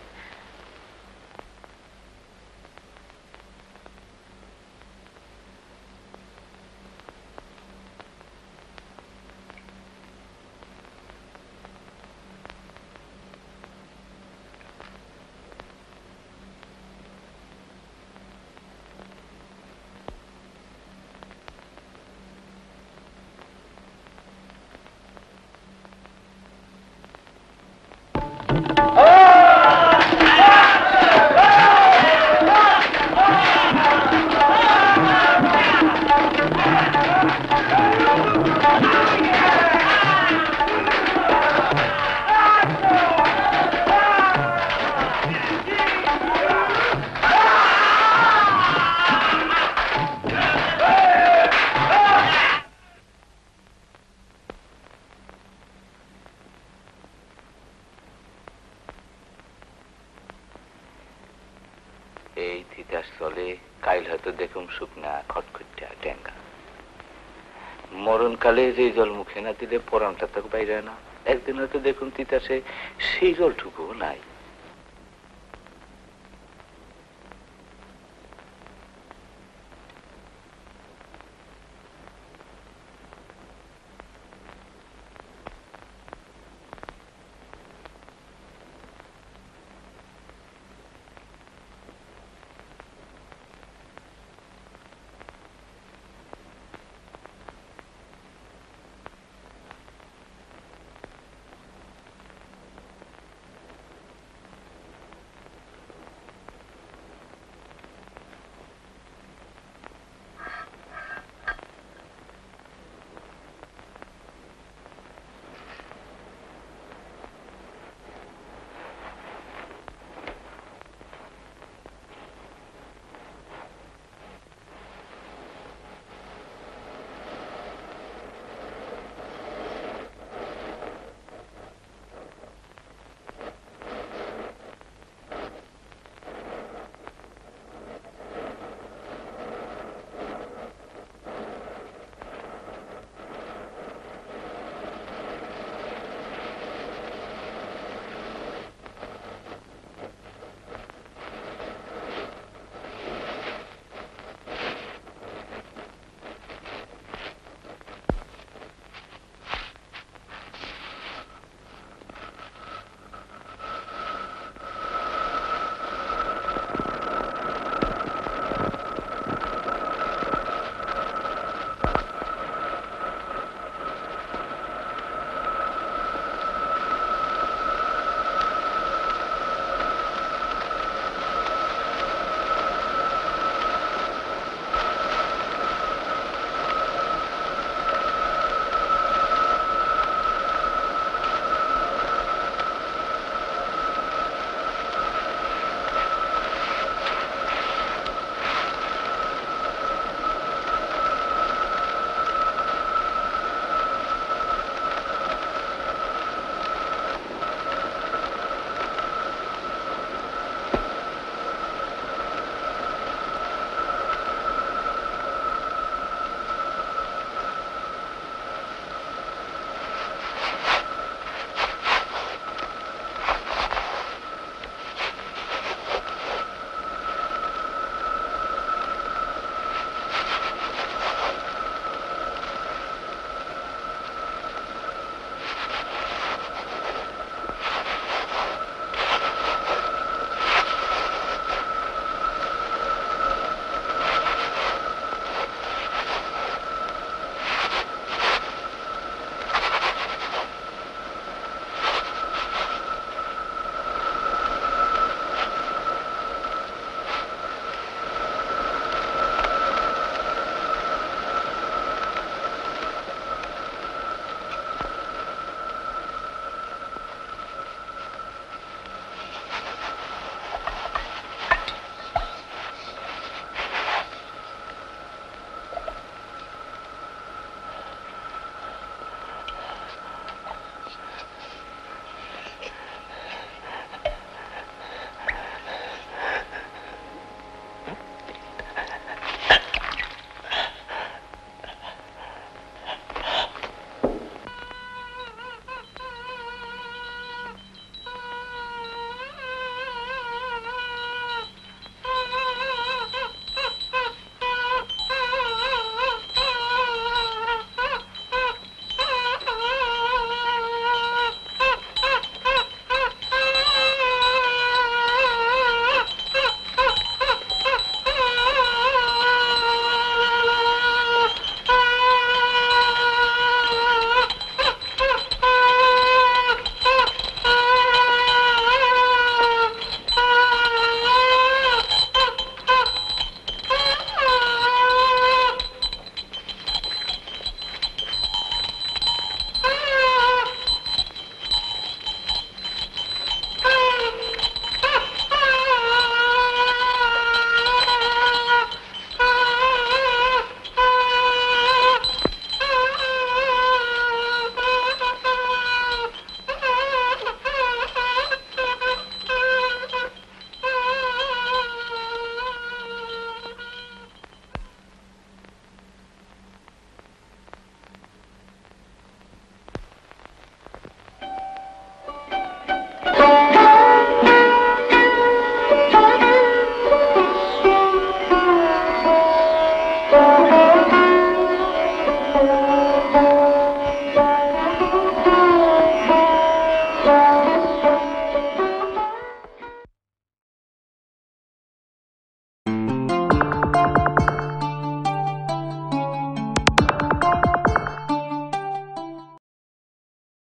মরণকালে যে জল মুখে না দিলে পরামটা তো বাইরে না। একদিন হয়তো দেখুন তিতাসে সেই নাই